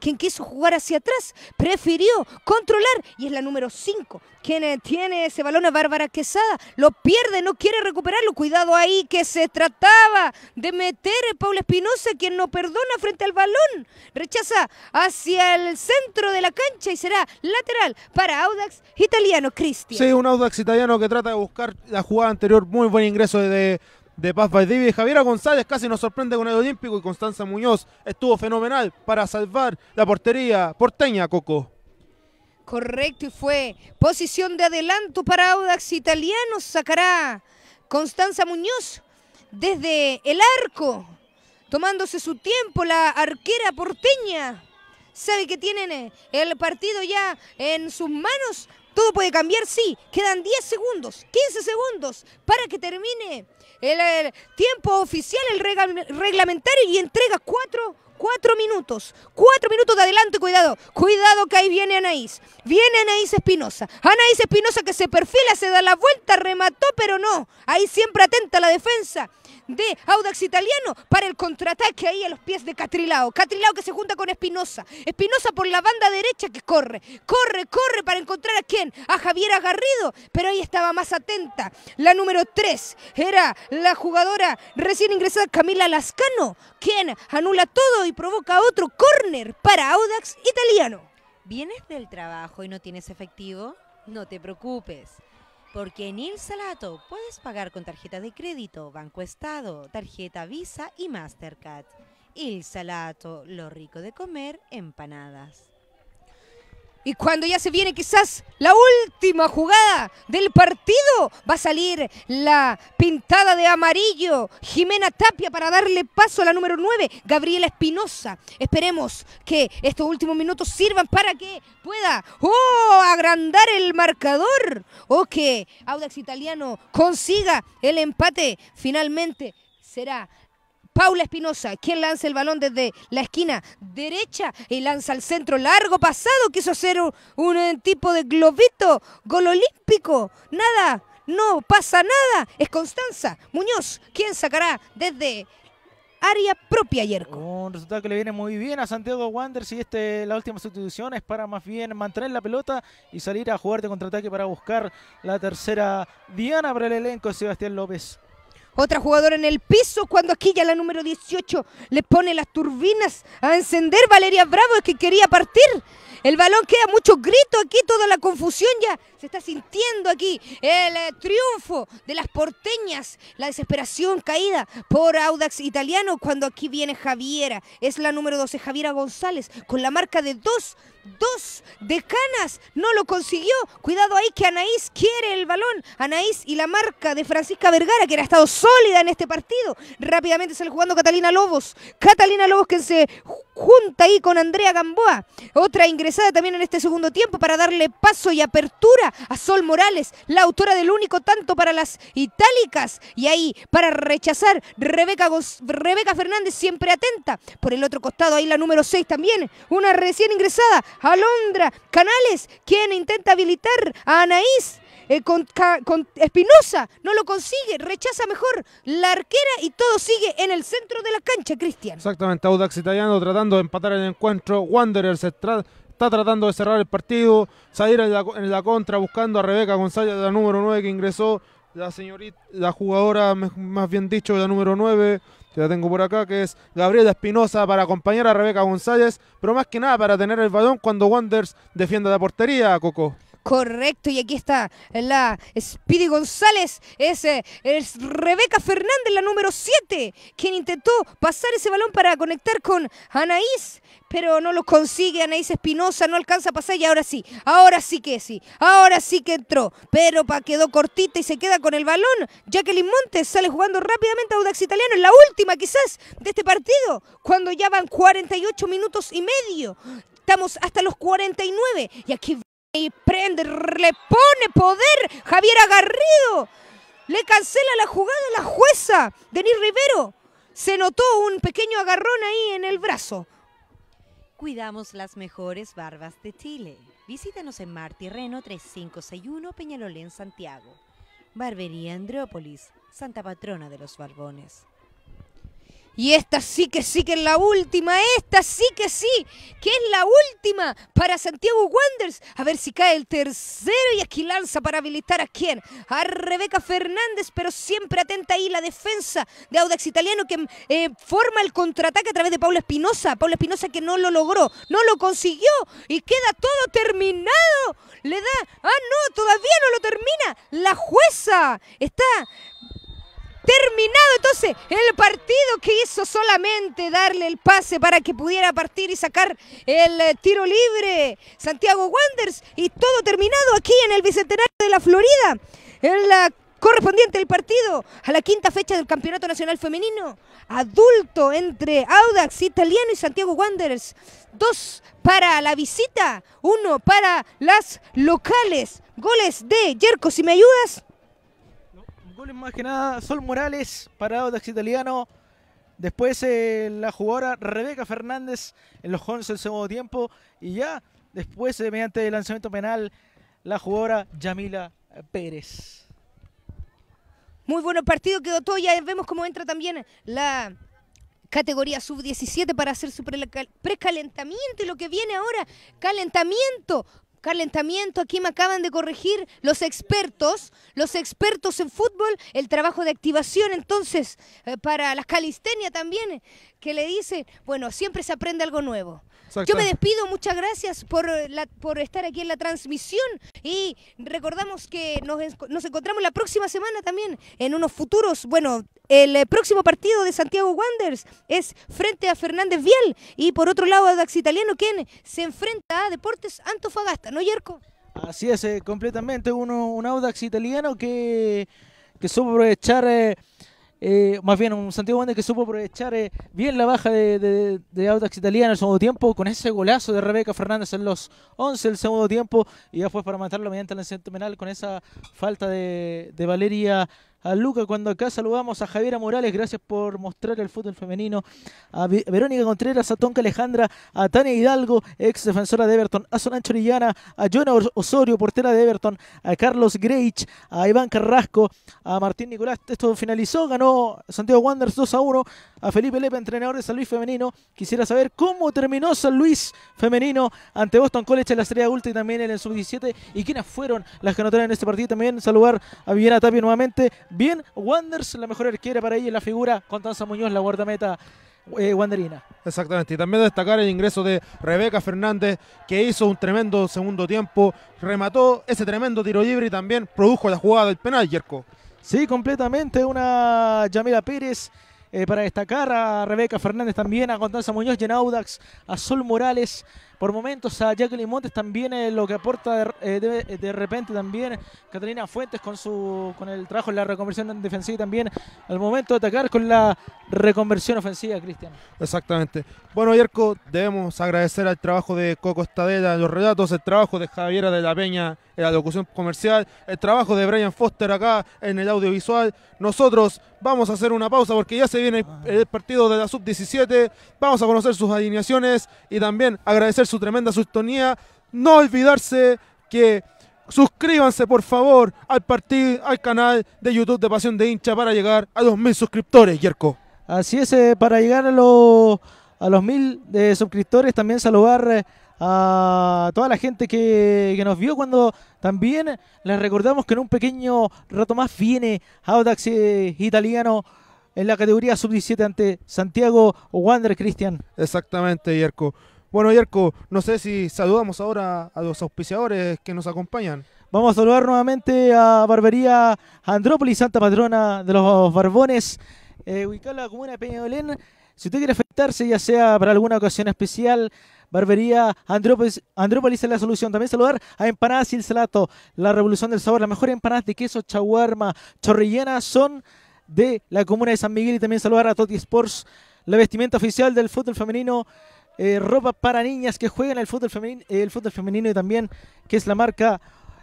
quien quiso jugar hacia atrás, prefirió controlar y es la número 5, quien eh, tiene ese balón a Bárbara Quesada, lo pierde, no quiere recuperarlo, cuidado ahí que se trataba de meter a Paula Espinosa, quien no perdona frente al balón, rechaza hacia el centro de la cancha y será lateral para Audax Italiano Cristian. Sí, un Audax italiano que trata de buscar la jugada anterior. Muy buen ingreso de, de Paz Valdivia. Javiera González casi nos sorprende con el Olímpico. Y Constanza Muñoz estuvo fenomenal para salvar la portería porteña, Coco. Correcto, y fue posición de adelanto para Audax Italiano. Sacará Constanza Muñoz desde el arco, tomándose su tiempo la arquera porteña. Sabe que tienen eh, el partido ya en sus manos. Todo puede cambiar, sí. Quedan 10 segundos, 15 segundos para que termine el, tiempo oficial, el reglamentario y entrega cuatro, cuatro minutos. Cuatro minutos de adelante, cuidado. Cuidado que ahí viene Anaís. Viene Anaís Espinosa. Anaís Espinosa que se perfila, se da la vuelta, remató, pero no. Ahí siempre atenta la defensa de Audax Italiano para el contraataque ahí a los pies de Catrilao. Catrilao que se junta con Espinosa. Espinosa por la banda derecha que corre. Corre, corre para encontrar a quién? A Javiera Garrido. Pero ahí estaba más atenta. La número 3 era la jugadora recién ingresada Camila Lascano, quien anula todo y provoca otro córner para Audax Italiano. ¿Vienes del trabajo y no tienes efectivo? No te preocupes, porque en Il Salato puedes pagar con tarjeta de crédito, Banco Estado, tarjeta Visa y Mastercard. Il Salato, lo rico de comer empanadas. Y cuando ya se viene quizás la última jugada del partido, va a salir la pintada de amarillo. Jimena Tapia para darle paso a la número 9, Gabriela Espinosa. Esperemos que estos últimos minutos sirvan para que pueda oh, agrandar el marcador o que Audax Italiano consiga el empate. Finalmente será Paula Espinosa, quien lanza el balón desde la esquina derecha y lanza al centro largo pasado. Quiso hacer un, eh, tipo de globito, gol olímpico. Nada, no pasa nada. Es Constanza Muñoz quien sacará desde área propia, Yerko. Un resultado que le viene muy bien a Santiago Wanderers y este, la última sustitución es para más bien mantener la pelota y salir a jugar de contraataque para buscar la tercera diana para el elenco Sebastián López. Otra jugadora en el piso cuando aquí ya la número 18 le pone las turbinas a encender. Valeria Bravo es que quería partir. El balón queda mucho grito aquí, toda la confusión ya Se está sintiendo aquí el eh, triunfo de las porteñas, la desesperación caída por Audax Italiano cuando aquí viene Javiera. Es la número 12, Javiera González, con la marca de dos dos decanas, no lo consiguió. Cuidado ahí que Anaís quiere el balón. Anaís y la marca de Francisca Vergara, que ha estado sólida en este partido. Rápidamente sale jugando Catalina Lobos. Catalina Lobos que se junta ahí con Andrea Gamboa. Otra ingresada también en este segundo tiempo para darle paso y apertura a Sol Morales, la autora del único tanto para las itálicas. Y ahí para rechazar Rebeca, Rebeca Fernández siempre atenta. Por el otro costado ahí la número 6 también, una recién ingresada Alondra Canales, quien intenta habilitar a Anaís. Eh, con, Espinosa no lo consigue, rechaza mejor la arquera y todo sigue en el centro de la cancha, Cristian. Exactamente, Audax Italiano tratando de empatar el encuentro, Wanderers está tratando de cerrar el partido, salir en la, contra buscando a Rebeca González, la número 9 que ingresó, la señorita, la jugadora, más bien dicho, la número 9, que la tengo por acá, que es Gabriela Espinosa para acompañar a Rebeca González, pero más que nada para tener el balón cuando Wanderers defienda la portería, Coco. Correcto, y aquí está la Speedy González, es, es Rebeca Fernández, la número 7, quien intentó pasar ese balón para conectar con Anaís, pero no lo consigue. Anaís Espinosa no alcanza a pasar y ahora sí, ahora sí que sí, ahora sí que entró, pero pa, quedó cortita y se queda con el balón. Jacqueline Montes sale jugando rápidamente a Audax Italiano en la última quizás de este partido, cuando ya van 48 minutos y medio. Estamos hasta los 49 y aquí y prende, le pone poder Javier Agarrido. Le cancela la jugada a la jueza, Denis Rivero. Se notó un pequeño agarrón ahí en el brazo. Cuidamos las mejores barbas de Chile. Visítanos en Martirreno 3561 Peñalolén, Santiago. Barbería Andrópolis, Santa Patrona de los Barbones. Y esta sí que sí que es la última, esta sí que sí, que es la última para Santiago Wanderers. A ver si cae el tercero y aquí lanza para habilitar a quién. A Rebeca Fernández, pero siempre atenta ahí la defensa de Audax Italiano que eh, forma el contraataque a través de Paula Espinosa. Paula Espinosa que no lo logró, no lo consiguió y queda todo terminado. Le da, ah no, todavía no lo termina. La jueza está terminado. Entonces el partido que hizo solamente darle el pase para que pudiera partir y sacar el eh, tiro libre Santiago Wanderers y todo terminado aquí en el Bicentenario de la Florida. En la correspondiente del partido a la quinta fecha del Campeonato Nacional Femenino. Adulto entre Audax Italiano y Santiago Wanderers dos para la visita uno para las locales. Goles de Yerko si me ayudas más que nada Sol Morales para Audax Italiano. Después eh, la jugadora Rebeca Fernández en los 11 del segundo tiempo. Y ya después, eh, mediante el lanzamiento penal, la jugadora Yamila Pérez. Muy bueno partido quedó todo. Ya vemos cómo entra también la categoría sub-17 para hacer su precalentamiento. Y lo que viene ahora, calentamiento calentamiento. Aquí me acaban de corregir los expertos, los expertos en fútbol, el trabajo de activación entonces eh, para la calistenia también, que le dice, bueno, siempre se aprende algo nuevo. Yo me despido, muchas gracias por, la, por estar aquí en la transmisión. Y recordamos que nos, nos encontramos la próxima semana también en unos futuros, bueno, el eh, próximo partido de Santiago Wanderers es frente a Fernández Vial. Y por otro lado Dax Italiano quien se enfrenta a Deportes Antofagasta, ¿no, Yerko? Así es, eh, completamente. Uno, un Audax italiano que, que supo aprovechar, eh, más bien un Santiago Wanderers que supo aprovechar bien la baja de, de, Audax italiano en el segundo tiempo con ese golazo de Rebeca Fernández en los 11 del segundo tiempo y fue para matarlo mediante el lanzamiento penal con esa falta de, de Valeria a Luca cuando acá saludamos a Javiera Morales, gracias por mostrar el fútbol femenino, a Verónica Contreras, a Tonka Alejandra, a Tania Hidalgo, ex defensora de Everton, a Sonancho Orellana, a Jonah Osorio, portera de Everton, a Carlos Greich, a Iván Carrasco, a Martín Nicolás. Esto finalizó, ganó Santiago Wanderers 2 a 1, a Felipe Lepe, entrenador de San Luis Femenino. Quisiera saber cómo terminó San Luis Femenino ante Boston College en la Estrella Ultra y también en el Sub-17 y quiénes fueron las que anotaron en este partido. También saludar a Viviana Tapia nuevamente. Bien, Wanders, la mejor arquera para ella, la figura. Constanza Muñoz, la guardameta eh, Wanderina. Exactamente, y también destacar el ingreso de Rebeca Fernández, que hizo un tremendo segundo tiempo, remató ese tremendo tiro libre y también produjo la jugada del penal, Yerko. Sí, completamente. Una Yamila Pérez eh, para destacar a Rebeca Fernández también, a Constanza Muñoz y en Audax, a Sol Morales por momentos a Jacqueline Montes también eh, lo que aporta de, eh, de- repente también Catalina Fuentes con su con el trabajo en la reconversión defensiva y también al momento de atacar con la reconversión ofensiva, Cristian. Exactamente. Bueno, Yerko, debemos agradecer al trabajo de Coco Estadela los relatos, el trabajo de Javiera de la Peña en la locución comercial, el trabajo de Brian Foster acá en el audiovisual. Nosotros vamos a hacer una pausa porque ya se viene el, el partido de la sub-17. Vamos a conocer sus alineaciones y también agradecer su tremenda sintonía. No olvidarse que suscríbanse por favor al partido, al canal de YouTube de Pasión de Hincha para llegar a los mil suscriptores, Yerko. Así es, eh, para llegar a, los a los mil de suscriptores, también saludar eh, a toda la gente que, que nos vio cuando también les recordamos que en un pequeño rato más viene Audax eh, Italiano en la categoría sub-17 ante Santiago Wander Cristian. Exactamente, Yerko. Bueno, Yerko, no sé si saludamos ahora a los auspiciadores que nos acompañan. Vamos a saludar nuevamente a Barbería Andrópolis, Santa Patrona de los Barbones, eh, ubicada en la comuna de Peñalolén. Si usted quiere afectarse, ya sea para alguna ocasión especial, Barbería Andrópolis, Andrópolis es la solución. También saludar a Empanadas y el Salato, la revolución del sabor. Las mejores empanadas de queso, chaguarma, chorrillana son de la comuna de San Miguel. Y también saludar a Toti Sports, la vestimenta oficial del fútbol femenino. Eh, ropa para niñas que juegan el fútbol, femenino, el fútbol femenino y también que es la marca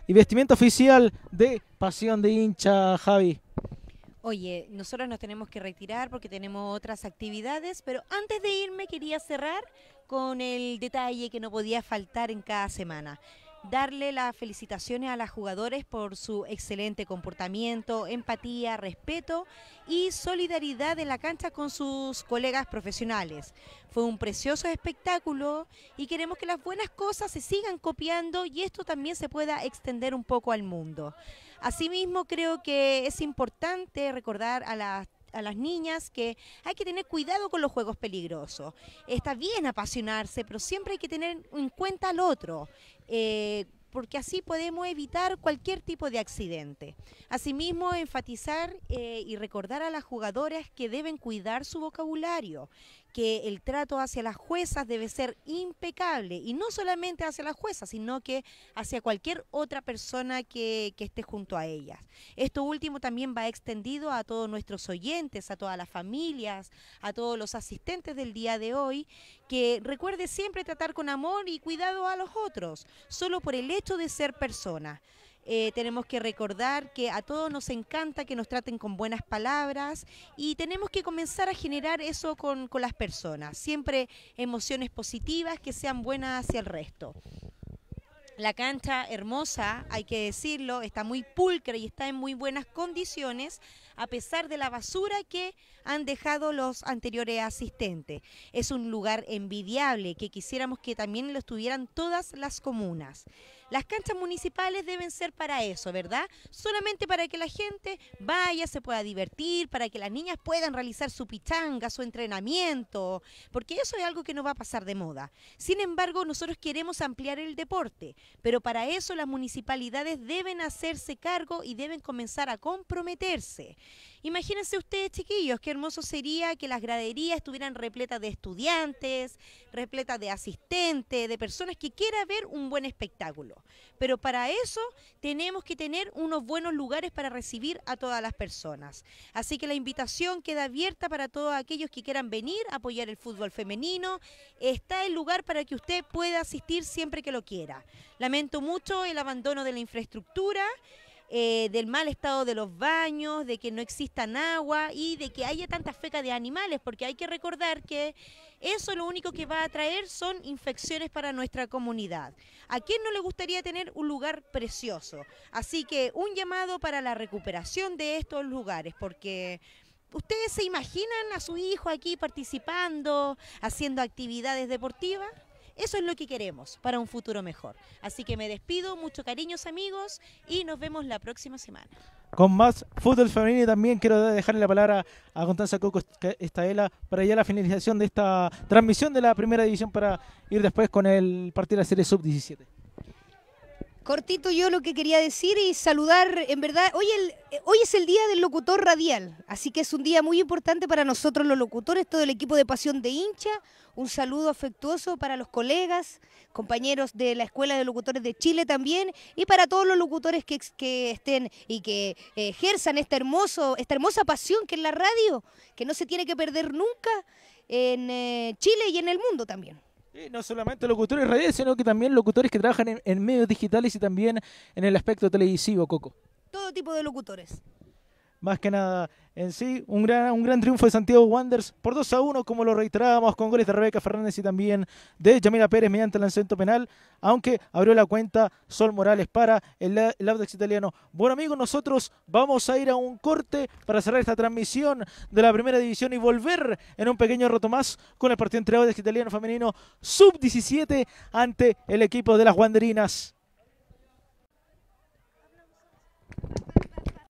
y vestimenta oficial de Pasión de Hincha, Javi. Oye, nosotros nos tenemos que retirar porque tenemos otras actividades, pero antes de irme quería cerrar con el detalle que no podía faltar en cada semana. Darle las felicitaciones a las jugadores por su excelente comportamiento, empatía, respeto y solidaridad en la cancha con sus colegas profesionales. Fue un precioso espectáculo y queremos que las buenas cosas se sigan copiando y esto también se pueda extender un poco al mundo. Asimismo, creo que es importante recordar a las a las niñas que hay que tener cuidado con los juegos peligrosos. Está bien apasionarse, pero siempre hay que tener en cuenta al otro, eh, porque así podemos evitar cualquier tipo de accidente. Asimismo, enfatizar eh, y recordar a las jugadoras que deben cuidar su vocabulario, que el trato hacia las juezas debe ser impecable, y no solamente hacia las juezas, sino que hacia cualquier otra persona que, esté junto a ellas. Esto último también va extendido a todos nuestros oyentes, a todas las familias, a todos los asistentes del día de hoy, que recuerde siempre tratar con amor y cuidado a los otros, solo por el hecho de ser persona. Eh, tenemos que recordar que a todos nos encanta que nos traten con buenas palabras y tenemos que comenzar a generar eso con, con las personas. Siempre emociones positivas que sean buenas hacia el resto. La cancha hermosa, hay que decirlo, está muy pulcra y está en muy buenas condiciones, a pesar de la basura que han dejado los anteriores asistentes. Es un lugar envidiable que quisiéramos que también lo estuvieran todas las comunas. Las canchas municipales deben ser para eso, ¿verdad? Solamente para que la gente vaya, se pueda divertir, para que las niñas puedan realizar su pichanga, su entrenamiento, porque eso es algo que no va a pasar de moda. Sin embargo, nosotros queremos ampliar el deporte, pero para eso las municipalidades deben hacerse cargo y deben comenzar a comprometerse. Imagínense ustedes, chiquillos, qué hermoso sería que las graderías estuvieran repletas de estudiantes, repletas de asistentes, de personas que quieran ver un buen espectáculo. Pero para eso tenemos que tener unos buenos lugares para recibir a todas las personas. Así que la invitación queda abierta para todos aquellos que quieran venir a apoyar el fútbol femenino. Está el lugar para que usted pueda asistir siempre que lo quiera. Lamento mucho el abandono de la infraestructura eh, del mal estado de los baños, de que no existan agua y de que haya tanta feca de animales, porque hay que recordar que eso lo único que va a traer son infecciones para nuestra comunidad. ¿A quién no le gustaría tener un lugar precioso? Así que un llamado para la recuperación de estos lugares, porque... ¿Ustedes se imaginan a su hijo aquí participando, haciendo actividades deportivas? Eso es lo que queremos para un futuro mejor. Así que me despido, mucho cariños amigos y nos vemos la próxima semana. Con más fútbol femenino también quiero dejarle la palabra a Constanza Coco Estaela para ya la finalización de esta transmisión de la primera división para ir después con el partido de la serie sub-17. Cortito yo lo que quería decir y saludar, en verdad, hoy, el, hoy es el día del locutor radial, así que es un día muy importante para nosotros los locutores, todo el equipo de Pasión de Hincha, un saludo afectuoso para los colegas, compañeros de la Escuela de Locutores de Chile también, y para todos los locutores que, que estén y que ejerzan esta, hermoso, esta hermosa pasión que es la radio, que no se tiene que perder nunca en eh, Chile y en el mundo también no solamente locutores radiales, sino que también locutores que trabajan en, medios digitales y también en el aspecto televisivo, Coco. Todo tipo de locutores más que nada en sí. Un gran, un gran triunfo de Santiago Wanderers por 2 a 1, como lo reiterábamos, con goles de Rebeca Fernández y también de Yamila Pérez mediante el lanzamiento penal, aunque abrió la cuenta Sol Morales para el, el Audax italiano. Bueno, amigos, nosotros vamos a ir a un corte para cerrar esta transmisión de la primera división y volver en un pequeño roto más con el partido entre Audax italiano femenino sub-17 ante el equipo de las Wanderinas.